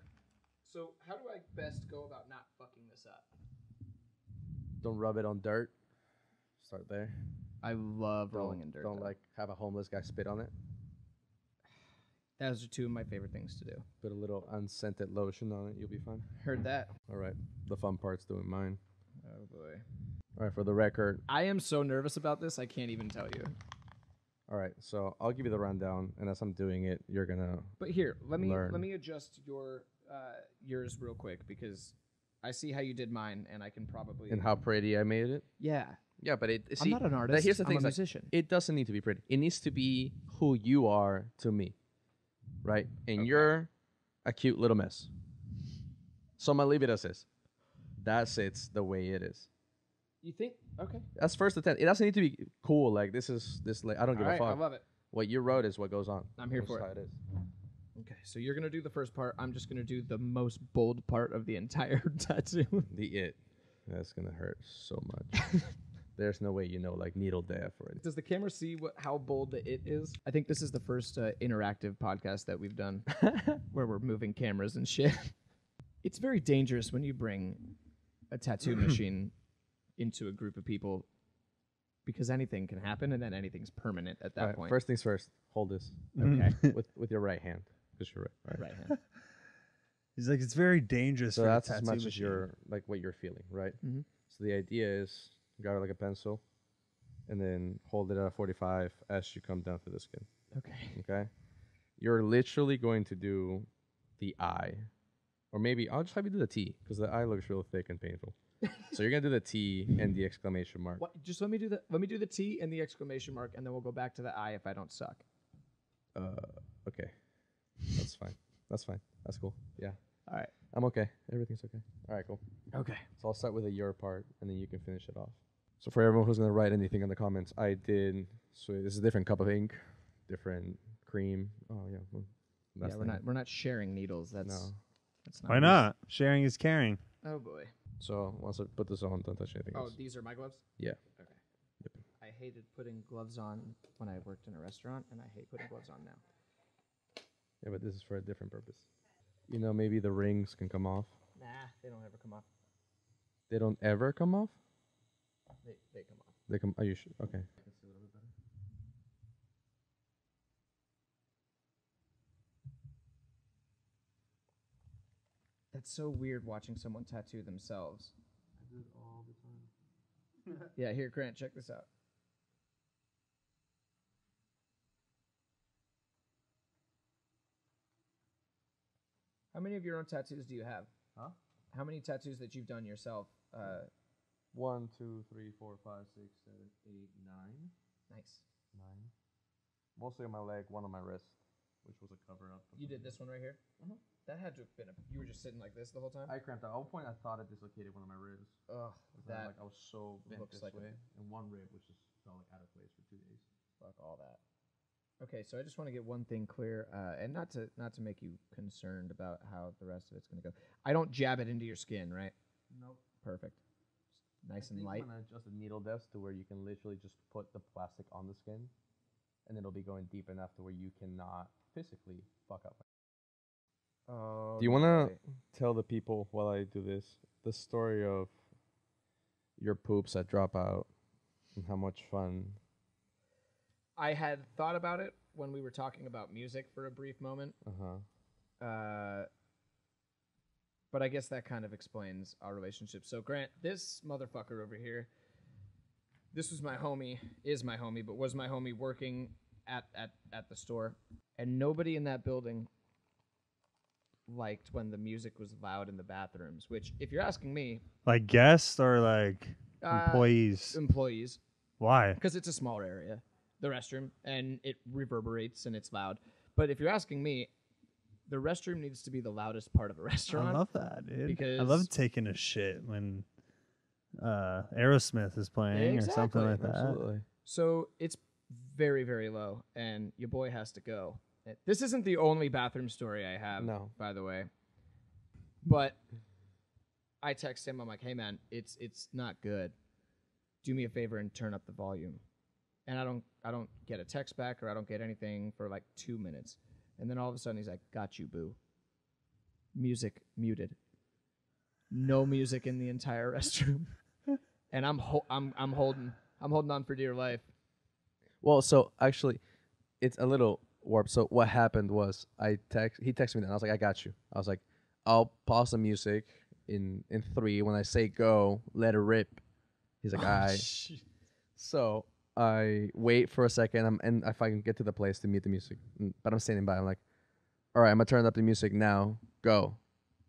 Speaker 1: So, how do I best go about not fucking this up?
Speaker 2: Don't rub it on dirt. Start there.
Speaker 1: I love
Speaker 2: Don't,
Speaker 1: rolling in dirt.
Speaker 2: Don't
Speaker 1: though.
Speaker 2: like have a homeless guy spit on it.
Speaker 1: Those are two of my favorite things to do.
Speaker 2: Put a little unscented lotion on it. You'll be fine.
Speaker 1: Heard that.
Speaker 2: All right. The fun part's doing mine.
Speaker 1: Oh boy.
Speaker 2: All right. For the record.
Speaker 1: I am so nervous about this. I can't even tell you.
Speaker 2: All right. So I'll give you the rundown, and as I'm doing it, you're gonna.
Speaker 1: But here, let me
Speaker 2: Learn.
Speaker 1: let me adjust your uh, yours real quick because I see how you did mine, and I can probably
Speaker 2: And how pretty I made it.
Speaker 1: Yeah,
Speaker 2: Yeah, but it.
Speaker 1: I'm not an artist.
Speaker 2: here's the thing:
Speaker 1: I'm
Speaker 2: a like,
Speaker 1: musician.
Speaker 2: it doesn't need to be pretty. It needs to be who you are to me, right? And
Speaker 1: Okay.
Speaker 2: you're a cute little mess. So I'm gonna leave it as is. That's it's the way it is.
Speaker 1: you think? Okay.
Speaker 2: That's first attempt. It doesn't need to be cool. Like this is this. Like I don't give
Speaker 1: All right,
Speaker 2: a fuck.
Speaker 1: I love it.
Speaker 2: what you wrote is what goes on.
Speaker 1: I'm here
Speaker 2: That's
Speaker 1: for
Speaker 2: how
Speaker 1: it.
Speaker 2: it is.
Speaker 1: So you're gonna do the first part. I'm just gonna do the most bold part of the entire tattoo.
Speaker 2: The it. That's gonna hurt so much. There's no way you know like needle death or anything.
Speaker 1: Does the camera see what how bold the it is? I think this is the first uh, interactive podcast that we've done where we're moving cameras and shit. It's very dangerous when you bring a tattoo machine into a group of people because anything can happen and then anything's permanent at that
Speaker 2: All right,
Speaker 1: point.
Speaker 2: First things first. Hold this
Speaker 1: Okay.
Speaker 2: with with your right hand because you're right. right.
Speaker 1: right hand.
Speaker 3: He's like, it's very dangerous.
Speaker 2: So
Speaker 3: for the
Speaker 2: that's as
Speaker 3: tattoo
Speaker 2: much as
Speaker 3: machine."
Speaker 2: your like what you're feeling, right?
Speaker 1: Mhm.
Speaker 2: So the idea is grab it like a pencil, and then hold it at a 45 as you come down through the skin.
Speaker 1: Okay.
Speaker 2: Okay. You're literally going to do the eye, or maybe I'll just have you do the T because the eye looks real thick and painful. so you're gonna do the T and the exclamation mark.
Speaker 1: What, just let me do the let me do the T and the exclamation mark, and then we'll go back to the I if I don't suck.
Speaker 2: Uh, okay, that's fine. That's fine. That's cool. Yeah.
Speaker 1: All right.
Speaker 2: I'm okay. Everything's okay. All right, cool.
Speaker 1: Okay.
Speaker 2: So I'll start with the your part, and then you can finish it off. So for everyone who's gonna write anything in the comments, I did. So this is a different cup of ink, different cream. Oh yeah. Well,
Speaker 1: yeah, we're
Speaker 2: the-
Speaker 1: not we're not sharing needles. That's
Speaker 2: No.
Speaker 1: that's not
Speaker 3: Why
Speaker 1: easy.
Speaker 3: not? Sharing is caring.
Speaker 1: Oh boy.
Speaker 2: So once I put this on, don't touch anything
Speaker 1: Oh,
Speaker 2: else.
Speaker 1: these are my gloves.
Speaker 2: Yeah.
Speaker 1: Okay. I hated putting gloves on when I worked in a restaurant, and I hate putting gloves on now.
Speaker 2: Yeah, but this is for a different purpose. You know, maybe the rings can come off.
Speaker 1: Nah, they don't ever come off.
Speaker 2: They don't ever come off.
Speaker 1: They they come off.
Speaker 2: They come. Are you sure? Okay.
Speaker 1: That's so weird watching someone tattoo themselves.
Speaker 2: I do it all the time.
Speaker 1: Yeah, here, Grant, check this out. How many of your own tattoos do you have?
Speaker 2: Huh?
Speaker 1: How many tattoos that you've done yourself? Uh,
Speaker 2: One, two, three, four, five, six, seven, eight, nine.
Speaker 1: nice.
Speaker 2: Nine. Mostly on my leg, one on my wrist, which was a cover up.
Speaker 1: You did this one right here.
Speaker 2: Mhm.
Speaker 1: That had to have been a. You were just sitting like this the whole time.
Speaker 2: I cramped. At one point, I thought I dislocated one of my ribs.
Speaker 1: Ugh, that
Speaker 2: like I was so bent
Speaker 1: looks
Speaker 2: this
Speaker 1: like a-
Speaker 2: way, and one rib was just felt like out of place for two days.
Speaker 1: fuck all that. Okay, so I just want to get one thing clear, uh, and not to not to make you concerned about how the rest of it's going to go. I don't jab it into your skin, right?
Speaker 2: Nope.
Speaker 1: Perfect. Nice
Speaker 2: I
Speaker 1: and
Speaker 2: think
Speaker 1: light.
Speaker 2: I'm gonna adjust the needle depth to where you can literally just put the plastic on the skin, and it'll be going deep enough to where you cannot physically fuck up.
Speaker 1: Oh.
Speaker 2: Do you want to tell the people while I do this the story of your poops that drop out and how much fun?
Speaker 1: I had thought about it when we were talking about music for a brief moment,
Speaker 2: Uh huh.
Speaker 1: uh, but I guess that kind of explains our relationship. So, Grant, this motherfucker over here, this was my homie, is my homie, but was my homie working at, at, at the store. And nobody in that building liked when the music was loud in the bathrooms, which, if you're asking me,
Speaker 3: Like guests or like
Speaker 1: uh,
Speaker 3: employees?
Speaker 1: employees,
Speaker 3: Why?
Speaker 1: because it's a small area, the restroom, and it reverberates and it's loud. But if you're asking me, the restroom needs to be the loudest part of a restaurant.
Speaker 3: I love that, dude. I love taking a shit when uh Aerosmith is playing or something like that.
Speaker 2: Absolutely.
Speaker 1: So it's very, very low, and your boy has to go. Uh, This isn't the only bathroom story I have,
Speaker 2: No.
Speaker 1: by the way. But I text him. I'm like, "Hey, man, it's it's not good. Do me a favor and turn up the volume." And I don't I don't get a text back or I don't get anything for like two minutes, and then all of a sudden he's like, "Got you, boo." Music muted. No music in the entire restroom, and I'm ho- I'm I'm holding I'm holding on for dear life.
Speaker 2: Well, so actually, it's a little warped. So what happened was I text he texted me and I was like, I got you. I was like, I'll pause the music in in three. When I say go, let it rip. He's like, oh, I. So I wait for a second, um, and if I can get to the place to mute the music, Mm, but I'm standing by. I'm like, all right, I'm gonna turn up the music now. Go.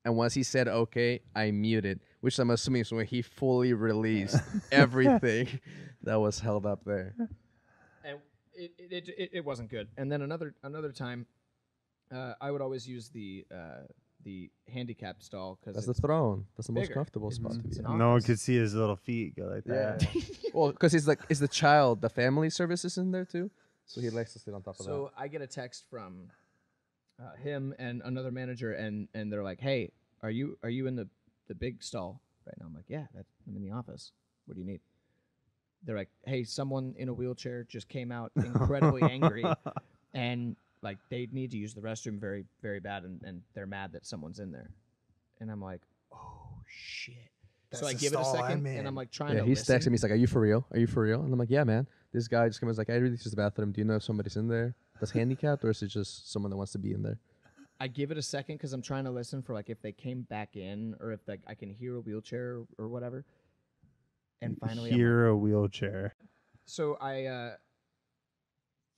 Speaker 2: And once he said okay, I muted, which I'm assuming is when he fully released everything that was held up there.
Speaker 1: and it it, it, it it wasn't good. And then another another time, uh, I would always use the uh, the handicap stall because
Speaker 2: That's the throne. That's the most
Speaker 1: bigger.
Speaker 2: comfortable
Speaker 1: It's-
Speaker 2: spot to
Speaker 1: it's
Speaker 2: be.
Speaker 1: an
Speaker 2: in.
Speaker 3: No one
Speaker 1: office.
Speaker 3: could see his little feet go like
Speaker 2: Yeah.
Speaker 3: that.
Speaker 2: well, because he's like, is the child, the family services in there too? So he likes to sit on top of that.
Speaker 1: So I get a text from uh, him and another manager, and and they're like, "Hey, are you are you in the the big stall right now?" I'm like, "Yeah, that's, I'm in the office. What do you need?" They're like, "Hey, someone in a wheelchair just came out incredibly angry, and like they need to use the restroom very very bad, and, and they're mad that someone's in there." And I'm like, "Oh shit." so
Speaker 3: That's
Speaker 1: I give it a
Speaker 3: stall I'm
Speaker 1: second, and I'm like trying
Speaker 2: Yeah,
Speaker 1: to.
Speaker 2: he's
Speaker 1: listen.
Speaker 2: texting me. He's like, "Are you for real? Are you for real?" And I'm like, "Yeah, man." This guy just comes like, "I really use the bathroom. Do you know if somebody's in there that's handicapped, or is it just someone that wants to be in there?"
Speaker 1: I give it a second because I'm trying to listen for like if they came back in or if like I can hear a wheelchair or whatever. And finally, I'm like-
Speaker 3: Hear a wheelchair.
Speaker 1: so I uh,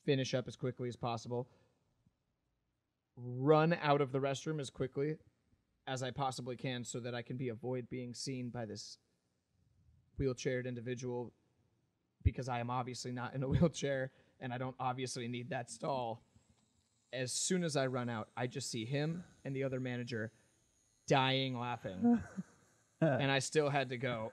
Speaker 1: finish up as quickly as possible, run out of the restroom as quickly as I possibly can, so that I can be avoid being seen by this wheelchaired individual, because I am obviously not in a wheelchair and I don't obviously need that stall. as soon as I run out, I just see him and the other manager dying laughing, and I still had to go.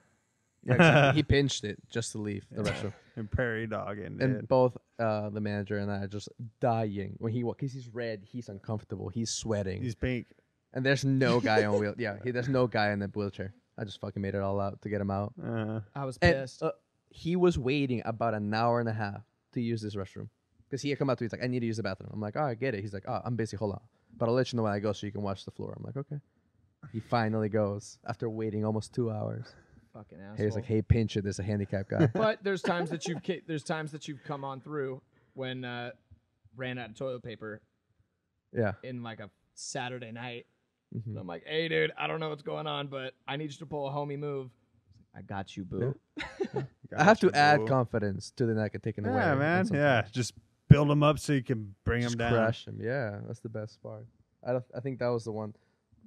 Speaker 2: Yeah, exactly. he pinched it just to leave the restroom.
Speaker 3: And prairie dog and,
Speaker 2: And both uh, the manager and I are just dying when he because he's red, he's uncomfortable, he's sweating,
Speaker 3: he's pink.
Speaker 2: and there's no guy on wheel. Yeah, he, there's no guy in the wheelchair. I just fucking made it all out to get him out.
Speaker 3: Uh,
Speaker 1: I was
Speaker 2: And,
Speaker 1: pissed.
Speaker 2: uh, he was waiting about an hour and a half to use this restroom because he had come up to me. He's like, I need to use the bathroom. I'm like, oh, I get it. He's like, oh, I'm busy. Hold on, but I'll let you know when I go so you can watch the floor. I'm like, okay. He finally goes after waiting almost two hours.
Speaker 1: Fucking asshole.
Speaker 2: Hey, he's like, hey, pinch it. There's a handicap guy.
Speaker 1: but there's times that you've ca- there's times that you've come on through when uh, ran out of toilet paper
Speaker 2: yeah.
Speaker 1: in like a Saturday night.
Speaker 2: Mhm.
Speaker 1: So I'm like, hey, dude, I don't know what's going on, but I need you to pull a homie move. I got you, boo.
Speaker 2: I have to add
Speaker 3: boo.
Speaker 2: confidence to the naked taken away.
Speaker 3: Yeah,
Speaker 2: and
Speaker 3: man.
Speaker 2: sometimes
Speaker 3: Yeah, just build them up so you can bring
Speaker 2: just
Speaker 3: him down.
Speaker 2: crush him. Yeah, that's the best part. I don't, I think that was the one.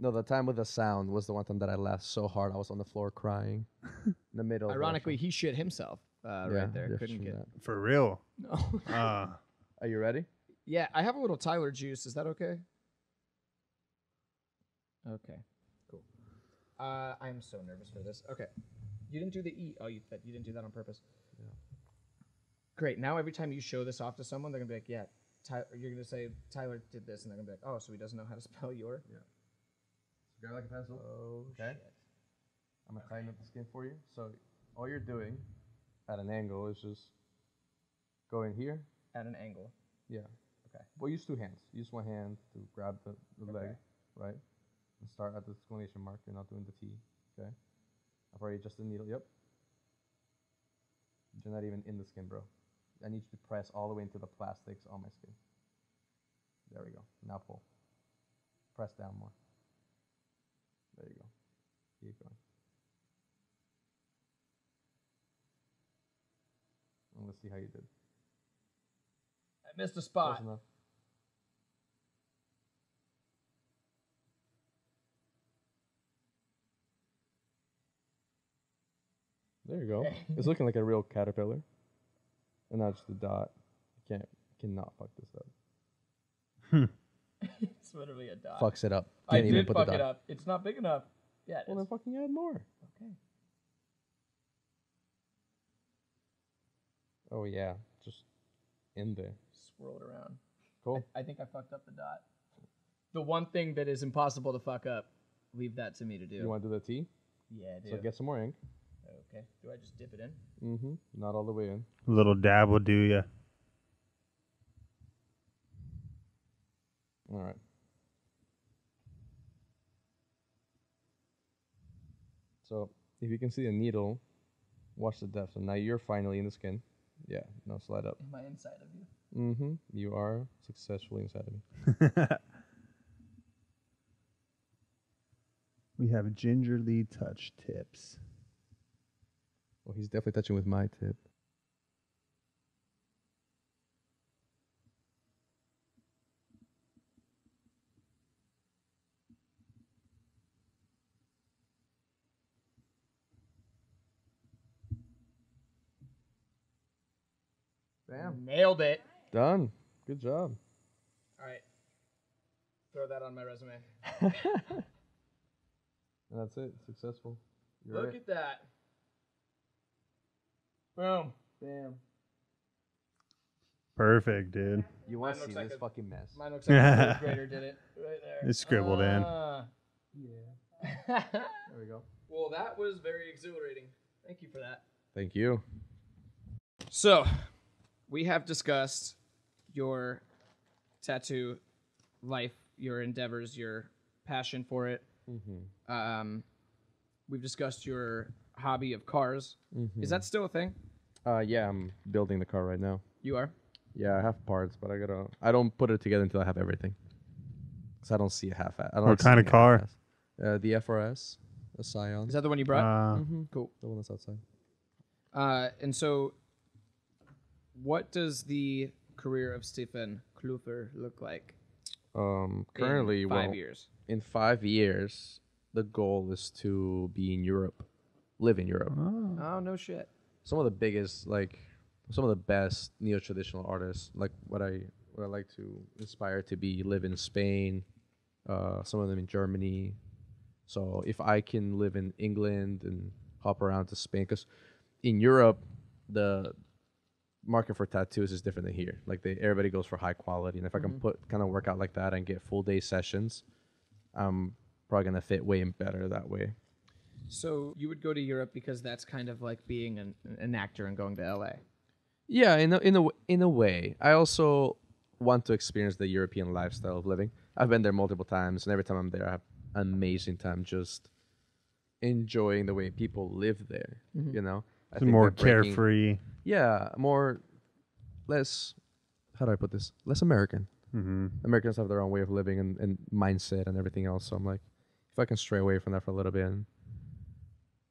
Speaker 2: No, the time with the sound was the one time that I laughed so hard I was on the floor crying in the middle.
Speaker 1: Ironically,
Speaker 2: restaurant.
Speaker 1: he shit himself uh,
Speaker 2: Yeah,
Speaker 1: right there.
Speaker 2: yeah,
Speaker 1: Couldn't
Speaker 2: sure
Speaker 1: get.
Speaker 2: that.
Speaker 3: For real.
Speaker 1: No.
Speaker 3: Uh,
Speaker 2: Are you ready?
Speaker 1: yeah, I have a little Tyler juice. Is that okay? Okay, cool. Uh, I'm so nervous for this. Okay, you didn't do the E. Oh, you that you didn't do that on purpose. Great. Now every time you show this off to someone, they're gonna be like, "Yeah, Tyler." You're gonna say Tyler did this, and they're gonna be like, "Oh, so he doesn't know how to spell your."
Speaker 2: Grab like a pencil.
Speaker 1: Oh
Speaker 2: Okay.
Speaker 1: shit.
Speaker 2: I'm gonna tighten up the skin for you. So all you're doing at an angle is just going here.
Speaker 1: At an angle.
Speaker 2: Yeah.
Speaker 1: Okay.
Speaker 2: Well, use two hands. Use one hand to grab the, the leg, right? And start at the exclamation mark. You're not doing the T. Okay. I've already adjusted the needle. Yep. You're not even in the skin, bro. I need you to press all the way into the plastics on my skin. There we go. Now pull. Press down more. There you go. Keep going. And let's see how you did.
Speaker 1: I missed a
Speaker 2: Close
Speaker 1: spot.
Speaker 2: enough. There you go. it's looking like a real caterpillar. And not just a dot. You can't cannot fuck this up.
Speaker 1: it's literally a dot.
Speaker 2: Fucks it up.
Speaker 1: I
Speaker 2: Can't even
Speaker 1: did
Speaker 2: put
Speaker 1: fuck
Speaker 2: the
Speaker 1: it
Speaker 2: dot.
Speaker 1: up. It's not big enough. Yeah. it
Speaker 2: Well then
Speaker 1: is.
Speaker 2: fucking add more.
Speaker 1: Okay.
Speaker 2: Oh yeah. Just in there.
Speaker 1: Swirl it around.
Speaker 2: Cool.
Speaker 1: I think I fucked up the dot. The one thing that is impossible to fuck up, leave that to me to do.
Speaker 2: You want to do the T?
Speaker 1: yeah, I do.
Speaker 2: So get some more ink.
Speaker 1: okay. Do I just dip it in?
Speaker 2: Mm-hmm. Not all the way in.
Speaker 3: a little dab will do ya.
Speaker 2: All right. So if you can see the needle, watch the depth. So now you're finally in the skin. Yeah. Now slide up.
Speaker 1: Am I inside of you?
Speaker 2: Mm-hmm. You are successfully inside of me.
Speaker 3: we have gingerly touch tips.
Speaker 2: Well, he's definitely touching with my tip. Bam.
Speaker 1: Nailed it.
Speaker 2: Done. Good job.
Speaker 1: All right. Throw that on my resume.
Speaker 2: And that's it. Successful. You're
Speaker 1: Look
Speaker 2: it.
Speaker 1: at that. Boom.
Speaker 2: Bam.
Speaker 3: Perfect, dude.
Speaker 2: You want to see
Speaker 1: like
Speaker 2: this
Speaker 1: a-
Speaker 2: fucking mess?
Speaker 1: Mine looks like a fourth grader did it right there.
Speaker 3: It's scribbled in.
Speaker 1: Ah.
Speaker 2: Yeah. There we go.
Speaker 1: well, that was very exhilarating. Thank you for that.
Speaker 2: Thank you.
Speaker 1: So, we have discussed your tattoo life, your endeavors, your passion for it.
Speaker 2: Mm-hmm.
Speaker 1: Um, we've discussed your hobby of cars.
Speaker 2: Mm-hmm.
Speaker 1: Is that still a thing?
Speaker 2: Uh, yeah, I'm building the car right now.
Speaker 1: You are.
Speaker 2: Yeah, I have parts, but I gotta. I don't put it together until I have everything. Cause I don't see a half. I don't
Speaker 3: What kind of car?
Speaker 2: Uh, the FRS, a Scion.
Speaker 1: Is that the one you brought?
Speaker 3: Uh,
Speaker 2: mm-hmm.
Speaker 1: cool.
Speaker 2: The one that's outside.
Speaker 1: Uh, and so, what does the career of Stefan Kluver look like?
Speaker 2: Um,
Speaker 1: in
Speaker 2: currently,
Speaker 1: five
Speaker 2: well,
Speaker 1: years.
Speaker 2: in five years, the goal is to be in Europe, live in Europe.
Speaker 3: oh.
Speaker 1: Oh no shit.
Speaker 2: Some of the biggest, like, some of the best neo-traditional artists, like what I would I like to inspire to be live in Spain, uh, some of them in Germany. So if I can live in England and hop around to Spain, because in Europe, the market for tattoos is different than here. Like they, everybody goes for high quality, and if I can
Speaker 1: Mhm.
Speaker 2: put kind of work out like that and get full day sessions, I'm probably gonna fit way better that way.
Speaker 1: So you would go to Europe because that's kind of like being an, an actor and going to LA.
Speaker 2: Yeah, in a, in a in a way. I also want to experience the European lifestyle of living. I've been there multiple times, and every time I'm there, I have an amazing time just enjoying the way people live there.
Speaker 1: Mhm.
Speaker 2: You know, I think
Speaker 3: more
Speaker 2: breaking-
Speaker 3: carefree.
Speaker 2: Yeah, more, less. How do I put this? Less American.
Speaker 3: Mm-hmm.
Speaker 2: Americans have their own way of living and, and mindset and everything else. So I'm like, if I can stray away from that for a little bit, and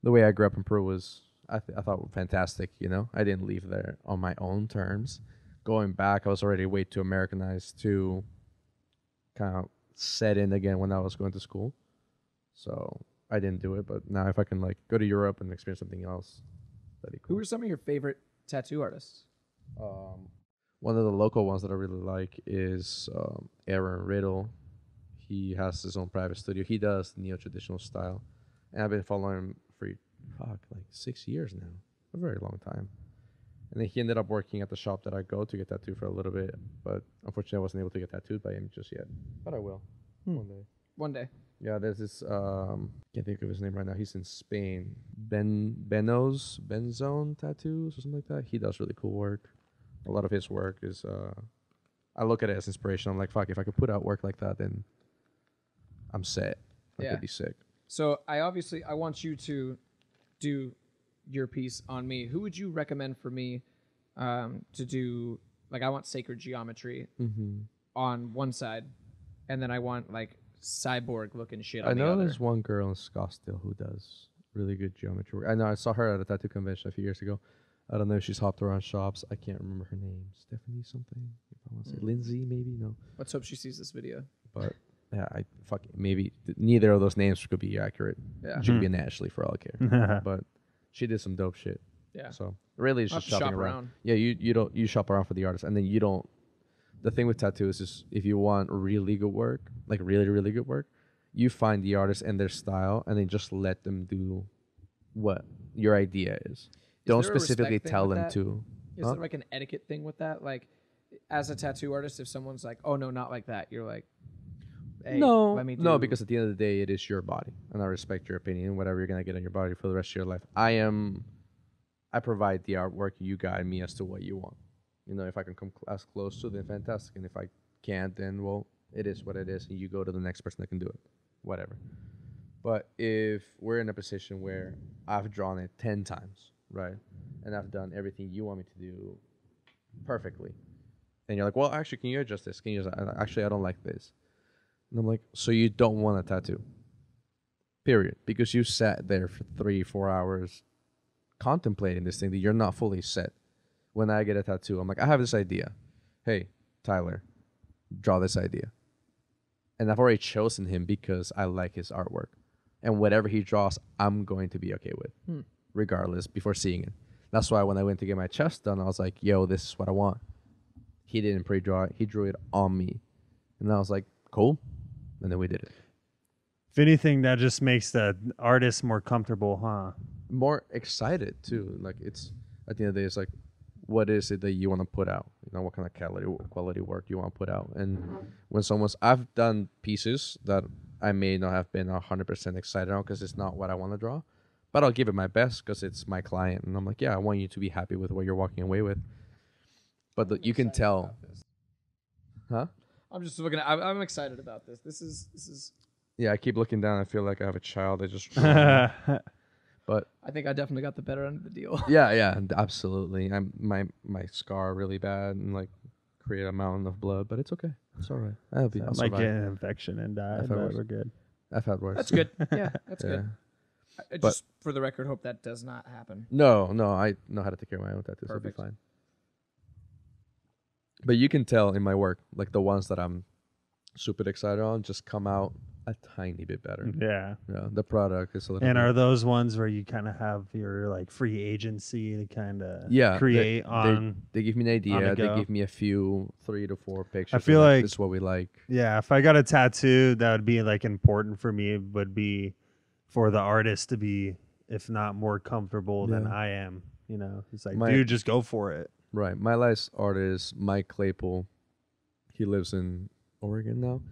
Speaker 2: the way I grew up in Peru was, I, th- I thought fantastic. You know, I didn't leave there on my own terms. Going back, I was already way too Americanized to kind of set in again when I was going to school. So I didn't do it. But now, if I can like go to Europe and experience something else, that'd be cool.
Speaker 1: Who are some of your favorite tattoo artists?
Speaker 2: Um, one of the local ones that I really like is um, Aaron Riddle. He has his own private studio. He does neo traditional style, and I've been following him for fuck like six years now, a very long time. And then he ended up working at the shop that I go to get tattooed for a little bit, but unfortunately I wasn't able to get tattooed by him just yet. But I will
Speaker 1: Hmm.
Speaker 2: one day.
Speaker 1: One day.
Speaker 2: Yeah, there's this um can't think of his name right now. He's in Spain. Ben Benos Benzone tattoos or something like that. He does really cool work. A lot of his work is uh I look at it as inspiration. I'm like, fuck, if I could put out work like that then I'm set. I
Speaker 1: Yeah.
Speaker 2: could be sick.
Speaker 1: So I obviously I want you to do your piece on me. Who would you recommend for me um, to do? Like I want sacred geometry
Speaker 2: Mm-hmm.
Speaker 1: on one side, and then I want like cyborg looking shit on
Speaker 2: I
Speaker 1: the
Speaker 2: know
Speaker 1: other.
Speaker 2: there's one girl in Scottsdale who does really good geometry work. I know I saw her at a tattoo convention a few years ago. I don't know if she's hopped around shops. I can't remember her name. Stephanie something. If I want to say
Speaker 1: Mm.
Speaker 2: Lindsay, maybe no.
Speaker 1: Let's hope she sees this video.
Speaker 2: but yeah, I fuck maybe th- neither of those names could be accurate.
Speaker 1: Yeah.
Speaker 2: She could
Speaker 3: Hmm.
Speaker 2: be an Ashley for all I care. but she did some dope shit.
Speaker 1: Yeah.
Speaker 2: So really, it's
Speaker 1: I'll
Speaker 2: just
Speaker 1: have to
Speaker 2: shopping
Speaker 1: shop
Speaker 2: around.
Speaker 1: around.
Speaker 2: Yeah, you you don't you shop around for the artist, and then you don't. The thing with tattoos is if you want really good work, like really really good work, you find the artist and their style, and then just let them do what your idea is. don't specifically tell them
Speaker 1: that?
Speaker 2: to.
Speaker 1: Is
Speaker 2: Huh?
Speaker 1: there like an etiquette thing with that? Like, as a tattoo artist, if someone's like, "Oh no, not like that," you're like, hey,
Speaker 2: no,
Speaker 1: let me Do.
Speaker 2: no, because at the end of the day, it is your body, and I respect your opinion. Whatever you're gonna get on your body for the rest of your life, I am. I provide the artwork. You guide me as to what you want. You know, if I can come cl- as close to, then fantastic. And if I can't, then well, it is what it is, and you go to the next person that can do it. Whatever. But if we're in a position where I've drawn it ten times, right, and I've done everything you want me to do perfectly, and you're like, well, actually, can you adjust this? Can you? Just, I- actually, I don't like this. And I'm like, so you don't want a tattoo? Period. Because you sat there for three, four hours contemplating this thing that you're not fully set. When I get a tattoo, I'm like, I have this idea. Hey, Tyler, draw this idea. And I've already chosen him because I like his artwork. And whatever he draws, I'm going to be okay with,
Speaker 1: Hmm.
Speaker 2: regardless, before seeing it. That's why when I went to get my chest done, I was like, yo, this is what I want. He didn't pre draw it, he drew it on me. And I was like, cool. And then we did it.
Speaker 3: If anything, that just makes the artist more comfortable, huh?
Speaker 2: More excited too. Like it's at the end of the day, it's like, what is it that you want to put out? You know, what kind of quality quality work you want to put out? And mm-hmm. when someone's, I've done pieces that I may not have been hundred percent excited on because it's not what I want to draw, but I'll give it my best because it's my client, and I'm like, yeah, I want you to be happy with what you're walking away with. But the, you can tell, huh?
Speaker 1: I'm just looking. At, I'm, I'm excited about this. This is this is.
Speaker 2: Yeah, I keep looking down. I feel like I have a child. I just,
Speaker 3: yeah,
Speaker 2: but
Speaker 1: I think I definitely got the better end of the deal.
Speaker 2: yeah, yeah, absolutely. I'm my my scar really bad and like create a mountain of blood, but it's okay. It's all right. I'll be. I'll
Speaker 3: might
Speaker 2: survive.
Speaker 3: get an infection and die,
Speaker 2: If I
Speaker 3: but
Speaker 2: was-
Speaker 3: we're good.
Speaker 2: I've had worse.
Speaker 1: That's good. Yeah, that's
Speaker 2: Yeah.
Speaker 1: good. I, I
Speaker 2: But-
Speaker 1: just for the record, hope that does not happen.
Speaker 2: No, no, I know how to take care of my own tattoos. It'll be fine. But you can tell in my work, like the ones that I'm super excited on, just come out a tiny bit better.
Speaker 3: Yeah.
Speaker 2: Yeah, the product is a little.
Speaker 3: And
Speaker 2: bit-
Speaker 3: are those ones where you kind of have your like free agency to kind of
Speaker 2: Yeah,
Speaker 3: create
Speaker 2: they-
Speaker 3: on?
Speaker 2: They give me an
Speaker 3: the
Speaker 2: idea. They give me a few, three to four pictures.
Speaker 3: I
Speaker 2: feel
Speaker 3: like-
Speaker 2: this is what we like.
Speaker 3: Yeah, if I got a tattoo, that would be like important for me. Would be for the artist to be, if not more comfortable than I am. You know, it's like,
Speaker 2: My-
Speaker 3: dude, just go for it.
Speaker 2: Right. My last artist, Mike Claypool, he lives in Oregon now.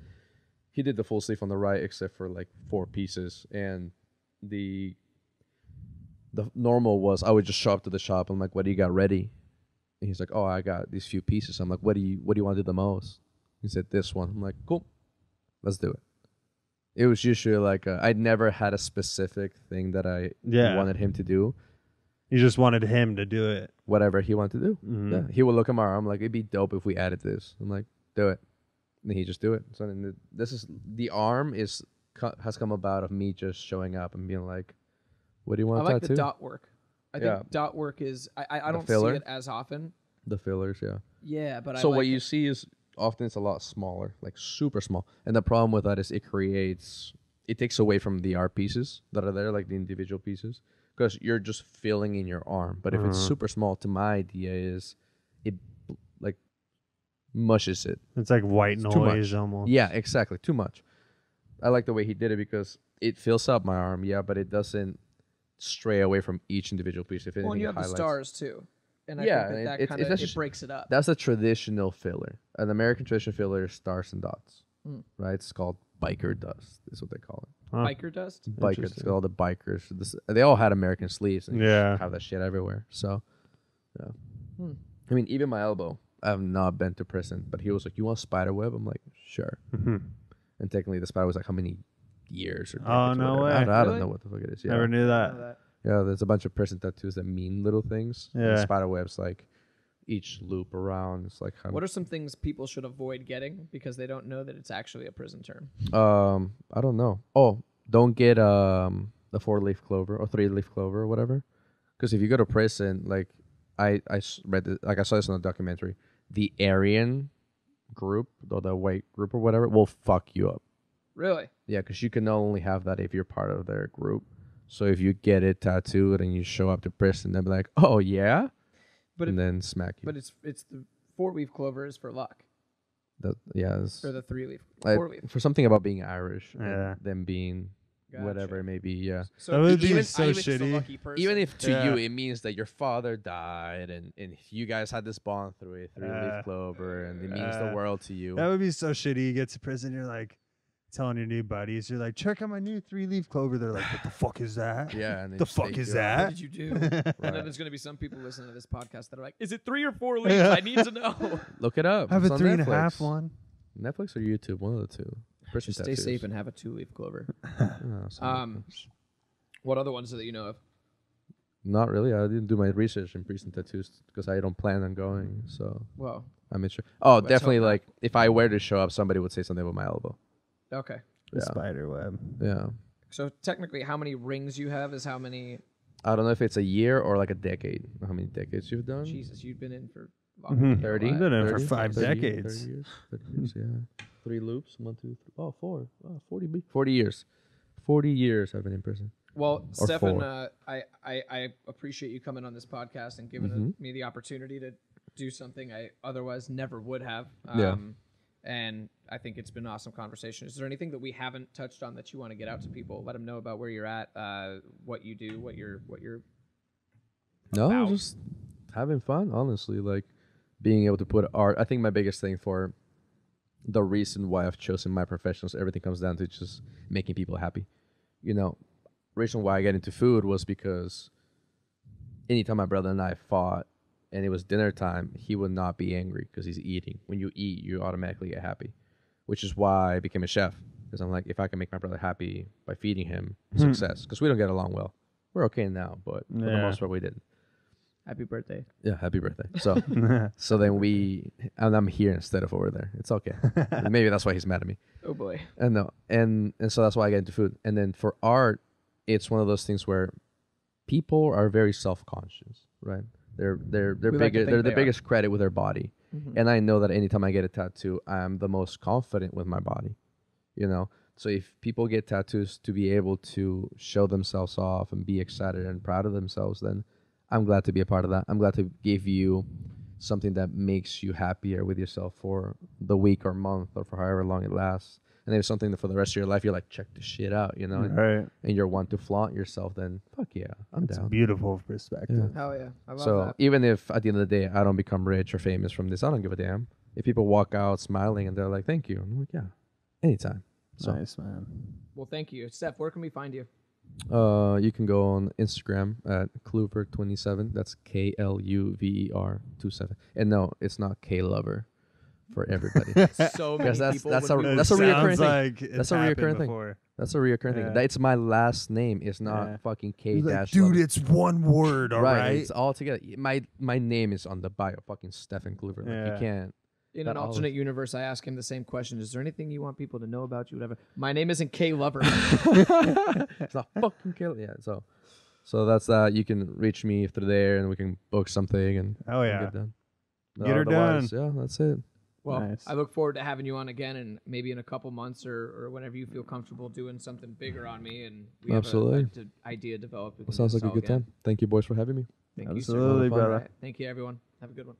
Speaker 2: He did the full sleeve on the right, except for like four pieces, and the the normal was I would just show up to the shop. and I'm like, "What do you got ready?" And he's like, "Oh, I got these few pieces." I'm like, "What do you What do you want to do the most?" He said, "This one." I'm like, "Cool, let's do it." It was usually like i I'd never had a specific thing that I
Speaker 3: Yeah.
Speaker 2: wanted him to do.
Speaker 3: You just wanted him to do it.
Speaker 2: Whatever he wanted to do.
Speaker 3: Mhm.
Speaker 2: Yeah, he would look at my arm like it'd be dope if we added this. I'm like, do it, he just do it. So then the, this is the arm is has come about of me just showing up and being like, what do you want?"
Speaker 1: I
Speaker 2: want
Speaker 1: like
Speaker 2: tattoo?
Speaker 1: the dot work. I
Speaker 2: Yeah.
Speaker 1: think dot work is I I, I don't
Speaker 2: filler?
Speaker 1: see it as often.
Speaker 2: the fillers, yeah.
Speaker 1: Yeah, but I
Speaker 2: so
Speaker 1: like
Speaker 2: what you
Speaker 1: it.
Speaker 2: see is often it's a lot smaller, like super small. And the problem with that is it creates it takes away from the art pieces that are there, like the individual pieces, because you're just filling in your arm. But if it's
Speaker 3: Mhm.
Speaker 2: super small, to my idea is it like mushes it.
Speaker 3: It's like white
Speaker 2: It's too much.
Speaker 3: noise almost.
Speaker 2: Yeah, exactly. Too much. I like the way he did it because it fills up my arm, yeah, but it doesn't stray away from each individual piece. If anything,
Speaker 1: Well, and you
Speaker 2: it
Speaker 1: have the
Speaker 2: highlights.
Speaker 1: stars too, and I
Speaker 2: Yeah,
Speaker 1: think
Speaker 2: and
Speaker 1: that,
Speaker 2: it-
Speaker 1: that
Speaker 2: it's-
Speaker 1: kind
Speaker 2: it's
Speaker 1: of it
Speaker 2: just-
Speaker 1: breaks it up.
Speaker 2: That's a traditional filler. An American traditional filler is stars and dots,
Speaker 1: Mm.
Speaker 2: right? It's called biker dust. Is what they call it.
Speaker 3: Huh.
Speaker 1: Biker dust.
Speaker 2: Bikers. It's
Speaker 3: Interesting.
Speaker 2: all the bikers. This, they all had American sleeves. And you
Speaker 3: Yeah.
Speaker 2: have that shit everywhere. So, yeah.
Speaker 1: Hmm.
Speaker 2: I mean, even my elbow. I have not been to prison, but he was like, "You want spider web?" I'm like, "Sure."
Speaker 3: Mhm.
Speaker 2: And technically, the spider was like, "How many years?" Or
Speaker 3: Oh,
Speaker 2: decades or
Speaker 3: no.
Speaker 2: I,
Speaker 3: way.
Speaker 2: don't- I don't
Speaker 1: Really?
Speaker 2: know what the fuck it is. Yeah.
Speaker 3: Never knew that.
Speaker 2: Yeah, there's a bunch of prison tattoos that mean little things.
Speaker 3: Yeah.
Speaker 2: spider webs like each loop around. It's like how
Speaker 1: What are some things people should avoid getting because they don't know that it's actually a prison term?
Speaker 2: um I don't know. Oh, don't get um the four leaf clover or three leaf clover or whatever. Because if you go to prison, like I I read it, like I saw this in a documentary, the Aryan group or the white group or whatever will fuck you up.
Speaker 1: Really?
Speaker 2: Yeah, because you can only have that if you're part of their group. So if you get it tattooed and you show up to prison, they'll be like, "Oh yeah,"
Speaker 1: But
Speaker 2: and
Speaker 1: it,
Speaker 2: then smack you.
Speaker 1: but it's it's the four leaf clover is for luck,
Speaker 2: That, yeah, it's-
Speaker 1: or the three leaf,
Speaker 2: I-
Speaker 1: four leaf.
Speaker 2: for something about being Irish
Speaker 3: Yeah.
Speaker 2: and them being whatever
Speaker 1: Gotcha.
Speaker 2: it may be. Yeah.
Speaker 1: So
Speaker 3: That would be
Speaker 1: even,
Speaker 3: so
Speaker 1: even if it's a
Speaker 3: shitty.
Speaker 1: lucky person,
Speaker 2: Even if to
Speaker 3: Yeah.
Speaker 2: you it means that your father died and, and you guys had this bond through a three
Speaker 3: Uh,
Speaker 2: leaf clover and it means
Speaker 3: uh,
Speaker 2: the world to you.
Speaker 3: That would be so shitty. You get to prison, you're like telling your new buddies, you're like, check out my new three leaf clover. They're like, what the fuck is that?
Speaker 2: yeah, and they
Speaker 3: The
Speaker 2: just
Speaker 3: fuck
Speaker 2: take
Speaker 3: is
Speaker 2: you out.
Speaker 1: what
Speaker 3: that?
Speaker 1: did you do?
Speaker 3: Right.
Speaker 1: And then there's gonna be some people listening to this podcast that are like, "Is it three or four leaves? I need to know."
Speaker 2: Look it up.
Speaker 3: I have
Speaker 2: It's
Speaker 3: a
Speaker 2: on
Speaker 3: three and a half
Speaker 2: Netflix.
Speaker 3: one.
Speaker 2: Netflix or YouTube, one of the two. Prison
Speaker 1: Just stay
Speaker 2: tattoos.
Speaker 1: safe and have a two leaf clover.
Speaker 2: Oh, so
Speaker 1: Um, what other ones that you know of?
Speaker 2: not really. I didn't do my research in prison tattoos because I don't plan on going. So
Speaker 1: Well,
Speaker 2: I'm not sure. Oh,
Speaker 1: Let's hope
Speaker 2: definitely.
Speaker 1: not.
Speaker 2: Like if I were to show up, somebody would say something about my elbow.
Speaker 1: okay.
Speaker 3: The
Speaker 2: Yeah.
Speaker 3: spider web.
Speaker 2: Yeah.
Speaker 1: So technically, how many rings you have is how many.
Speaker 2: I don't know if it's a year or like a decade. How many decades you've done?
Speaker 1: Jesus, you've been in for long.
Speaker 3: Mhm.
Speaker 2: 30?
Speaker 3: I've been in for five
Speaker 2: 30
Speaker 3: decades.
Speaker 2: 30 years, 30 years, yeah. Three loops. One, two, three. Oh, four. Oh, 40, b- 40 years. 40 years I've been in prison.
Speaker 1: Well,
Speaker 2: Or
Speaker 1: Stefan, uh, I, I I appreciate you coming on this podcast and giving
Speaker 2: Mhm.
Speaker 1: me the opportunity to do something I otherwise never would have. Um,
Speaker 2: Yeah.
Speaker 1: And I think it's been an awesome conversation. Is there anything that we haven't touched on that you want to get out to people? Let them know about where you're at, uh, what you do, what you're what you're.
Speaker 2: No,
Speaker 1: About.
Speaker 2: just having fun, honestly. Like being able to put art. I think my biggest thing for the reason why I've chosen my profession is everything comes down to just making people happy. You know, reason why I got into food was because anytime my brother and I fought and it was dinner time, he would not be angry because he's eating. When you eat, you automatically get happy, which is why I became a chef. Because I'm like, if I can make my brother happy by feeding him,
Speaker 3: Hmm.
Speaker 2: success. Because we don't get along well. We're okay now, but for the most part, we didn't.
Speaker 1: Happy birthday!
Speaker 2: Yeah, happy birthday. So, so then we, and I'm here instead of over there. It's okay. Maybe that's why he's mad at me.
Speaker 1: Oh boy.
Speaker 2: And no, and and so that's why I get into food. And then for art, it's one of those things where people are very self-conscious, right? They're they're they're
Speaker 1: We like
Speaker 2: bigger.
Speaker 1: think
Speaker 2: they're the
Speaker 1: they are.
Speaker 2: biggest credit with their body.
Speaker 1: Mhm.
Speaker 2: And I know that anytime I get a tattoo, I'm the most confident with my body. You know, So if people get tattoos to be able to show themselves off and be excited and proud of themselves, then I'm glad to be a part of that. I'm glad to give you something that makes you happier with yourself for the week or month or for however long it lasts. And if it's something that for the rest of your life you're like, check this shit out, you know, and,
Speaker 3: Right.
Speaker 2: and you're one to flaunt yourself, then fuck yeah, I'm down.
Speaker 3: It's a
Speaker 2: down.
Speaker 3: beautiful perspective.
Speaker 1: Hell yeah. I love
Speaker 2: So
Speaker 1: that.
Speaker 2: even if at the end of the day I don't become rich or famous from this, I don't give a damn. If people walk out smiling and they're like, "Thank you," I'm like, "Yeah, anytime." So
Speaker 3: Nice man.
Speaker 1: Well, thank you. Steph, where can we find you?
Speaker 2: Uh, you can go on Instagram at Kluver27. That's K L U V E R 27. And no, it's not K Lover for everybody.
Speaker 1: So many
Speaker 2: Because that's-
Speaker 1: people
Speaker 2: that's
Speaker 1: would
Speaker 2: a-
Speaker 1: be-
Speaker 2: that's a reoccurring
Speaker 3: sounds
Speaker 2: thing.
Speaker 3: Like
Speaker 2: That's a
Speaker 3: happened
Speaker 2: reoccurring thing. That's a reoccurring
Speaker 3: Yeah.
Speaker 2: thing. That's my last name. It's not
Speaker 3: Yeah.
Speaker 2: fucking K
Speaker 3: He's like,
Speaker 2: dash.
Speaker 3: dude, it's one word, all
Speaker 2: right,
Speaker 3: right.
Speaker 2: It's all together. My my name is on the bio. Fucking Stefan Kluver. Like
Speaker 3: Yeah.
Speaker 2: you can't.
Speaker 1: In
Speaker 2: that
Speaker 1: an
Speaker 2: always-
Speaker 1: alternate universe, I ask him the same question. Is there anything you want people to know about you? Whatever. My name isn't K Lover.
Speaker 2: it's not fucking kill. Yeah. So, so that's that. You can reach me through there, and we can book something and
Speaker 3: Oh
Speaker 2: and
Speaker 3: yeah.
Speaker 2: get done.
Speaker 3: Get her
Speaker 2: Otherwise, Yeah, that's it.
Speaker 1: Well,
Speaker 3: Nice.
Speaker 1: I look forward to having you on again, and maybe in a couple months or, or whenever you feel comfortable doing something bigger on me, and we
Speaker 2: Absolutely.
Speaker 1: have a, a d- idea developed. we
Speaker 2: sounds like a good
Speaker 1: again.
Speaker 2: time. Thank you, boys, for having me.
Speaker 1: Thank you, sir.
Speaker 3: Absolutely,
Speaker 1: All
Speaker 3: brother.
Speaker 1: right. Thank you, everyone. Have a good one.